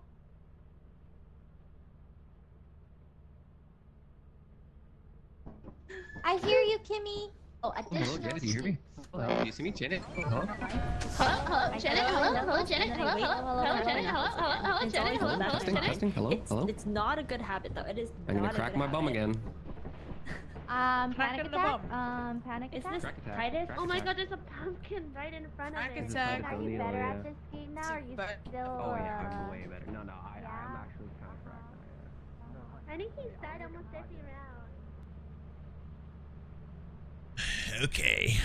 I hear you, Kimmy. Oh, Oh, hello, Janet. Do you hear me? Hello, do you see me, Janet? Hello? Hello, hello, Janet, hello, hello, Janet, hello, hello, hello, Janet, hello, hello, hello, Janet, hello, hello, Testing, Janet. testing. Hello, It's, hello. it's not a good habit though. It is I'm gonna not a crack good my bum habit. again. Um, Crack panic in the attack. bum. Um, panic Is attack. this Crack attack, Titus? crack Oh my attack. god, there's a pumpkin right in front of Crack it. attack. Are you Needle, better yeah. at this game now? Or are you But- still? Oh yeah, I'm uh, way better. No, no, I, I'm actually kind of cracked. now, I think he died almost every round. Okay.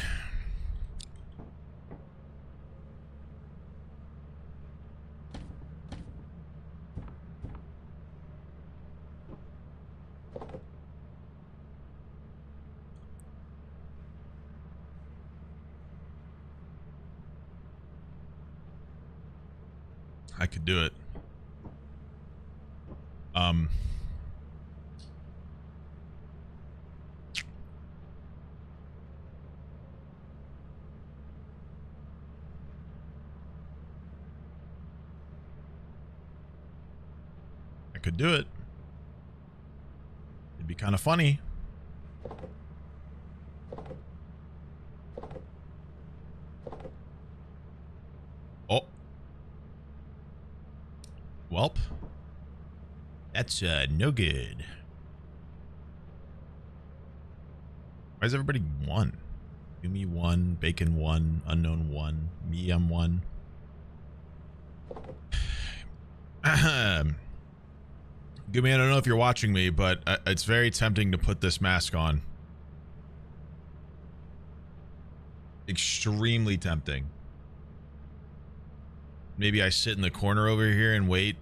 I could do it. Um. I could do it. It'd be kind of funny. Oh. Welp. That's uh no good. Why is everybody one? Yumi one, Bacon one, Unknown one, me I'm one. Ahem. Gumi, I don't know if you're watching me, but uh, it's very tempting to put this mask on. Extremely tempting. Maybe I sit in the corner over here and wait.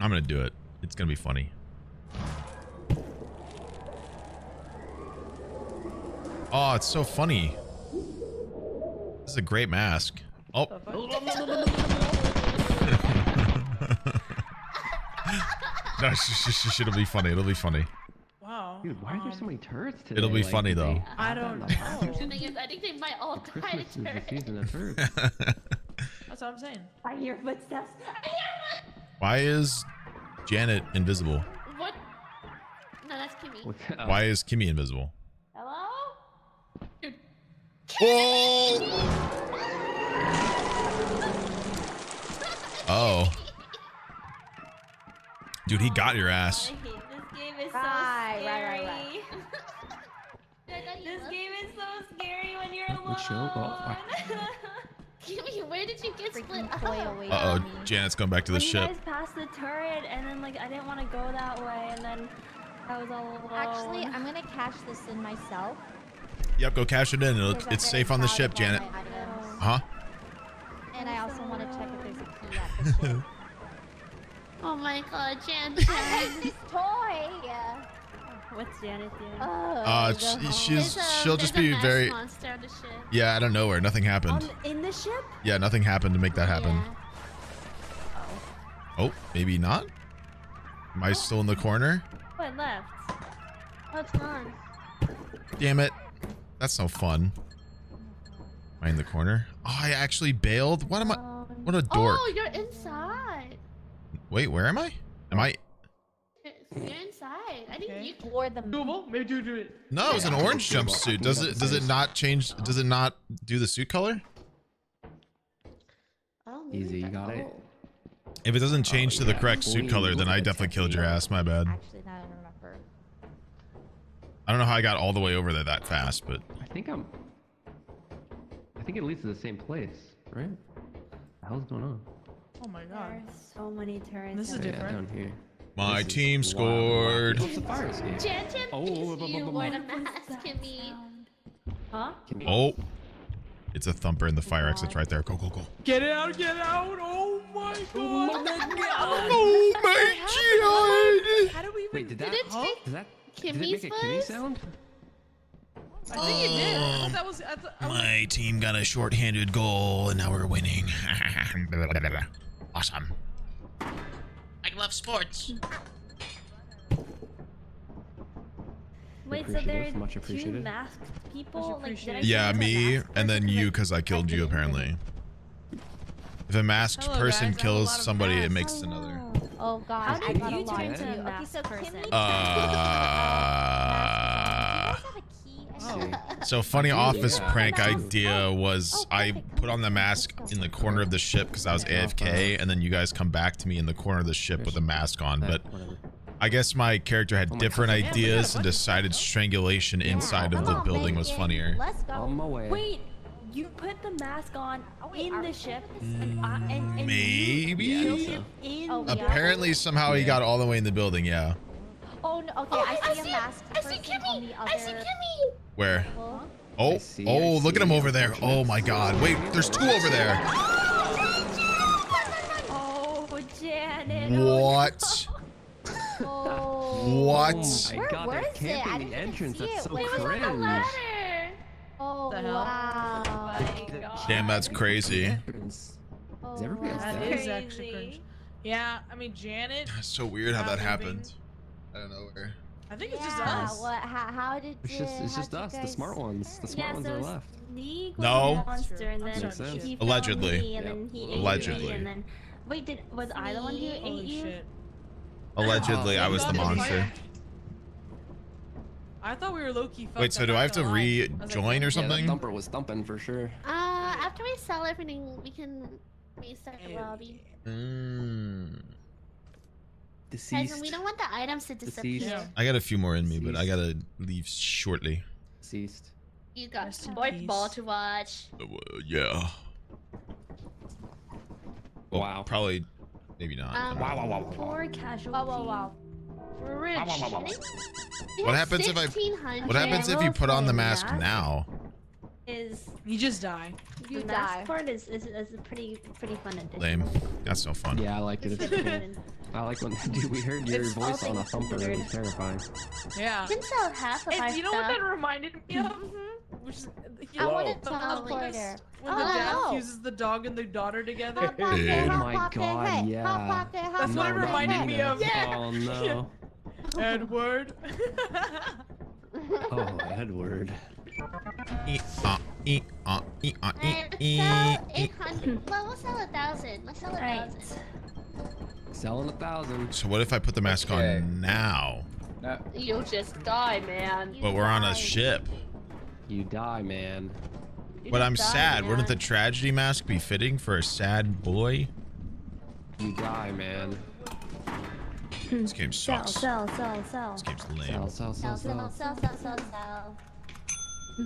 I'm gonna do it. It's gonna be funny. Oh, it's so funny. This is a great mask. Oh. no, sh- sh- sh- sh- it'll be funny. It'll be funny. Wow. Dude, why are there so many turrets today? It'll be Like, funny though. I don't know. package? The thing is, I think they might all die Christmas is the season of turrets. That's what I'm saying. I hear footsteps. Why is Janet invisible? What? No, that's Kimmy. What's that? Why is Kimmy invisible? Hello? Oh! Oh. Dude, he got your ass. This game is so Right, scary. right, right, This game is so scary when you're alone. Which? Oh, Kimmy, where did you get split up? Uh oh, Janet's going back to the when ship. you guys passed the turret, and then like I didn't want to go that way, and then I was all alone. Actually, I'm gonna cash this in myself. Yep, go cash it in. It'll, because I'm it's safe on the ship, Janet. Huh? And I also want to check if there's a key at the ship. Oh my god, Jan. I like this toy. What's Janet doing? Oh, Uh, she, she's a, she'll just a be very. monster on the ship. Yeah, I don't know where. Nothing happened. On, in the ship? Yeah, nothing happened to make that happen. Oh, maybe not. Am I still in the corner? What left? Oh, it's gone. Damn it. That's no fun. Am I in the corner? Oh, I actually bailed. What am I? What a dork. Oh, you're inside. Wait, where am I? Am I? You're inside. I think you can. Or the Doable? Maybe do do it. No, it was an orange jumpsuit. Does it? Does it not change? Does it not do the suit color? Oh, Easy, you got it. If it doesn't change to the oh, correct suit color, then I definitely killed your ass. My bad. Actually, now I don't remember. I don't know how I got all the way over there that fast, but I think I'm. I think it leads to the same place, right? What the hell's going on? Oh my god. There's so many turrets. This is out Yeah, different. down here. my This team scored. What's the fire escape? Jan Jan Oh, thinks blah, blah, you blah, wore blah. the mask, Kimmy. Huh? Oh, it's a thumper in the fire exit's right there. Go, go, go. Get it out, get out. Oh my god. Oh my god! How do we even Wait, did that? Did it take Does that? Did it Kimmy's make a Kimmy sound? I think it did. I Um, that was. I thought, I was My team got a shorthanded goal, and now we're winning. awesome. I love sports. Wait, so Appreciative, there's much two masked people? Like, did I appreciated. Yeah, me, and then you, because I killed you, apparently. If a masked Hello, person guys, I have a kills lot of somebody, it masks. makes another. Oh gosh, How I did got a you turn into a Okay, masked so person? Uh, Oh. so funny office Yeah. prank Oh. idea was oh, I put on the mask in the corner of the ship because I was AFK, and then you guys come back to me in the corner of the ship with a mask on. But I guess my character had Oh different God. Yeah, we got a ideas and decided strangulation inside of the building was funnier. Let's go. On my way. Wait, you put the mask on wait, in the ship, and, I, and, and Maybe. you Yeah, I killed think him in Oh, yeah. Apparently, somehow he got all the way in the building. Yeah. Oh no. Okay, Oh, I I see a see- masked I see person on Kimmy. the other. I see Kimmy. Where? level. Oh, see, oh, I oh, look at him over there. Oh my God! Wait, there's two over there. Oh, Janet. Oh, oh, what? Oh. What? Oh my Where god, was they're it? I camping didn't the even entrance. see That's it. so Wait, It was on the cringe. ladder. Oh The hell? wow. Damn, that's crazy. Oh, Is everybody else wow. That dead? is actually cringe. Yeah, I mean Janet. That's so weird how that Not moving. happened. I don't know where. I think it's just Yeah, us. What? How, how did? It's just, it's just you us, the smart ones. The smart Yeah, ones so are left. Sneeg was No. the monster, and That's then true. Makes sense. found Allegedly. Yep. then he ate Allegedly. me, then wait, did was I the one who ate Holy you? shit. Allegedly, I was the monster. I thought we were low key. Wait, so do I have to rejoin or Yeah, something? that thumper was thumping for sure. Uh, after we sell everything, we can restart the lobby. Mm. Guys, Deceased. and we don't want the items to disappear. Deceased. I got a few more in me, but I gotta leave shortly. Deceased. You got Rest in football peace. to watch. Uh, yeah. Well, Wow. Probably, maybe not. Um, Wow, wow, wow, wow. Poor casualty. Wow, wow, wow. We're rich. We What have happens if I? 1600. What happens if you will put on the say mask mask. now? Is You just die. You the mask die. part is, is is a pretty pretty fun addition. Lame. That's no fun. Yeah, I liked it. It's. I like when dude, we heard your It's voice on a things thumper. It was terrifying. Yeah. You can sell half of our And you know what that reminded me of? Mm-hmm. Which is, you I want to Halloween teleporter. is When Oh, the dad no. fuses the dog and the daughter together. Hot pocket, Oh hot my pocket, God, hey. yeah. Hot pocket, hot That's what it reminded hey. me of. Yeah. Oh no. Edward. Oh, Edward. E- uh, e- uh, e- uh, e- Alright, e- let's sell e- 800. Well, we'll sell a thousand. Let's sell a Right. thousand. Selling a thousand. So what if I put the mask Okay. on now? No. You'll just die, man. But we're on a ship. You die, man. You But I'm die, sad. Wouldn't the tragedy mask be fitting for a sad boy? You die, man. This game Sell, sucks. sell, sell, sell. This game's lame. Sell, sell, Sell, sell, sell, sell. sell, sell, sell, sell.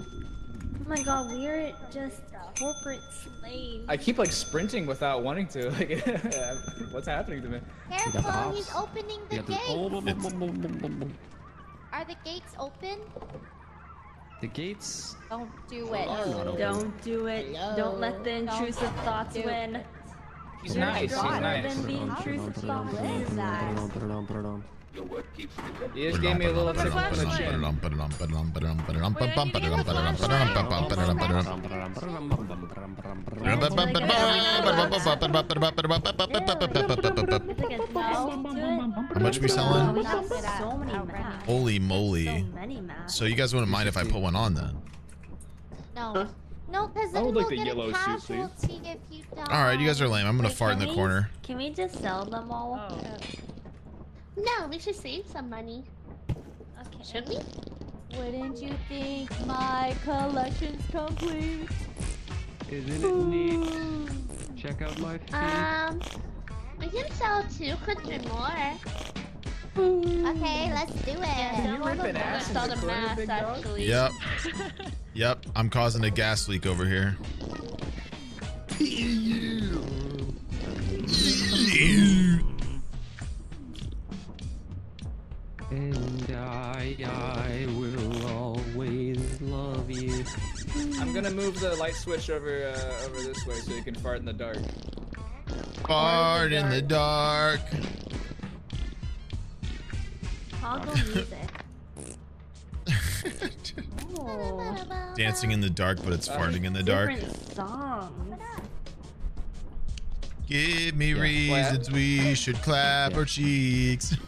Oh my god, we're just corporate slaves. I keep like sprinting without wanting to. Like, what's happening to me? Careful, he's opening the You got the- gate. oh. Are the gates open? The gates. Don't do it. are. Don't do it. Don't let the Don't intrusive thoughts do it. win. He's You're nice. He's nice. than being Put it on, intrusive put it on, thoughts. put it What is put it that? on, put it on, put it on. Your word keeps me company. He just gave me a little tickle on the chin. How much we selling? We have so many masks. Holy moly. So you guys wouldn't mind if I put one on then? No. No, because I then would we'll like the get yellow a suit, please. casualty if you die. Alright, you guys are lame. I'm gonna Wait, fart in the we- corner. Can we just sell them all? No, we should save some money. Okay. Should we? Wouldn't you think my collection's complete? Isn't it neat? Check out my feet. Um, we can sell two hundred more. Okay, let's do it. Can you rip an ass in the corner, big dog? actually. Yep. Yep. I'm causing a gas leak over here. And I, I will always love you. I'm gonna move the light switch over uh, over this way so you can fart in the dark. Fart in the dark. Toggle music. Oh, Dancing in the dark, but it's farting in the dark. different songs. Give me Yeah. reasons we should clap our cheeks.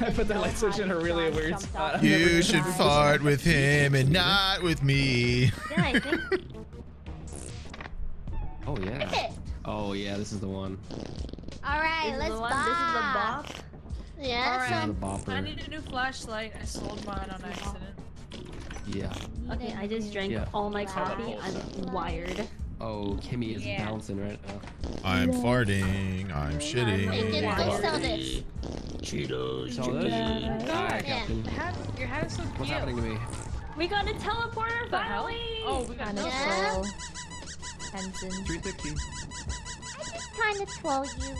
I put the light switch in a really weird spot. You should that. fart with him and not with me. Yeah, Oh yeah. Oh yeah, this is the one. All right, this let's the bop. This is the bop. Yeah. Alright. This is the. I need a new flashlight. I sold mine on accident. Yeah. Okay, I just drank Yeah. all my coffee. I'm wired. Oh, Kimmy is Yeah. bouncing right now. I'm farting. I'm we shitting. can go sell this. Cheetos. Saw this? Alright, Yeah. Captain. Your hat, your hat is so cute. What's happening to me? We got a teleporter the hell? finally. Oh, we got Kinda no Henson. 360. I just kind of troll you.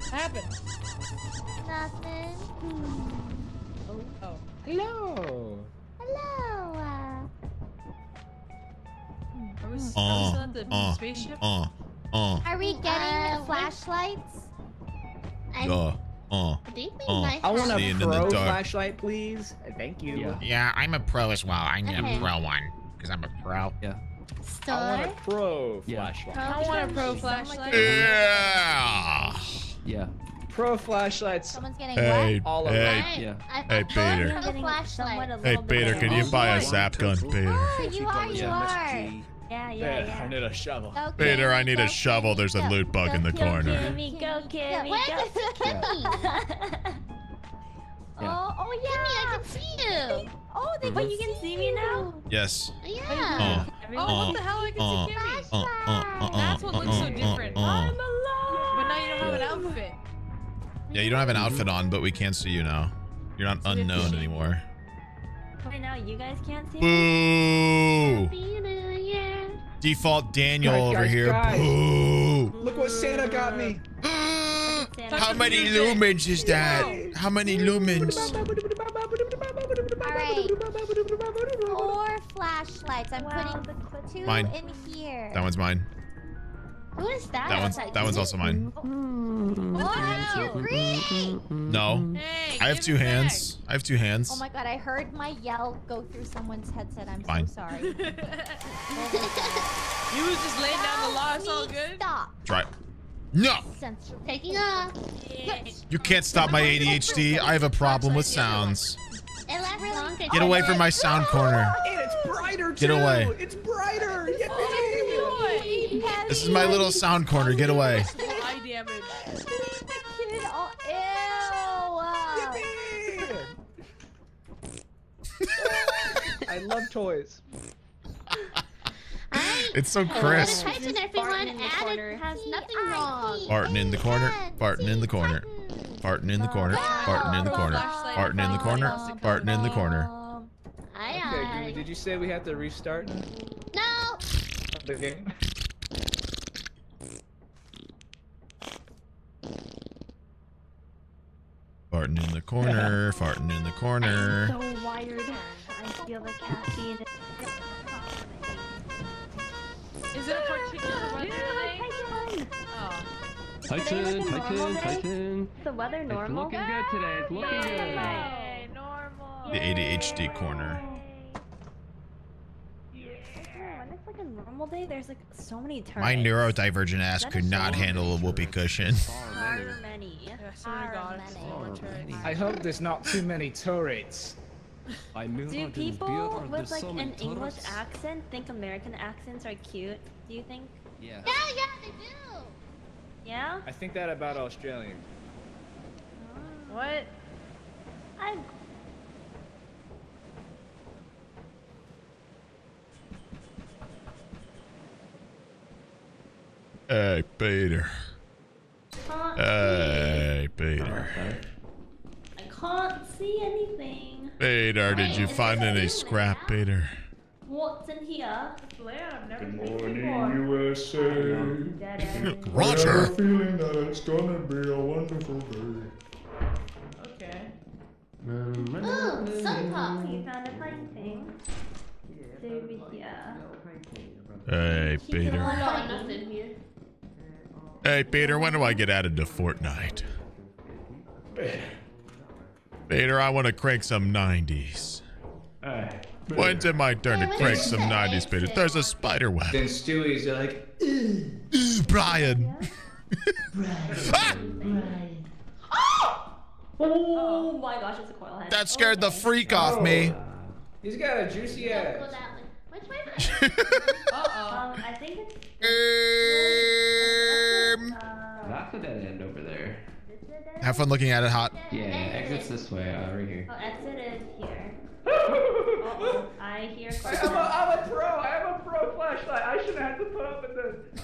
What happened? Nothing. Oh. Hello. Hello. Uh, Are we, s- are we still Uh, at the uh, spaceship? uh, uh, are we getting Uh, flashlights? I'm uh, uh. deeply uh. nice. I want a Seeing in the pro dark. flashlight, please. Thank you. Yeah. Yeah, I'm a pro as well. I need Okay. a pro one because I'm a pro. Yeah. I want a pro Yeah. flashlight. I want a pro flashlight. Yeah. Yeah. Pro flashlights. Someone's getting Hey, what? All of hey, Yeah. I Hey, bought Peter. a Getting flashlight. somewhat a hey, little Peter, can you Oh, buy a boy. zap gun, Peter? Oh, you are, you Yeah. are. Yeah, yeah, Yeah, yeah. I need a shovel. Okay, Peter, I need go, a shovel. There's a loot bug go, in the go, corner. Kimmy, go, Yeah, Kimmy, where's go. the Kimmy? Oh, oh Kimmy, I can see you. Oh, they, but you can see me now. Yes. Yeah. Uh, Oh, what the hell? I can see Kimmy. uh, uh, uh, That's what looks so different. uh, uh. I'm alive. But now you don't have an outfit. Yeah, you don't have an outfit on, but we can see you now. You're not unknown anymore. Wait, now you guys can't see me. Boo! Happy New Year. Default Daniel Guys, over guys, here. guys. Boo! Look what Santa got me. How many lumens is that? How many lumens? Alright. Four flashlights. I'm putting the two Mine. in here. That one's mine. Who is that? That one's outside? that one's also mine. Hmm. Wow, you're. No. Hey, I have two it back. hands. I have two hands. Oh my god, I heard my yell go through someone's headset. I'm Fine. so sorry. You was just laying down the law. It's all good. Stop. Try. No! Taking off. You can't stop my ADHD. I have a problem with sounds. It lasts longer. Get away from my sound corner. And it's brighter Get too. away. It's brighter. Yippee. This is my little sound corner. Get away. Eye damage. Kid, oh, ew. I love toys. It's so Hello, crisp. Titan, everyone, and it has nothing wrong. Farting in the corner. Farting in the corner. Farting in the corner. Farting in the corner. Farting in the corner. Farting in the corner. Okay, did, did you say we have to restart No. the game? Farting in the corner. Farting in the corner. So wired. I feel the caffeine. Is it a particular weather today? Oh. Titan, like a normal Titan, day? Titan. Is the weather It's normal? looking good today. It's looking good. Yay, normal. The ADHD corner. When it's like a normal day, there's like so many turns. My neurodivergent ass That could not so handle a whoopee cushion. However many. Yeah, swear to God. However many. I hope there's not too many turrets. I moved Do people with like an many English accent think American accents are cute? Do you think? Yeah. Yeah, yeah, they do. Yeah? I think that about Australians. Oh. What? I Hey, Peter. Hey, Peter. I can't see anything. Peter, did you find any scrap, Peter? What's in here? Good morning, USA. Roger. I have a feeling that it's gonna be a wonderful day. Okay. Mm-hmm. Ooh, sun pop. You found a painting. It's over here. Hey, Oh, Peter. No, nothing here. Hey, Peter, when do I get added to Fortnite? Peter, I want to crank some 90s. When's it my turn to crank some 90s, Peter? There's a spider web. Then Stewie's like, Ooh, Brian. Ah! Oh my gosh, it's a coil head. That scared the freak off me. he's got a juicy Go ass. That way. Which way? Um, I think it's. Um, That's a dead end over there. have fun looking at it, hot. Yeah, exits this way, uh, right here. Oh, exit is here. Uh-oh, I hear I'm coil a, head. I'm a pro. I have a pro flashlight. I shouldn't have to put up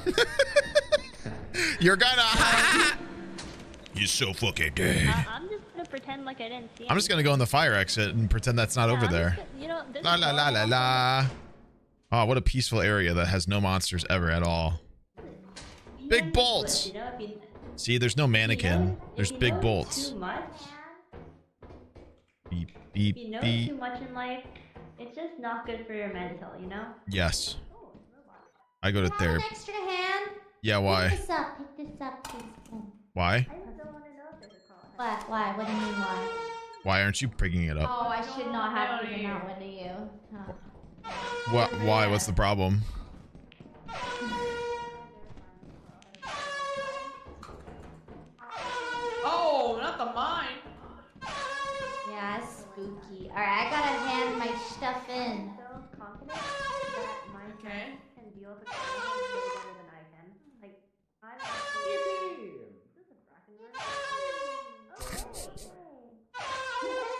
with this. You're gonna. You're so fucking gay. Uh, I'm just gonna pretend like I didn't see I'm just gonna go in the fire exit and pretend that's not over I'm there. gonna- You know, La la la la la. Oh, what a peaceful area that has no monsters ever at all. Big bolts. You know, if you, See, there's no mannequin. There's big bolts. Beep If beep you know beep. too much in life, it's just not good for your mental. You know. Yes. I go to therapy. extra hand. Yeah, Pick why? this up. Pick this up, please. Why? What? Why? What do you mean why? Why aren't you picking it up? Oh, I should not have given that one to you. Huh. What? Why? What's the problem? Oh, not the mine. Yeah, it's spooky. All right, I gotta hand my stuff in. So confident that my Okay.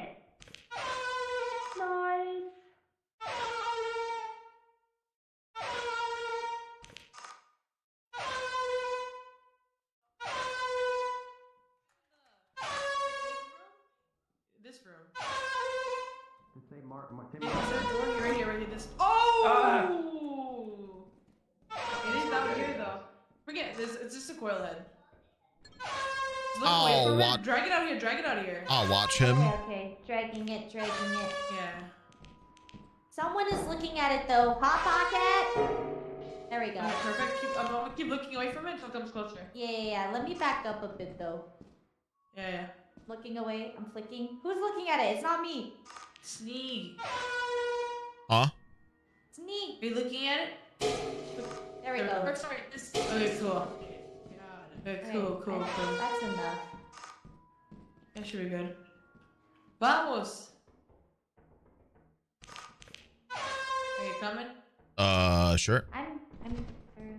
Here. Drag it out of here. I'll watch him. Okay, okay. Dragging it, dragging it. Yeah. Someone is looking at it though. Hot pocket. There we go. Okay, perfect. Keep, I'm gonna keep looking away from it until it comes closer. Yeah, yeah, yeah. Let me back up a bit though. Yeah, yeah. Looking away. I'm flicking. Who's looking at it? It's not me. Sneeg. Huh? Sneeg. Are you looking at it? There we There- go. Sorry. This. Okay, cool. Okay, cool, Alright, cool, cool. That's enough. That should be good. Vamos. Are you coming? Uh, sure. I'm. I'm. okay.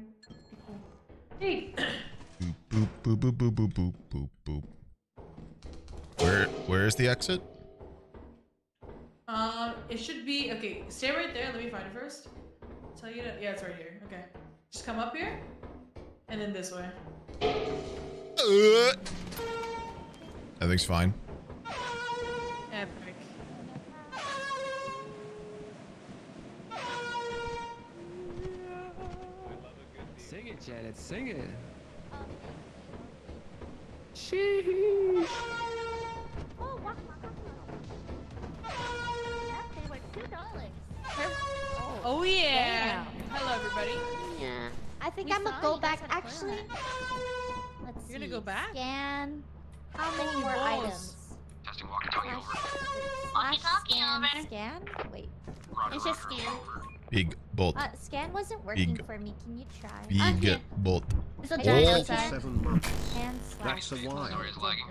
Hey. Boop boop boop boop boop boop boop boop. Where where is the exit? Um, it should be okay. Stay right there. Let me find it first. Tell you to. Yeah, it's right here. Okay. Just come up here, and then this way. Uh, everything's fine. Epic. Sing it, Janet. Sing it. Sheesh. Oh yeah. Hello everybody. Yeah. I think We I'm gonna go back. Actually, let's You're see. gonna go back? Scan. How many more balls. items? Testing walkie-talkie over. Slash scan. Scan. Wait. It's just scan. Big bolt. Uh, scan wasn't working Big- for me. Can you try? Big bolt. It's a I giant tried. Seven months. Scan slash. That's a while.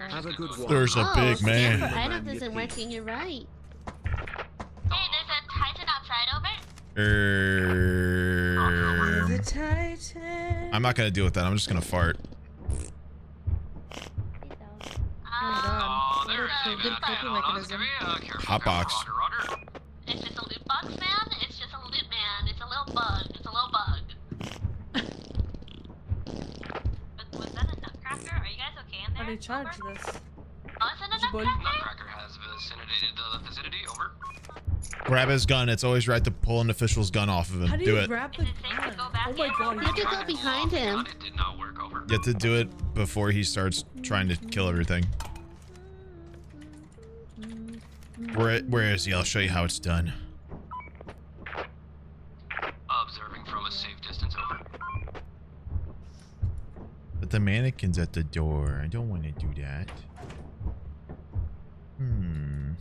Have a good one. There's a Oh, big scan man. for items isn't working. You're right. Hey, there's a Titan outside over. Er, The Titan. I'm not gonna deal with that. I'm just gonna fart. Oh god. What a good coping mechanism. Uh, Hotbox. It's just a loot box, man. It's just a loot man. It's a little bug. It's a little bug. was, was that a nutcracker? Are you guys okay in How there? do you charge this? Oh, is it a nutcracker? Nutcracker has vicinated the vicinity. Over. Grab his gun. It's always right to pull an official's gun off of him. How do do you it. grab the gun? Oh my god. You have to go behind him. It did not work. Over. You have to do it before he starts trying to kill everything. Where where is he? I'll show you how it's done. Observing from a safe distance. Over. But the mannequin's at the door. I don't want to do that. Hmm.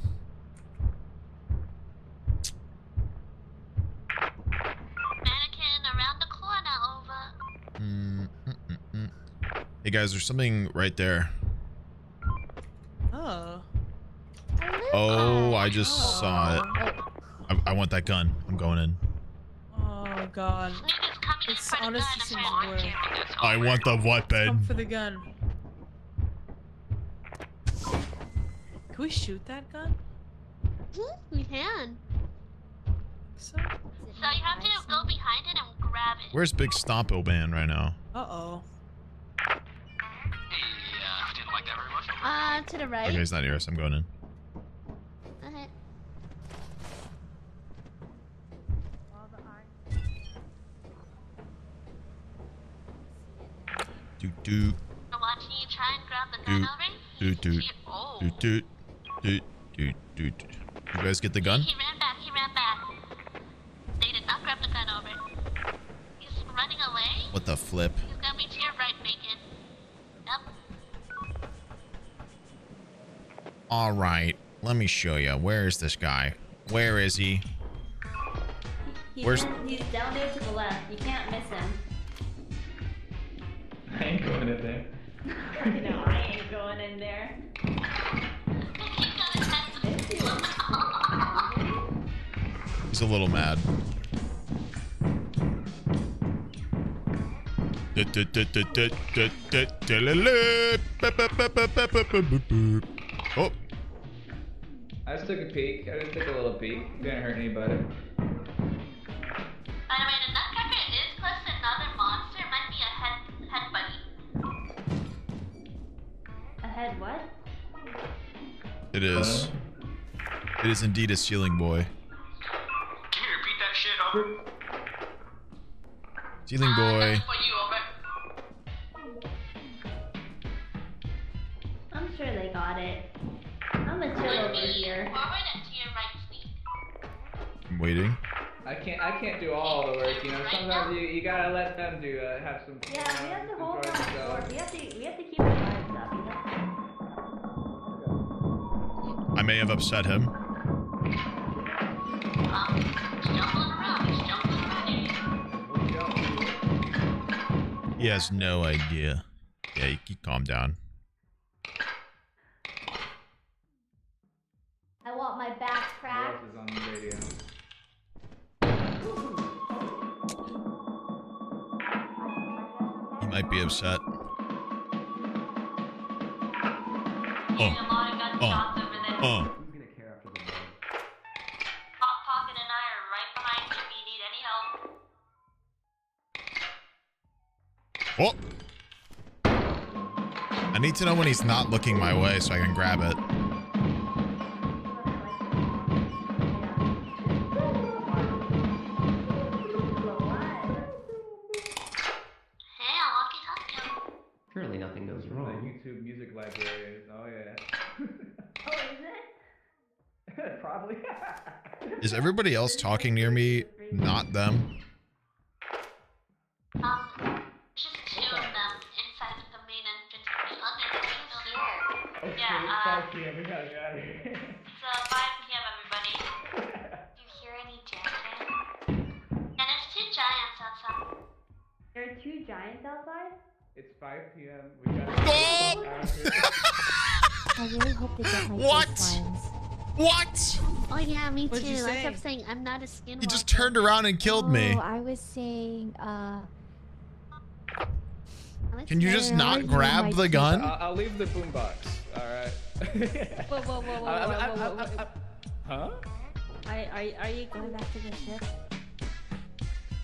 Mannequin around the corner over. Mm, mm, mm, mm. Hey guys, there's something right there. Oh. Oh, I just saw it. I, I want that gun. I'm going in. Oh god. It's honestly seems weird. I want the Come weapon. for the gun. Can we shoot that gun? We can. So. So you have to go behind it and grab it. Where's Big Stompo Man right now? Uh oh. Hey, uh, didn't like that very much. Uh, to the right. Okay, he's not near us. I'm going in. Okay. Doot doot I'm watching you try and grab the gun doot over. doot doot Oh. doot doot doot doot doot. You guys get the gun? He ran back. He ran back. They did not grab the gun over. He's running away. What the flip? He's gonna be to your right, Bacon. Yep. All right, let me show you. Where is this guy? Where is he? He's, Where's- down, he's down there to the left. You can't miss him. I ain't going in there. no, I ain't going in there. He's a little mad. Oh, I just took a peek. I just took a little peek. Didn't hurt anybody. By the way, the Nutcracker is close to another head head buddy. A head what? it is. It is indeed a ceiling boy. Can you repeat that shit? Over. Ceiling boy. For you, over. I'm sure they got it. I'm gonna chill over here. Forward and to your right, Sneeg. I'm waiting. I can't. I can't do all the work. You know, sometimes you, you gotta let them do. Uh, have some. Yeah, we have to hold on. down the door. We have to we have to keep our vibes up, you know? I may have upset him. He has no idea. Yeah, you can calm down. I want my back you if you. Need any help. Oh. I need to know when he's not looking my way so I can grab it. Everybody else talking near me? Not them. Um, just two of them inside of the main entrance of the underground building. Okay, Yeah, it's uh, 5 p.m. We gotta get out of here. It's 5 p.m. everybody. Do you hear any chanting? And there's two giants outside. There are two giants outside? It's 5 p.m. We gotta get out of here. I really hope they get my What? What? Oh yeah, me What'd you too. I kept saying I'm not a skinwalker. He just turned around and killed me. Oh, I was saying, uh, Can you just not grab my the gun? I'll, I'll leave the boombox. All right. Whoa, whoa, whoa, whoa, whoa, I- I- whoa, I- whoa, whoa, I- whoa. Huh? Are, are, are you going back to the ship?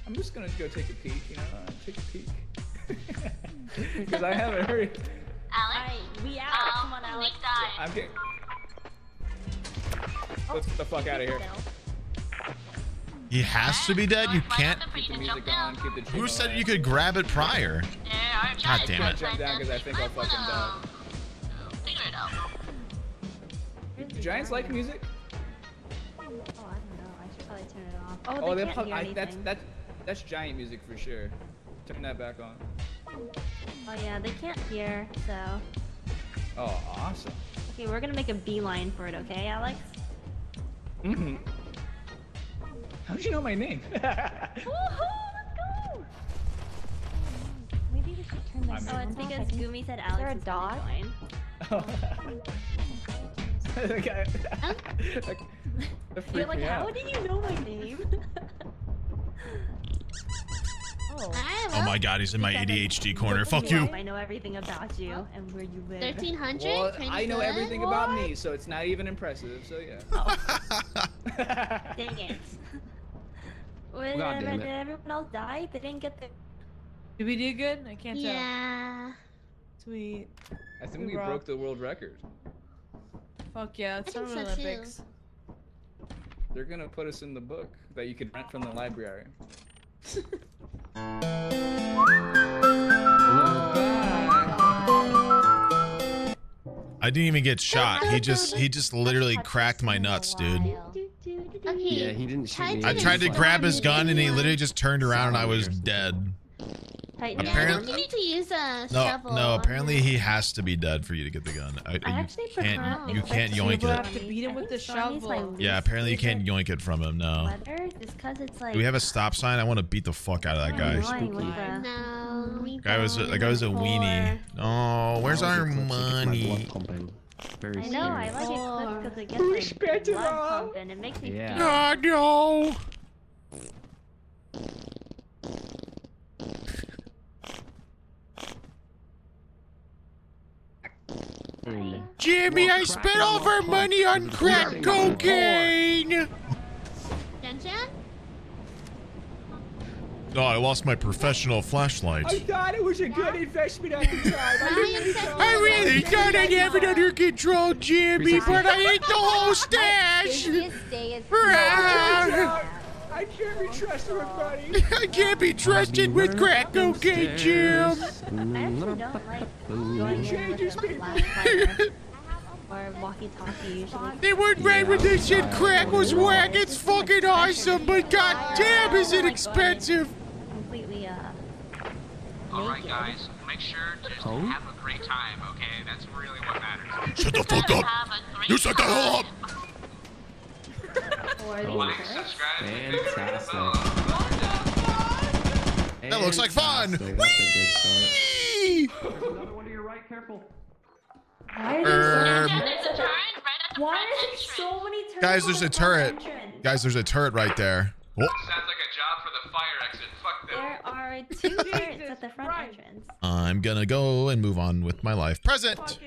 I'm just gonna go take a peek. You know, uh, take a peek. Because I haven't heard. Alex? we out. Um, Come on, Alex. Nick. I'm getting. Let's get the fuck out of here. He has to be dead? You can't. Keep the music on. Who said you could grab it prior? God damn it. jump down because I think I'll fucking die. Figure it out. Do giants like music? Oh, I don't know. I should probably turn it off. Oh, they they're can't hear I, that's that's that's giant music for sure. Turn that back on. Oh yeah, they can't hear, so... Oh, awesome. Okay, we're gonna make a beeline for it, okay, Alex? Mm-hmm. How did you know my name? Woohoo! Let's go! maybe we should turn this Oh, it's because Gumi said Is Alex there a dog? join. The guy- like, that You're like, how out. did you know my name? Oh. Oh my god, he's in my ADHD corner. Fuck you. I know everything about you and where you live. 1300? Well, I know good. everything about me, so it's not even impressive. So yeah. Oh. Dang it. Wait, God damn did it. everyone else die? They didn't get the. Did we do good? I can't Yeah. tell. Yeah. Sweet. I think We we rock. broke the world record. Fuck yeah, it's I think Summer so, too. Olympics. They're gonna put us in the book that you could rent from the library. I didn't even get shot. He just he just literally cracked my nuts, dude. Okay. Yeah, he didn't shoot me. I tried to grab his gun and he literally just turned around and I was dead. Tighten Yeah, Apparently- you need to use a No, shovel. no. Apparently he has to be dead for you to get the gun. I, I you actually can't you can't it's yoink We'll it. have to beat him with the I think Sonny's my shovel. Yeah, apparently you can't yoink it from him. No. Just cause it's like. Do we have a stop sign? I want to beat the fuck out of that guy. annoying with the- No, we Guy was a, don't guy was a weenie. Oh, where's our was a clip, so it gets my money? Very I know, I serious. like it clipped because it gets like blood pumping. It makes me Yeah. feel. God no. Jimmy, I spent all of our money on crack cocaine. Jen Jen? No, I lost my professional flashlight. I thought it was a good investment at the time. I really thought I really thought I'd have it under control, Jimmy, but I ate the whole stash. Busiest day is I can't be trusted with money. I can't be trusted with crack cocaine, Jim. I actually don't like going in with or, or walkie-talkie usually. They weren't right when they said crack was whack. It's fucking awesome, but goddamn, is it expensive? Completely uh. Alright, guys, make sure to just have a great time, okay? That's really what matters. Shut the fuck up. You shut the hell up. Or the Like, subscribe, Fantastic. That looks like fun. Fantastic. That's a good start. Whee! Another one to your right. Careful. Why are there so, There's a turn right Why front there so many turns Guys, there's a turret. entrance? Guys, there's a turret right there. Oh. Sounds like a job for the fire exit. Fuck them. There are two turrets at the front entrance. I'm gonna go and move on with my life. Present.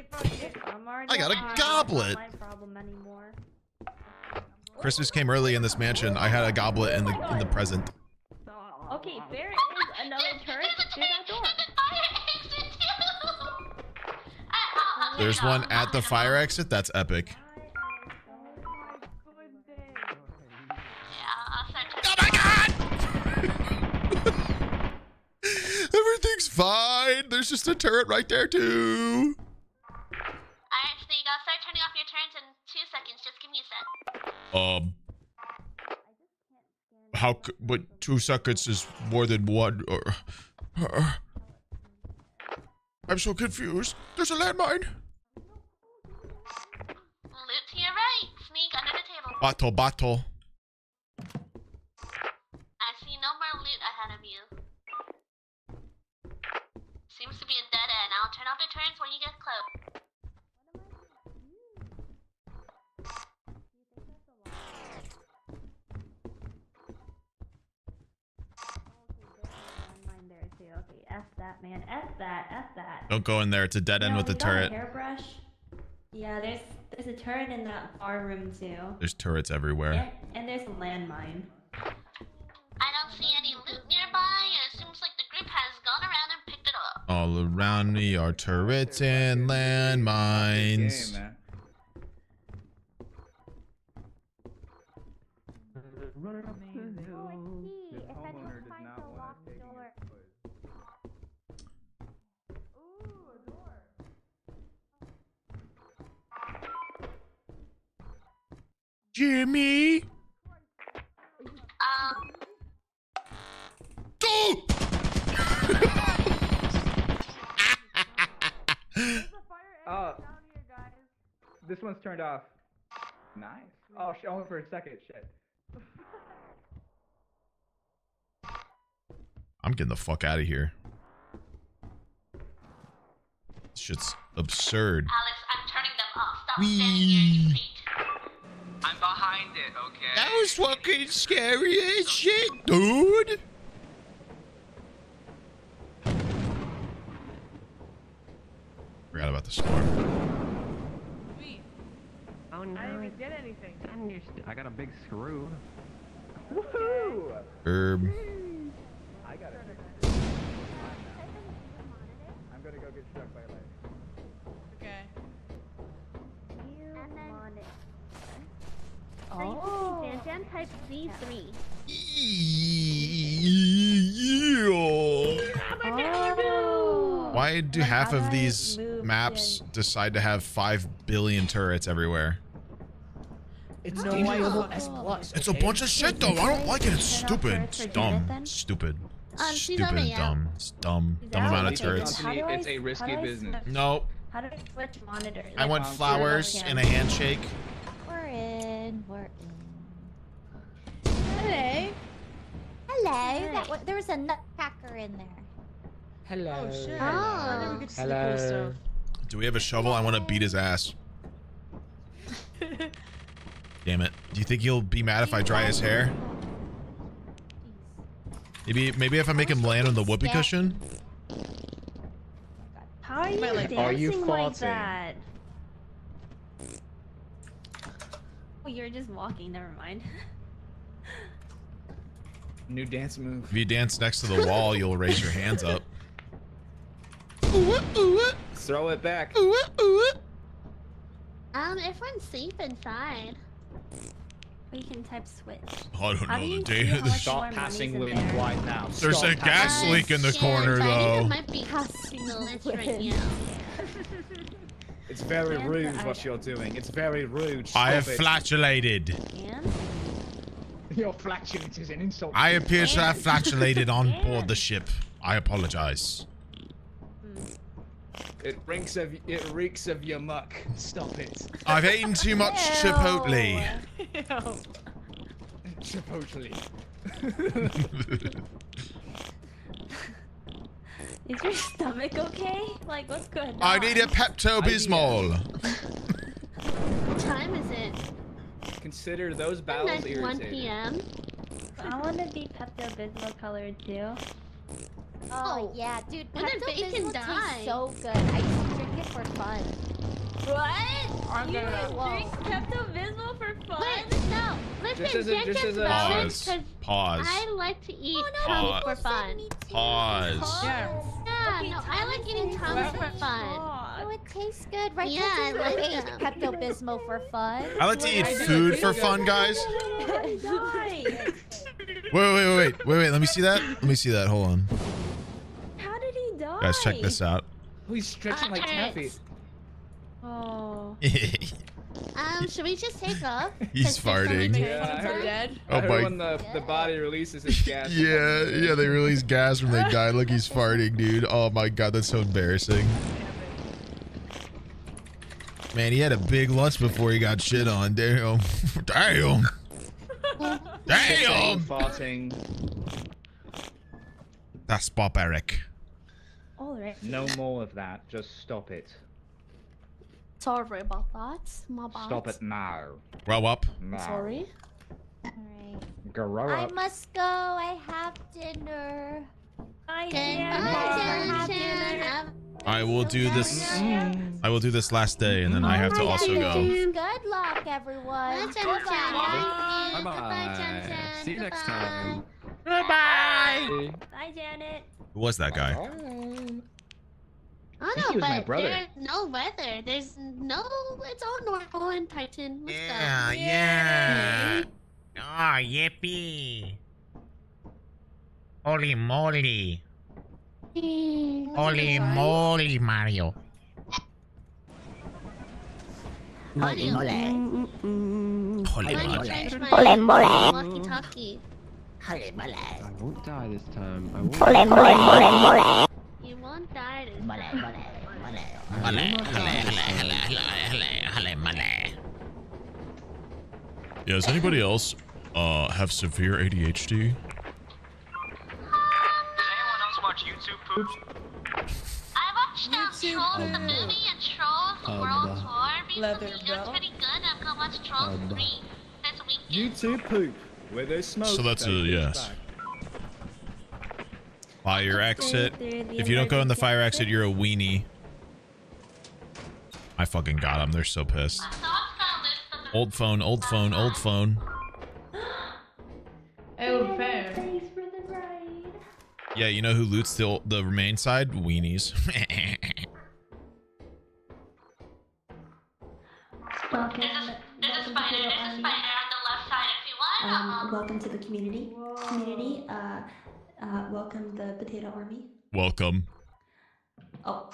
I'm already I got a on. goblet. Christmas came early in this mansion. I had a goblet in the in the present. Okay, there is another turret through that door. There's one at the fire exit. That's epic. Oh my god! Everything's fine. There's just a turret right there too. Alright, Sneeg, I'll start turning off your turns in two seconds. Just give me a sec. Um. How? c- But two seconds is more than one. Or, uh, I'm so confused. There's a landmine. Loot to your right. Sneak under the table. Battle, battle. I see no more loot ahead of you. Seems to be a dead end. I'll turn off the turns when you get close. That man. F that. F that. Don't go in there. It's a dead end No, with the we got a turret. hairbrush. Yeah, there's there's a turret in that far room too. There's turrets everywhere. And, and there's a landmine. I don't see any loot nearby. It seems like the group has gone around and picked it up. All around me are turrets and landmines. Game, man. If homeowner does not want to take Jimmy. Um, Oh. This one's turned off. Nice. Oh, sh- only for a second. Shit. I'm getting the fuck out of here. This shit's absurd. Alex, I'm turning them off. Stop standing here, you freak. I'm behind it, okay? That was fucking scary as shit, dude. Forgot about the storm. Oh no. I didn't even get anything. I'm used to- I got a big screw. Woohoo! Herb. I got it. I'm gonna go get struck by lightning. Okay. Oh. Jam Jam type Z3. Oh. Why do half of these maps decide to have five billion turrets everywhere? It's No, why not S plus? It's a bunch of shit though. I don't like it. It's stupid. It's dumb. Stupid. Um, she's Stupid on and the, dumb. It's dumb. Dumb that amount of turrets. How do I- It's a risky business. Nope. How do I switch monitors? I Like, want flowers webcam? and a handshake. We're in. We're in. Hello. Hello. That, wa- there was a nutcracker in there. Hello. Oh shit. Oh. I never get to see the cool Hello. stuff. Do we have a shovel? I want to beat his ass. Damn it. Do you think he'll be mad if I dry his hair? Maybe maybe if I make him land on the whoopee cushion? How are you Might like- dancing Are you like that? Oh, you're just walking. Never mind. New dance move. If you dance next to the wall, you'll raise your hands up. Throw it back. Um, everyone's safe inside. We can type switch. I don't How do know the you date of the much sh- Stop passing in William there? White now. There's Stop a gas leak in the Shit, corner but I think though. it might be glitch right now. It's very Stand rude what item. you're doing. It's very rude. I have it. flatulated. And Your flatulence is an insult. I appear to have flatulated on board the ship. I apologize. It reeks of it reeks of your muck. Stop it. I've eaten too much Chipotle. Chipotle. is your stomach okay? Like, what's good? I need a Pepto Bismol. What time is it? Consider those Nice bowels 1 p.m. I want to be Pepto Bismol colored too. Oh, yeah, dude. When did Pepto Bismol die? tastes so good. I used to drink it for fun. What? I'm you gonna- would drink Pepto Bismol for fun? Wait, no. Listen, Just as a- just as a- balance Pause. I like to eat oh, no, tongue people for fun. Pause. Yeah. Yeah, no, I like eating tongue for fun. Oh, it tastes good, right? Yeah, I Kids? like You ate. Pepto Bismol for fun. I like to eat food for fun, guys. Die. Wait, wait, wait, wait, wait, wait. Let me see that. Let me see that. Hold on, How did he die? guys. Check this out. Oh, he's stretching like taffy. Oh. Um, should we just take off? He's 'Cause there's so farting. many Yeah, I people heard- Dead. Oh I heard my- when the, the body releases its gas. Yeah, yeah. They release gas when they die. Look, he's farting, dude. Oh my god, that's so embarrassing. Man, he had a big lunch before he got shit on. Damn. Damn. Damn. Farting. That's barbaric. Alright. No more of that. Just stop it. Sorry about that. My bad. Stop it now. Grow up. Now. Sorry. Alright. Grow I must go. I have dinner. Bye, Okay, Jan. bye, Bye, Jen. Have- I will do this. I will do this last day, and then I have to also go. Good luck, everyone. Bye, Jen Goodbye. Jen. Bye Goodbye, Jen bye. Jen. See you next Goodbye. time. Bye, Janet. Who was that guy? I no, don't he my but brother. there's no weather. There's no. It's all normal in Titan. What's Yeah, up? yeah. Oh, yippee. Holy moly. Holy moly, Mario. Holy moly! Holy Let moly. me change my Holy moly. I won't die this time. I won't. Holy moly, moly, moly. Yeah, does anybody else uh have severe ADHD? Does anyone else watch YouTube poops? I watched um, Trolls the Um, movie and Trolls the um, World Tour Leather recently. It was pretty good. I'm gonna watch Trolls Um, 3 this weekend. YouTube poop. Where there's smoke. So that's they a yes. back. Fire exit. If you don't go in the fire exit. exit, you're a weenie. I fucking got them. They're so pissed. So what's that list of the Old phone, old phone, old phone. Old phone. Thanks for the ride. Yeah, you know who loots the the remain side? Weenies. Welcome, There's a, there's a to spider. the There's a spider on the left side if you want. Um, Um, welcome to the community. Community. Uh, uh, welcome the potato army. Welcome. Oh.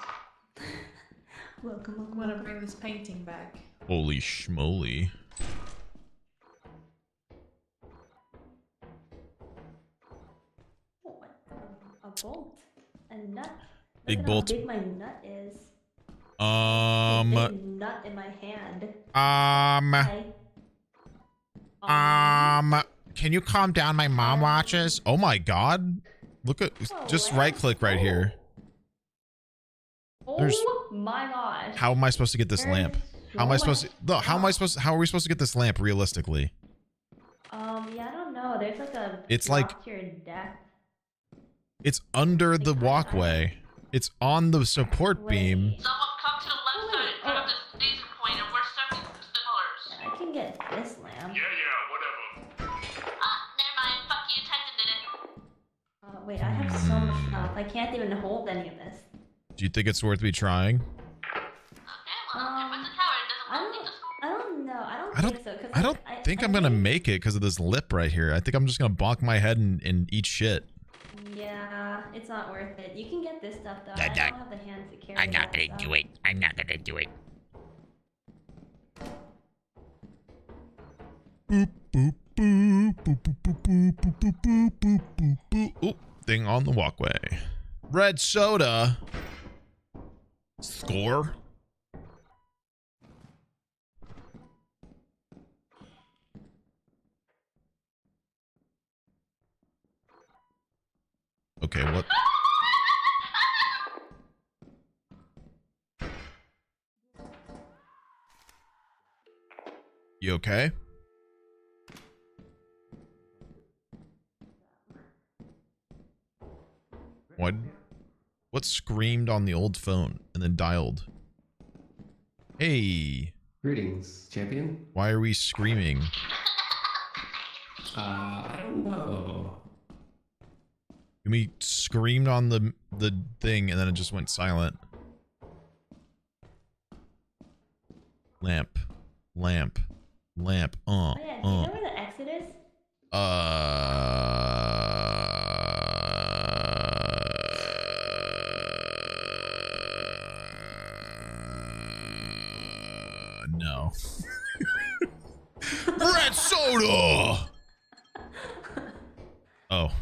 welcome, welcome. I'm gonna bring this painting back. Holy schmoly. Oh, a, a bolt. A nut. Big bolt. How big my nut is. Um. Big nut in my hand. Um, I, um, can you calm down? My mom watches. Oh my god. Look at just right click right here. There's- oh my gosh. How am I supposed to get this There's lamp? How am I supposed to no, how am I supposed how are we supposed to get this lamp realistically? Um, yeah, I don't know. There's like a. It's like- block to your death. It's under the walkway. It's on the support beam. Wait, I have so much stuff. I can't even hold any of this. Do you think it's worth me trying? Okay, well, everyone's a coward. Doesn't I don't. I don't know. I don't, I don't think so. Cause I don't I, think I I'm gonna make it because of this lip right here. I think I'm just gonna bonk my head and, and eat shit. Yeah, it's not worth it. You can get this stuff though. That- I don't have the hands to carry I'm not gonna do it. I'm not gonna do it. Boop boop boop boop boop boop boop boop boop boop boop boop boop. Oop, thing on the walkway. Red soda. Score. Okay, what? You okay? What What screamed on the old phone and then dialed? Hey. Greetings, champion. Why are we screaming? Uh, I don't know. We screamed on the the thing and then it just went silent. Lamp. Lamp. Lamp. Uh. Oh yeah, do you Uh. know where the exit is? Uh, Red soda. Oh.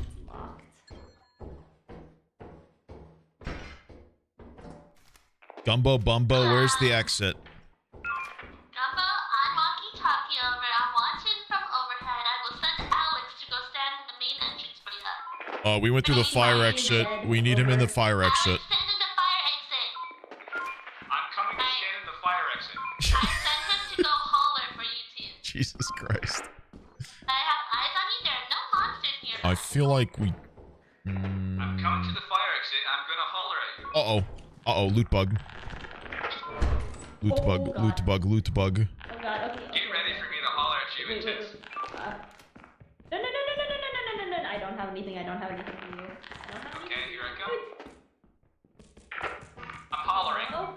Gumbo Bumbo, where's the exit? Gumbo, I'm walkie-talkie over. I'm watching from overhead. I will send Alex to go stand in the main entrance for you. Uh, we went through the fire exit. We need him in the fire exit. Like we. I'm coming to the fire exit. I'm gonna holler at you. Uh oh. Uh oh. Loot bug. Loot Oh, bug. Loot bug. Loot bug. Oh god, okay. Get ready for me to holler at you, Wait, wait, wait. Uh, no, no, no, no, no, no, no, no, no, no, no. I don't have anything. I don't have anything for you. I don't have Okay, here I come. I'm hollering. Hello?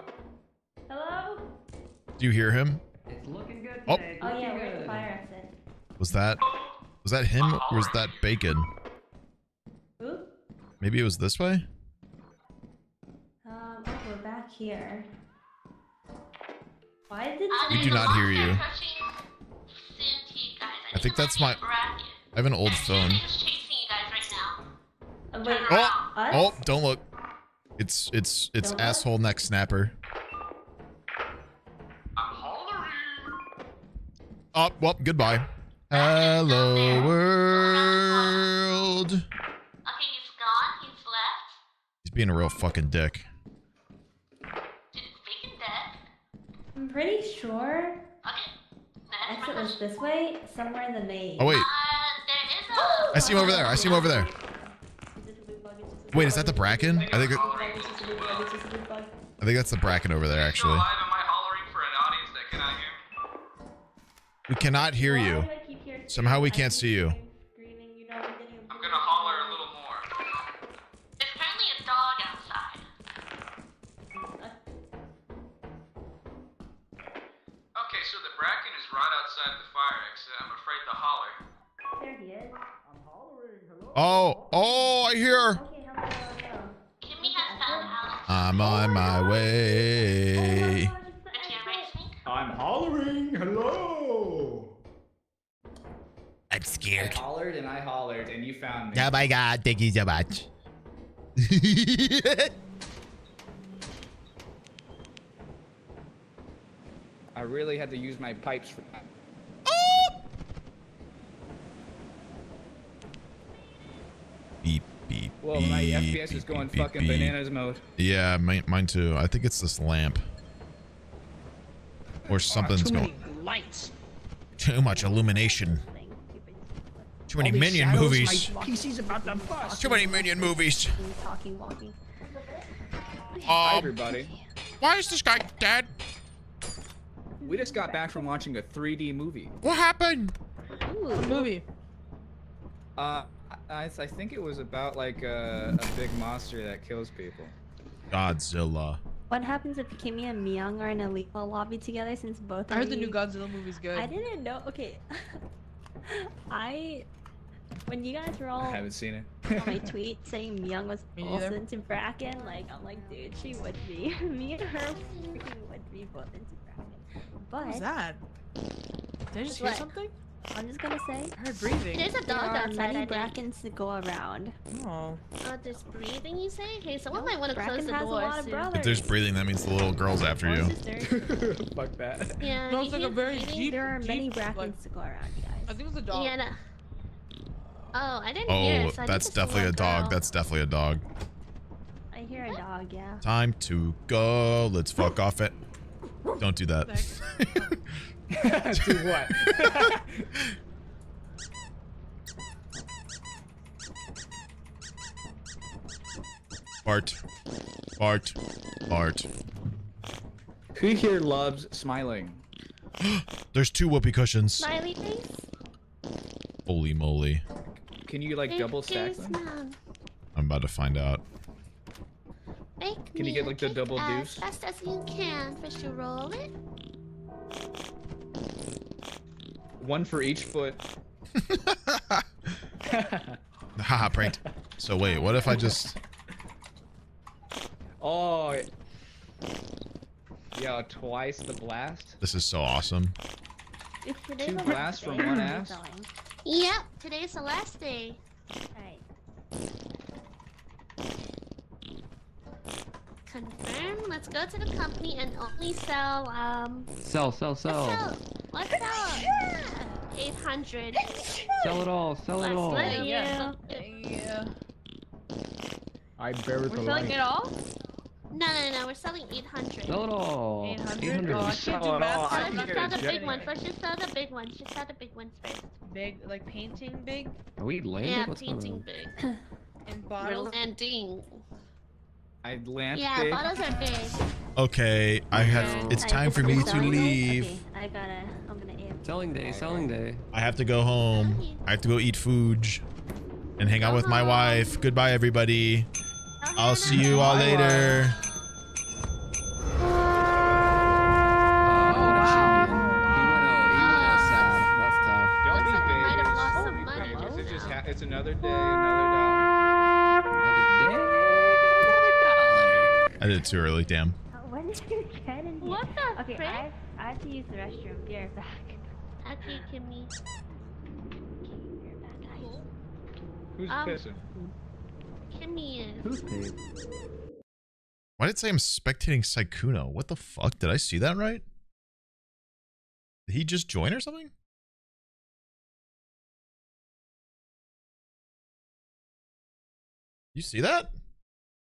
Hello? Do you hear him? It's looking good Oh. today. Oh yeah, looking where's the good. fire exit? Was that? Was that him or was that bacon? Who? Maybe it was this way? Um, oh, we're back here. Why did We do not hear you. Soon to you guys. I think that's my. I have an old phone. Just chasing you guys right. Uh, wait, Oh! Oh! Don't look. It's it's it's Don't look? asshole neck snapper. Oh, well, goodbye. Hello world being a real fucking dick. I'm pretty sure. Exit was this way, somewhere in the maze. Oh wait. I see him over there. I see him over there. Wait, is that the bracken? I think. I think that's the bracken over there, actually. We cannot hear you. Somehow we can't see you. There he is. Oh, oh, I hear. Okay, hello, hello. Kimmy has found Alex. I'm on my way. Richie, erase me. I'm hollering. Hello. I'm scared. I scared. hollered and I hollered and you found me. Oh my god, thank you so much. I really had to use my pipes for that. beep, beep, Whoa, my beep, FPS is going beep, fucking beep. bananas mode. Yeah, mine, mine too. I think it's this lamp. Or something's too going. many lights. Too much illumination. Too many minion shadows, movies. PC's about to bust. Too many minion movies. Talking, walking. Hi, Um, everybody. why is this guy dead? We just got back from watching a 3D movie. What happened? What movie? Uh, I, I think it was about like a, a big monster that kills people. Godzilla. What happens if Kimmy and Myung are in a lethal lobby together since both of them? I heard the new you- Godzilla movie's good. I didn't know. Okay. I. When you guys were all I haven't seen it. on my tweet saying Myung was Me also into Bracken, like, I'm like, dude, she would be. Me and her freaking would be both into Bracken. But. What was that? Did I just hear What? something? I'm just gonna say. I heard breathing. There's a dog are outside. I many think. Brackens to go around. Oh. Oh, there's breathing, you say? Okay, someone No, might want to close the has a door lot of If there's breathing, that means the little girl's after you. Fuck that. Yeah, No, it's like a very deep. There are many deep, Brackens like- to go around, you guys. I think it was a dog. Yeah, no. Oh, I didn't hear Oh, it, so that's definitely a dog. girl. That's definitely a dog. I hear a dog, yeah. Time to go. Let's fuck off it. Don't do that. Do what? Bart. Fart. Fart. Who here loves smiling? There's two whoopee cushions. Smiley face. Holy moly. Can you like double stack them? Man. I'm about to find out. Make Can you get like the cake double as deuce? fast as you can. First you roll it. One for each foot. Haha, pranked. So wait, what if I just... Oh. Yeah, twice the blast. This is so awesome. It's Two blasts from one ass. Yep, today's the last day. Alright. Confirm. Let's go to the company and only sell um. Sell, sell, sell. Let's sell. Eight hundred. Sell it all. Sell it all. Let you. Yeah. I buried We're the selling light. it all? No, no, no. We're selling eight hundred. Sell it all. 800? Oh, I can't Sell do math. all. so I I'm Let's just sell the do big ones. Let's just sell the big ones. Just sell the big ones first. Big, like painting big Are we landed? Yeah, What's painting big. and We're bottles. landing. I land Yeah, big. bottles are big. Okay, I have... It's time for me to leave. Okay, I gotta. I'm gonna aim. Selling day, selling day. I have to go home. I have to go eat food and hang out with my uh-huh. wife. Goodbye, everybody. I'll see you all later. I did it too early. Damn. When did you get in here? What the Okay, frick? I, I have to use the restroom. Be right back. Okay, Kimmy. Who's Um, pissing? Kimmy is. Who's paid? Why did it say I'm spectating Saikuno? What the fuck? Did I see that right? Did he just join or something? You see that?